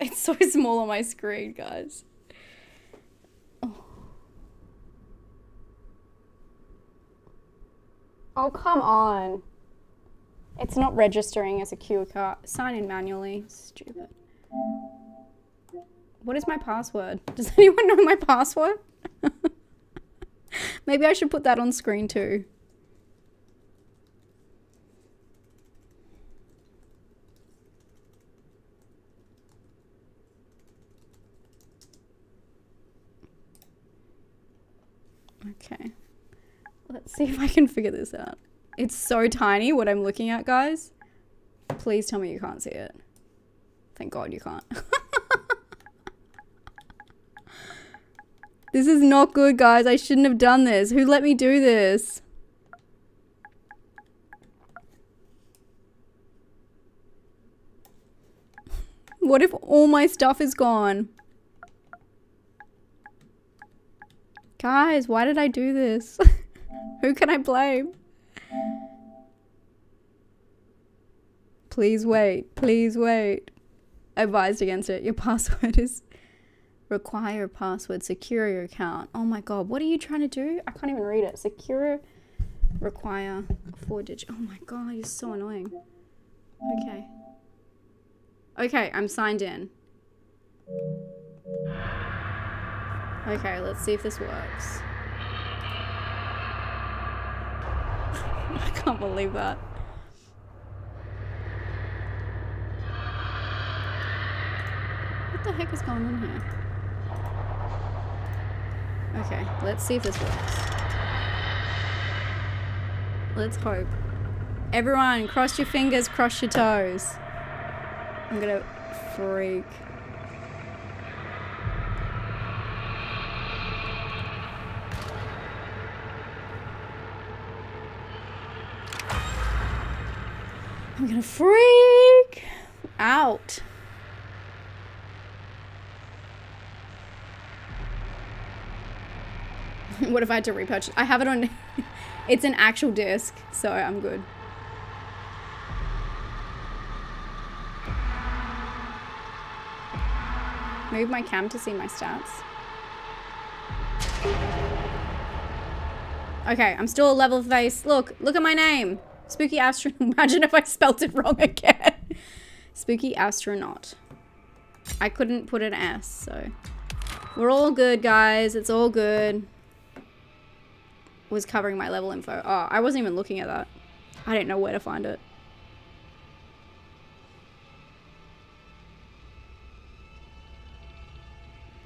it's so small on my screen, guys. Oh. oh, come on. It's not registering as a QR card. Sign in manually. Stupid. What is my password? Does anyone know my password? Maybe I should put that on screen too. Okay. Let's see if I can figure this out. It's so tiny what I'm looking at, guys. Please tell me you can't see it. Thank God you can't. this is not good, guys. I shouldn't have done this. Who let me do this? What if all my stuff is gone? Guys, why did I do this? Who can I blame? Please wait. Please wait. Advised against it. Your password is require a password. Secure your account. Oh my god. What are you trying to do? I can't even read it. Secure require four digit. Oh my god. You're so annoying. Okay. Okay. I'm signed in. Okay. Let's see if this works. I can't believe that. What the heck is going on here? Okay, let's see if this works. Let's hope. Everyone, cross your fingers, cross your toes. I'm gonna freak. I'm gonna freak out. what if I had to repurchase? I have it on. it's an actual disc, so I'm good. Move my cam to see my stats. Okay, I'm still a level face. Look, look at my name. Spooky astronaut. Imagine if I spelt it wrong again. Spooky astronaut. I couldn't put an S, so. We're all good, guys. It's all good. Was covering my level info. Oh, I wasn't even looking at that. I didn't know where to find it.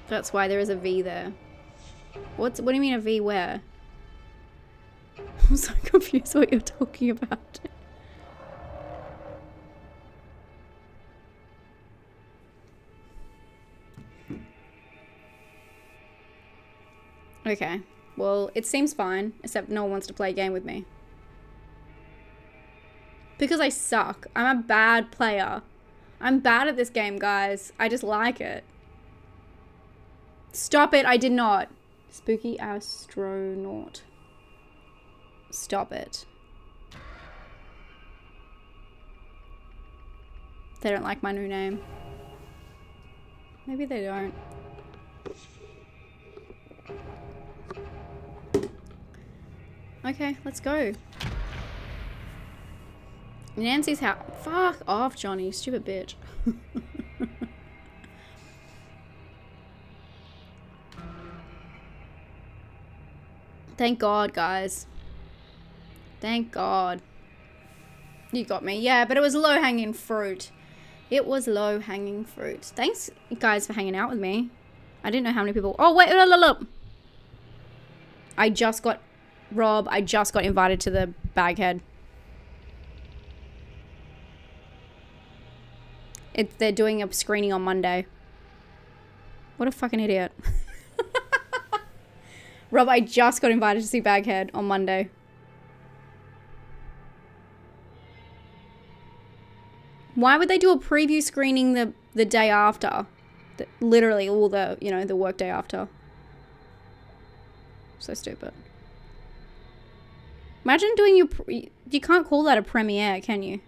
That's why there is a V there. What's what do you mean a V where? I'm so confused what you're talking about. Okay. Well, it seems fine, except no one wants to play a game with me. Because I suck. I'm a bad player. I'm bad at this game, guys. I just like it. Stop it, I did not. Spooky astronaut. Stop it. They don't like my new name. Maybe they don't. Okay, let's go. Nancy's house. Fuck off, Johnny. Stupid bitch. Thank God, guys. Thank God. You got me. Yeah, but it was low-hanging fruit. It was low-hanging fruit. Thanks, guys, for hanging out with me. I didn't know how many people... Oh, wait, look, look, look. I just got... Rob, I just got invited to the Baghead. It, they're doing a screening on Monday. What a fucking idiot. Rob, I just got invited to see Baghead on Monday. Why would they do a preview screening the, the day after? The, literally all the, you know, the work day after. So stupid. Imagine doing your... You can't call that a premiere, can you?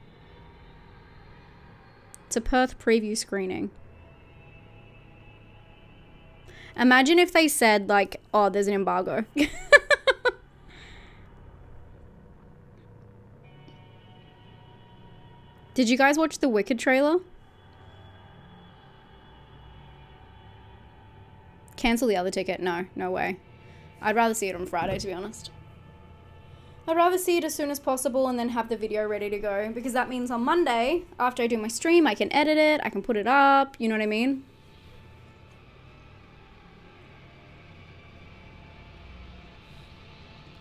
It's a Perth preview screening. Imagine if they said, like, oh, there's an embargo. Did you guys watch the Wicked trailer? Cancel the other ticket? No, no way. I'd rather see it on Friday, to be honest. I'd rather see it as soon as possible and then have the video ready to go because that means on Monday, after I do my stream, I can edit it, I can put it up, you know what I mean?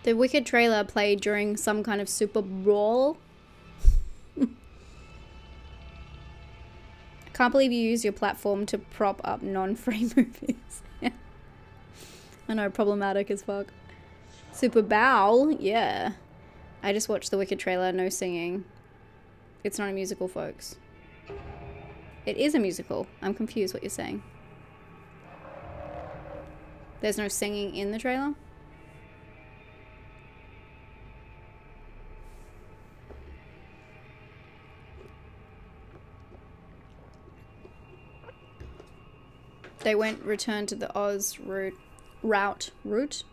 The Wicked trailer played during some kind of Super Bowl. Can't believe you use your platform to prop up non-free movies. I know, problematic as fuck. Super Bowl, yeah. I just watched the Wicked trailer, no singing. It's not a musical, folks. It is a musical. I'm confused what you're saying. There's no singing in the trailer? They went return to the Oz route. Route. Route?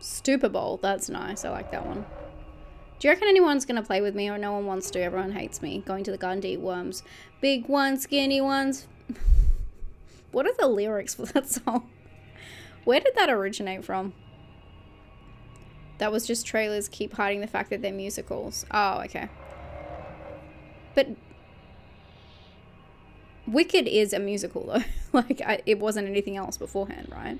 Stupid Bowl. That's nice. I like that one. Do you reckon anyone's to play with me or no one wants to? Everyone hates me. Going to the garden to eat worms. Big ones, skinny ones. what are the lyrics for that song? Where did that originate from? That was just trailers keep hiding the fact that they're musicals. Oh, okay. But Wicked is a musical though. like I, it wasn't anything else beforehand, right?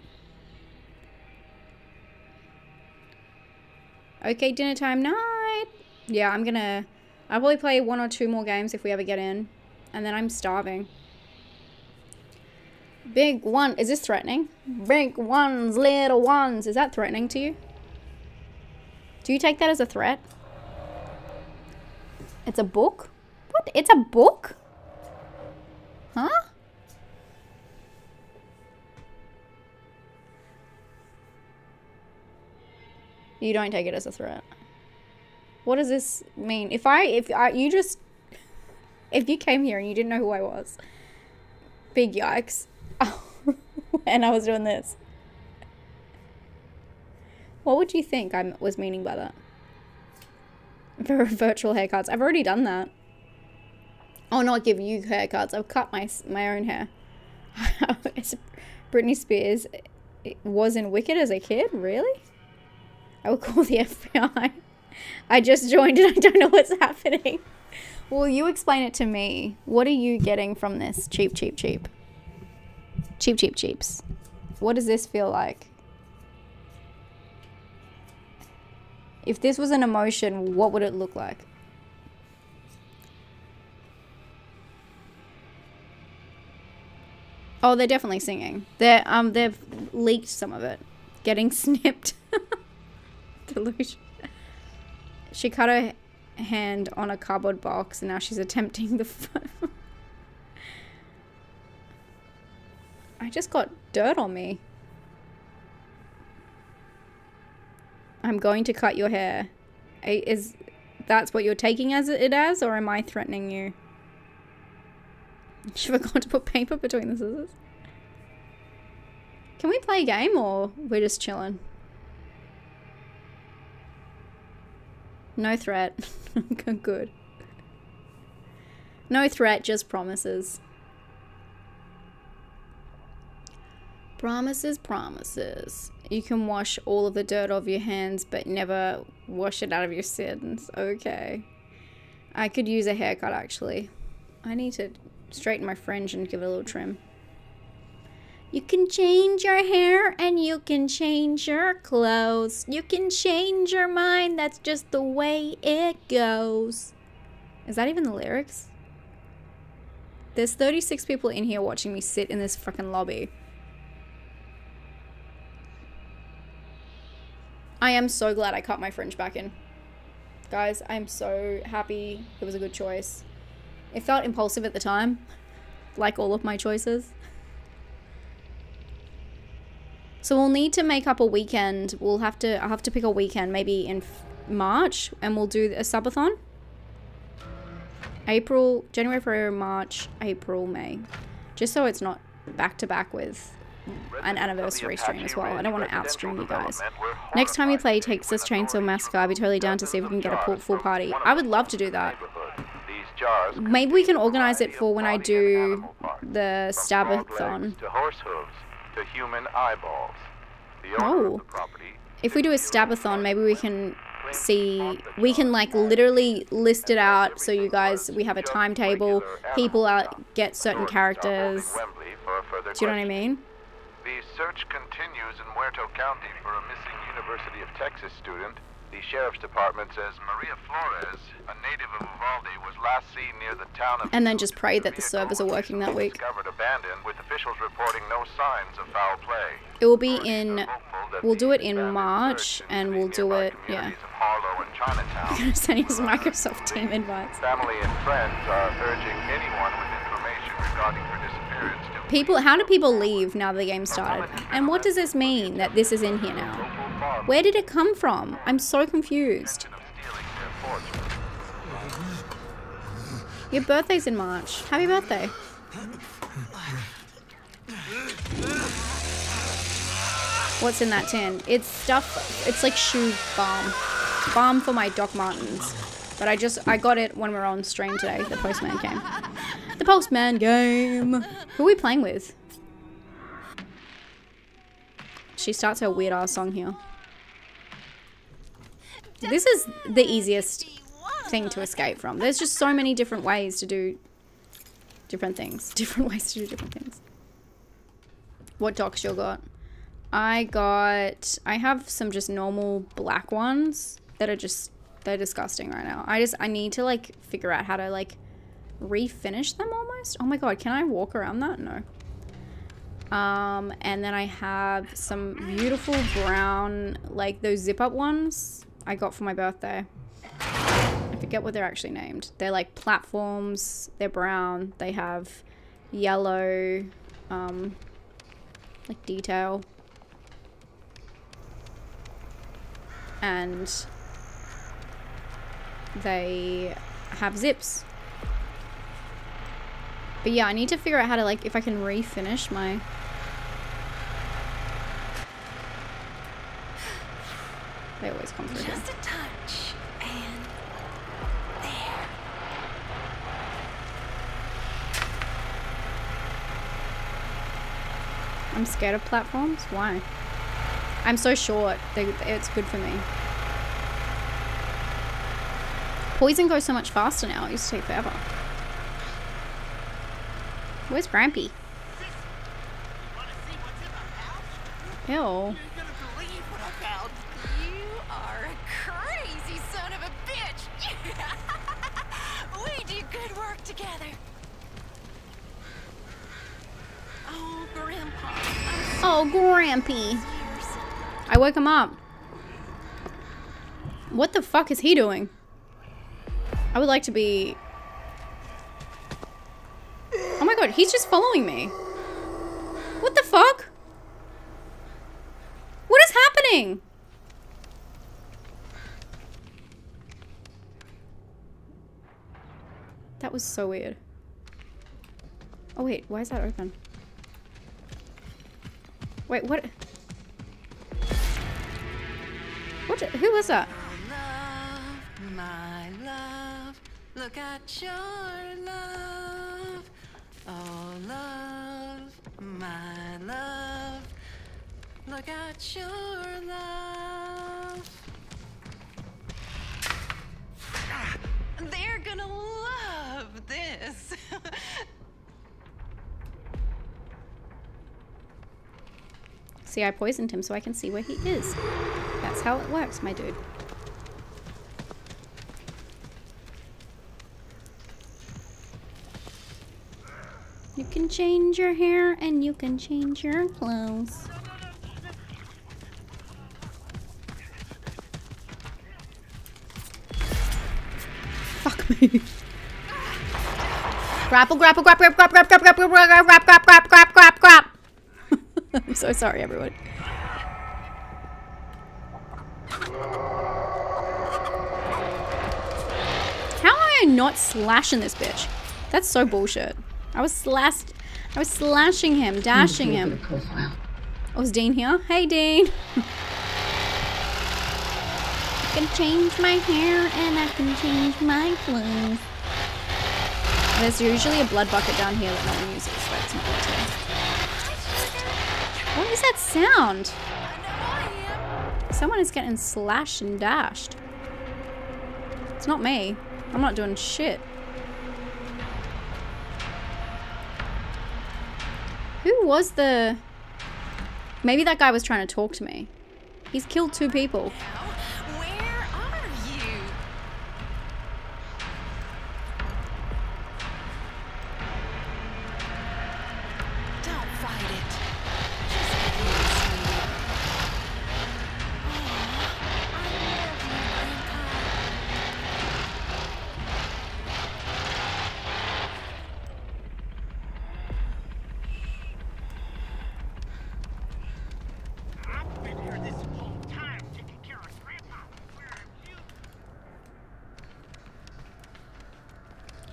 Okay, dinner time night. Yeah, I'm gonna... I'll probably play one or two more games if we ever get in. And then I'm starving. Big one. Is this threatening? Big ones, little ones. Is that threatening to you? Do you take that as a threat? It's a book? What? It's a book? Huh? You don't take it as a threat. What does this mean? If I, if I, you just, if you came here and you didn't know who I was, big yikes. and I was doing this. What would you think I was meaning by that? for virtual haircuts. I've already done that. Oh, not give you haircuts. I've cut my my own hair. Britney Spears was in Wicked as a kid. Really? I will call the FBI. I just joined and I don't know what's happening. Well, you explain it to me. What are you getting from this? Cheap, cheap, cheap. Cheap, cheap, cheaps. What does this feel like? If this was an emotion, what would it look like? Oh, they're definitely singing. They're um they've leaked some of it. Getting snipped. Delusion. She cut her hand on a cardboard box and now she's attempting the. I just got dirt on me. I'm going to cut your hair. Is that's what you're taking as it as, or am I threatening you? She forgot to put paper between the scissors. Can we play a game or we're just chilling? No threat. Good. No threat, just promises. Promises, promises. You can wash all of the dirt off your hands, but never wash it out of your sins. Okay. I could use a haircut actually. I need to straighten my fringe and give it a little trim. You can change your hair and you can change your clothes. You can change your mind. That's just the way it goes. Is that even the lyrics? There's 36 people in here watching me sit in this fucking lobby. I am so glad I cut my fringe back in. Guys, I'm so happy it was a good choice. It felt impulsive at the time, like all of my choices. So we'll need to make up a weekend. We'll have to, I'll have to pick a weekend, maybe in March, and we'll do a subathon. April, January, February, March, April, May. Just so it's not back to back with an anniversary stream as well. I don't want to outstream you guys. Next time you play Texas Chainsaw Massacre, I'll be totally down to see if we can get a full- full party. I would love to do that. Jars Maybe we can organize it for when I do the Stabathon. to horse hooves to human eyeballs. Oh. of the property If we do a Stabathon, maybe we can see, we can like literally list it out so you guys, we have a timetable, people out get certain characters. Wembley for further Do you know what I mean? The search continues in Muerto County for a missing University of Texas student. The sheriff's department says Maria Flores, a native of Uvalde, was last seen near the town of And then just pray that the servers are working that week. discovered abandoned, with officials reporting no signs of foul play. It will be in, we'll do it in March and we'll do it, yeah. Of Harlow and Chinatown. I'm gonna send you Microsoft team invites. Family and friends are urging anyone with information regarding her disappearance to People, how do people leave now the game started? And what does this mean that this is in here now? Where did it come from? I'm so confused. Your birthday's in March. Happy birthday. What's in that tin? It's stuff, it's like shoe balm. Balm for my Doc Martens. But I just, I got it when we were on stream today. The postman came. The postman game. Who are we playing with? She starts her weird ass song here. This is the easiest thing to escape from. There's just so many different ways to do different things. Different ways to do different things. What docs you got? I got I have some just normal black ones that are just they're disgusting right now. I just I need to like figure out how to like refinish them almost. Oh my god, can I walk around that? No. Um and then I have some beautiful brown like those zip up ones I got for my birthday. I forget what they're actually named. They're like platforms. They're brown. They have yellow, um, like detail. And they have zips. But yeah, I need to figure out how to like, if I can refinish my... They always come through. Just a touch, and there. I'm scared of platforms. Why? I'm so short. They, it's good for me. Poison goes so much faster now. It used to take forever. Where's Grampy? Ew. Oh, Grampy. I wake him up. What the fuck is he doing? I would like to be... Oh my god, he's just following me. What the fuck? What is happening? That was so weird. Oh wait, why is that open? Wait, what? What? Who was that? Love, my love, look at your love. Oh, love, my love, look at your love. They're gonna love this. See, I poisoned him so I can see where he is. That's how it works, my dude. You can change your hair and you can change your clothes. Fuck me. Grapple, grapple, grab, grab, grab, grab, grab, grab, grab, grab, grab, grab, grab, grab. I'm so sorry, everyone. How am I not slashing this bitch? That's so bullshit. I was slashed. I was slashing him, dashing him. Oh, is Dean here? Hey, Dean. I can change my hair and I can change my clothes. There's usually a blood bucket down here that no one uses, but it's not today. What is that sound? Someone is getting slashed and dashed. It's not me. I'm not doing shit. Who was the... Maybe that guy was trying to talk to me. He's killed two people.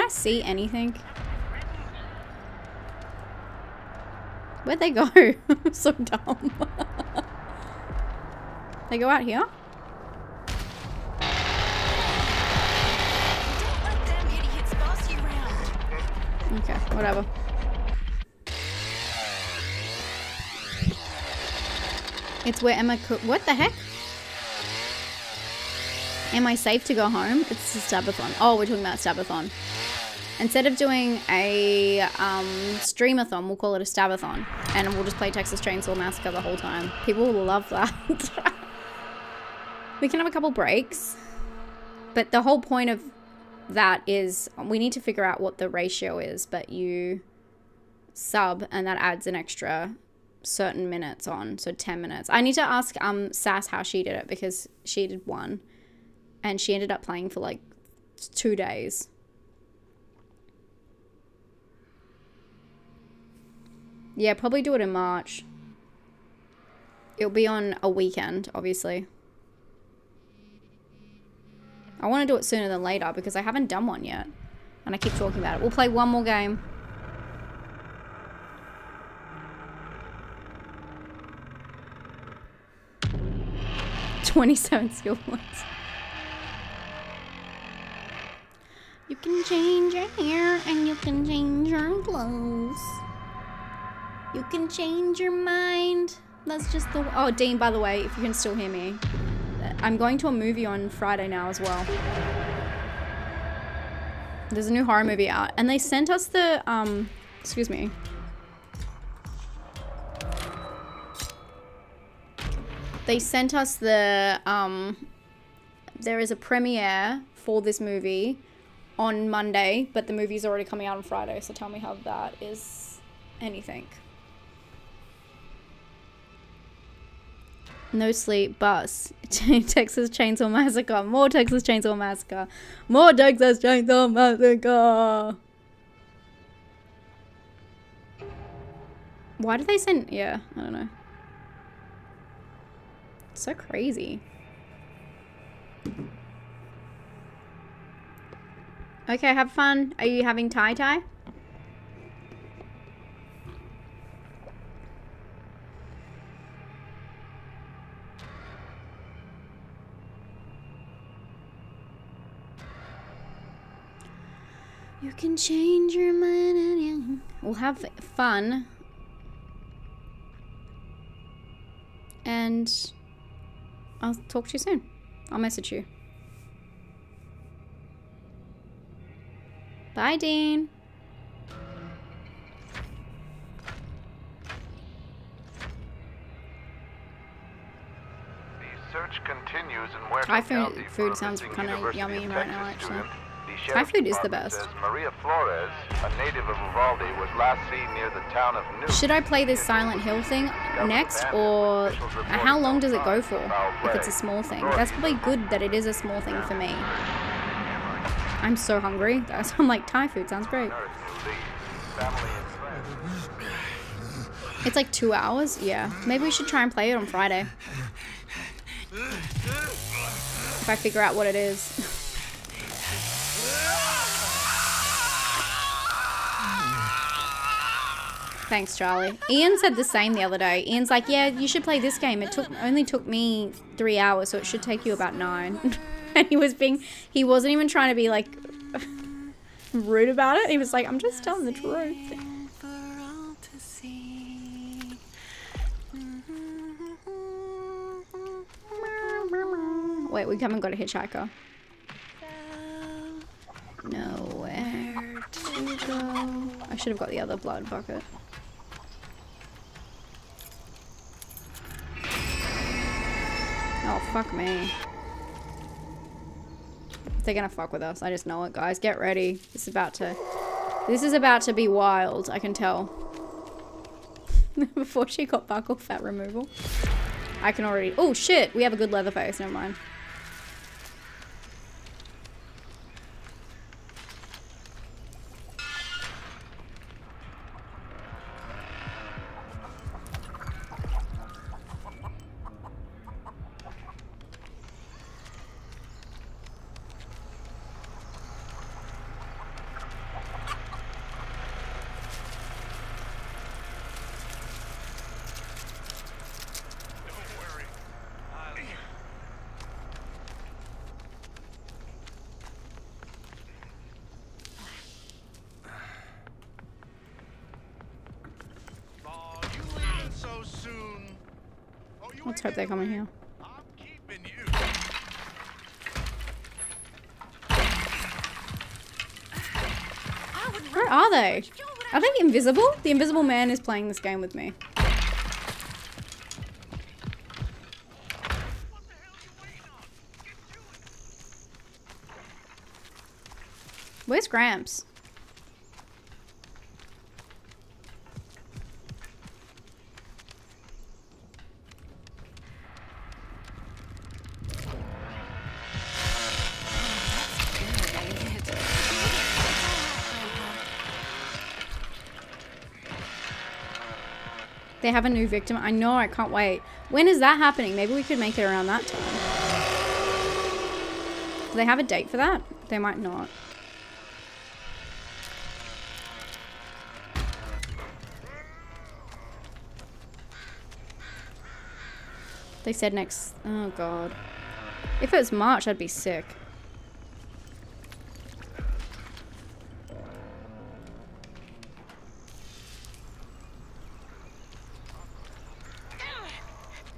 can I see anything? Where'd they go? So dumb. they go out here? Okay, whatever. It's where Emma could. What the heck? Am I safe to go home? It's a Stabathon. Oh, we're talking about Stabathon. Instead of doing a um, streamathon, we'll call it a Stabathon. And we'll just play Texas Chainsaw Massacre the whole time. People will love that. we can have a couple breaks. But the whole point of that is we need to figure out what the ratio is, but you sub and that adds an extra certain minutes on, so 10 minutes. I need to ask um Sass how she did it because she did one and she ended up playing for like 2 days. Yeah, probably do it in March. It'll be on a weekend, obviously. I want to do it sooner than later because I haven't done one yet. And I keep talking about it. We'll play one more game. Twenty-seven skill points. You can change your hair and you can change your clothes. You can change your mind. That's just the. Oh, Dean, by the way, if you can still hear me, I'm going to a movie on Friday now as well. There's a new horror movie out, and they sent us the. Um, excuse me. They sent us the. Um, there is a premiere for this movie on Monday, but the movie's already coming out on Friday. So tell me how that is anything. No sleep, bus, Texas Chainsaw Massacre, more Texas Chainsaw Massacre, more Texas Chainsaw Massacre. Why did they send? Yeah, I don't know. It's So crazy. Okay, have fun. Are you having tie tie? You can change your mind and you... We'll have fun. And I'll talk to you soon. I'll message you. Bye, Dean. The search continues in Muerto Thai food, food sounds kind of yummy right now, actually. Thai food is the best. Maria Flores, a native of Uvalde, was last seen near the town of New. Should I play this Silent Hill thing next, or how long does it go for if it's a small thing? That's probably good that it is a small thing for me. I'm so hungry. I'm like, Thai food sounds great. It's like two hours? Yeah. Maybe we should try and play it on Friday. If I figure out what it is. Thanks, Charlie. Ian said the same the other day. Ian's like, yeah, you should play this game. It took only took me three hours, so it should take you about nine. and he was being, he wasn't even trying to be like rude about it. He was like, I'm just telling the truth. For all to see. Wait, we haven't got a hitchhiker. Nowhere to go. I should have got the other blood bucket. Oh, fuck me. They're gonna fuck with us. I just know it, guys. Get ready. This is about to... This is about to be wild, I can tell. Before she got buccal fat removal. I can already... Oh, shit! We have a good Leatherface. Never mind. Aw, you leaving so soon? Oh, in here. Where are they? Are they invisible? The invisible man is playing this game with me. Where's Gramps? They have a new victim. I know, I can't wait. When is that happening? Maybe we could make it around that time. Do they have a date for that? They might not. They said next. Oh god. If it was March, I'd be sick.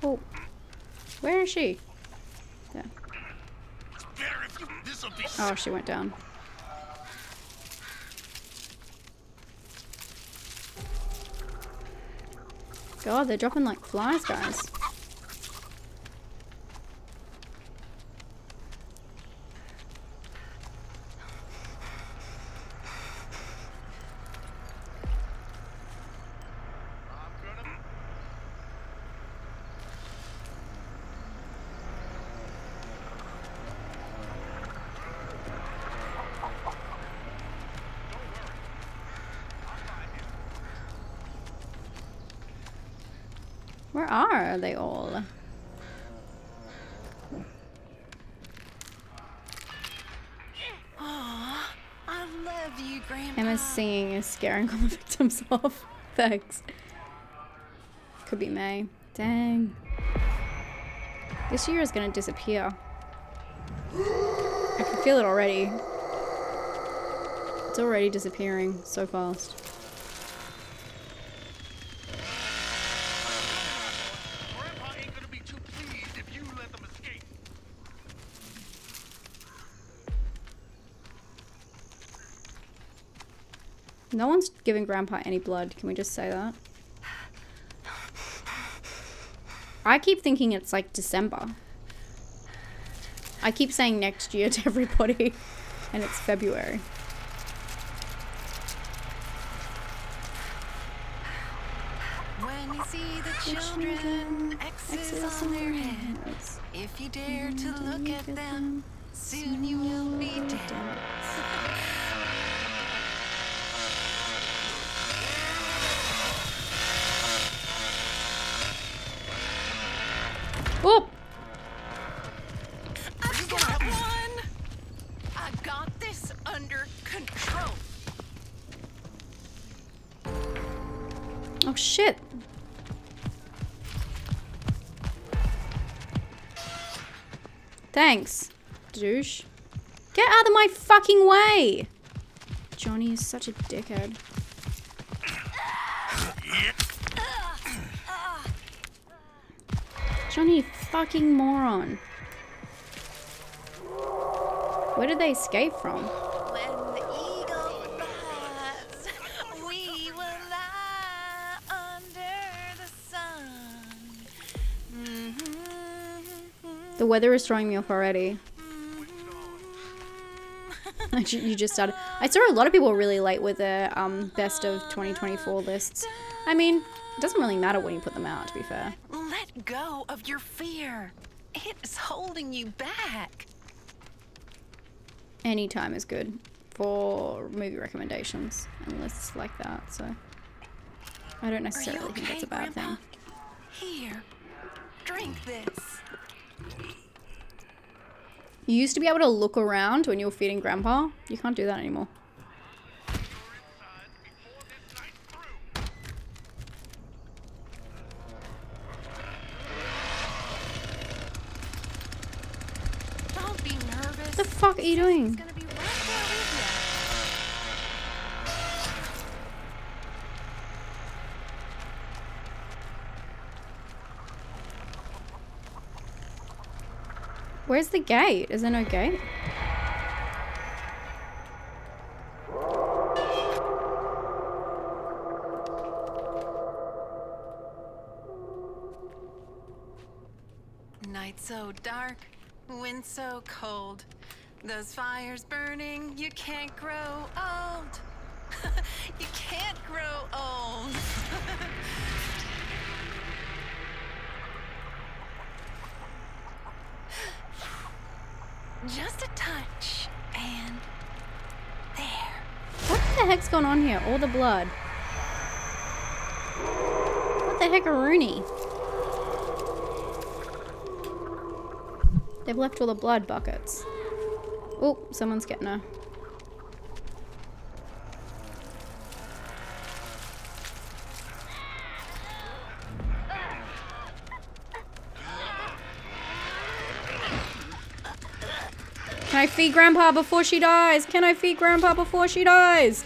Oh. Where is she? There. Oh, she went down. God, they're dropping like flies, guys. Where are they all? I love you, Grandpa. Emma's singing is scaring all the victims off. Thanks. Could be May. Dang. This year is gonna disappear. I can feel it already. It's already disappearing so fast. Grandpa ain't gonna be too pleased if you let them escape. Giving Grandpa any blood. Can we just say that? I keep thinking it's like December. I keep saying next year to everybody, and it's February. Oh! I got one! I got this under control. Oh shit! Thanks, douche. Get out of my fucking way! Johnny is such a dickhead. Fucking moron. Where did they escape from? When the eagle flies, we will lie under the sun. Mm-hmm. The weather is throwing me off already. You just started. I saw a lot of people really late with their um, best of 2024 lists. I mean, it doesn't really matter when you put them out, to be fair. Let go of your fear. It is holding you back. Any time is good for movie recommendations and lists like that, so I don't necessarily you think that's a bad Grandpa? thing. Here, drink this. You used to be able to look around when you were feeding Grandpa. You can't do that anymore. Don't be nervous. What the fuck are you doing? Where's the gate? Is there no gate? Night so dark, wind so cold. Those fires burning, you can't grow old. you can't grow old. Just a touch, and there. What the heck's going on here? All the blood. What the heck Rooney? They've left all the blood buckets. Oh, someone's getting her. Can I feed Grandpa before she dies? Can I feed Grandpa before she dies?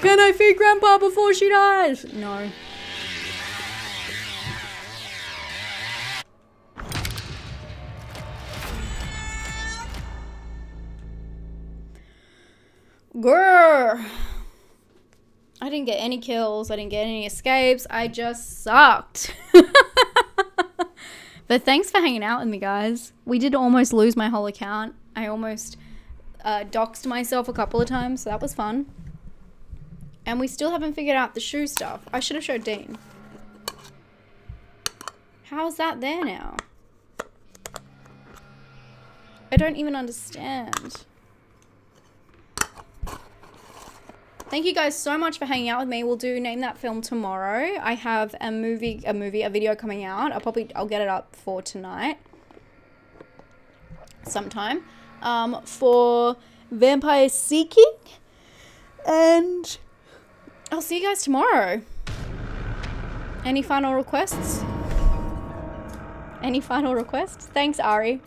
Can I feed Grandpa before she dies? No. I didn't get any kills. I didn't get any escapes. I just sucked. but thanks for hanging out with me, guys. We did almost lose my whole account. I almost uh, doxed myself a couple of times, so that was fun. And we still haven't figured out the shoe stuff. I should have showed Dean. How's that there now? I don't even understand. Thank you guys so much for hanging out with me. We'll do name that film tomorrow. I have a movie, a movie, a video coming out. I'll probably, I'll get it up for tonight, sometime, um, for Vampire Seeking, and I'll see you guys tomorrow. Any final requests? Any final requests? Thanks, Ari.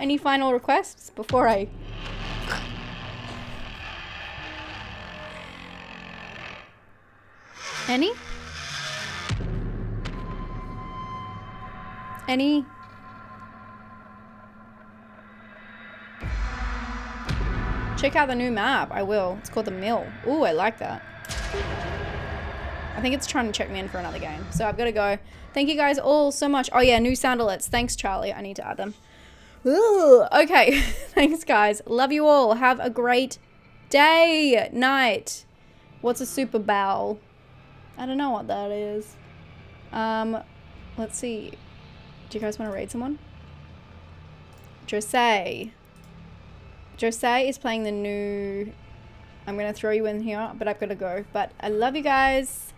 Any final requests before I Any? Any? Check out the new map. I will. It's called the Mill. Ooh, I like that. I think it's trying to check me in for another game. So I've got to go. Thank you guys all so much. Oh yeah, new sound alerts. Thanks, Charlie. I need to add them. Ooh, okay. Thanks, guys. Love you all. Have a great day, night. What's a super bowel? I don't know what that is. Um, let's see. Do you guys want to raid someone? Jose. Jose is playing the new... I'm going to throw you in here, but I've got to go. But I love you guys.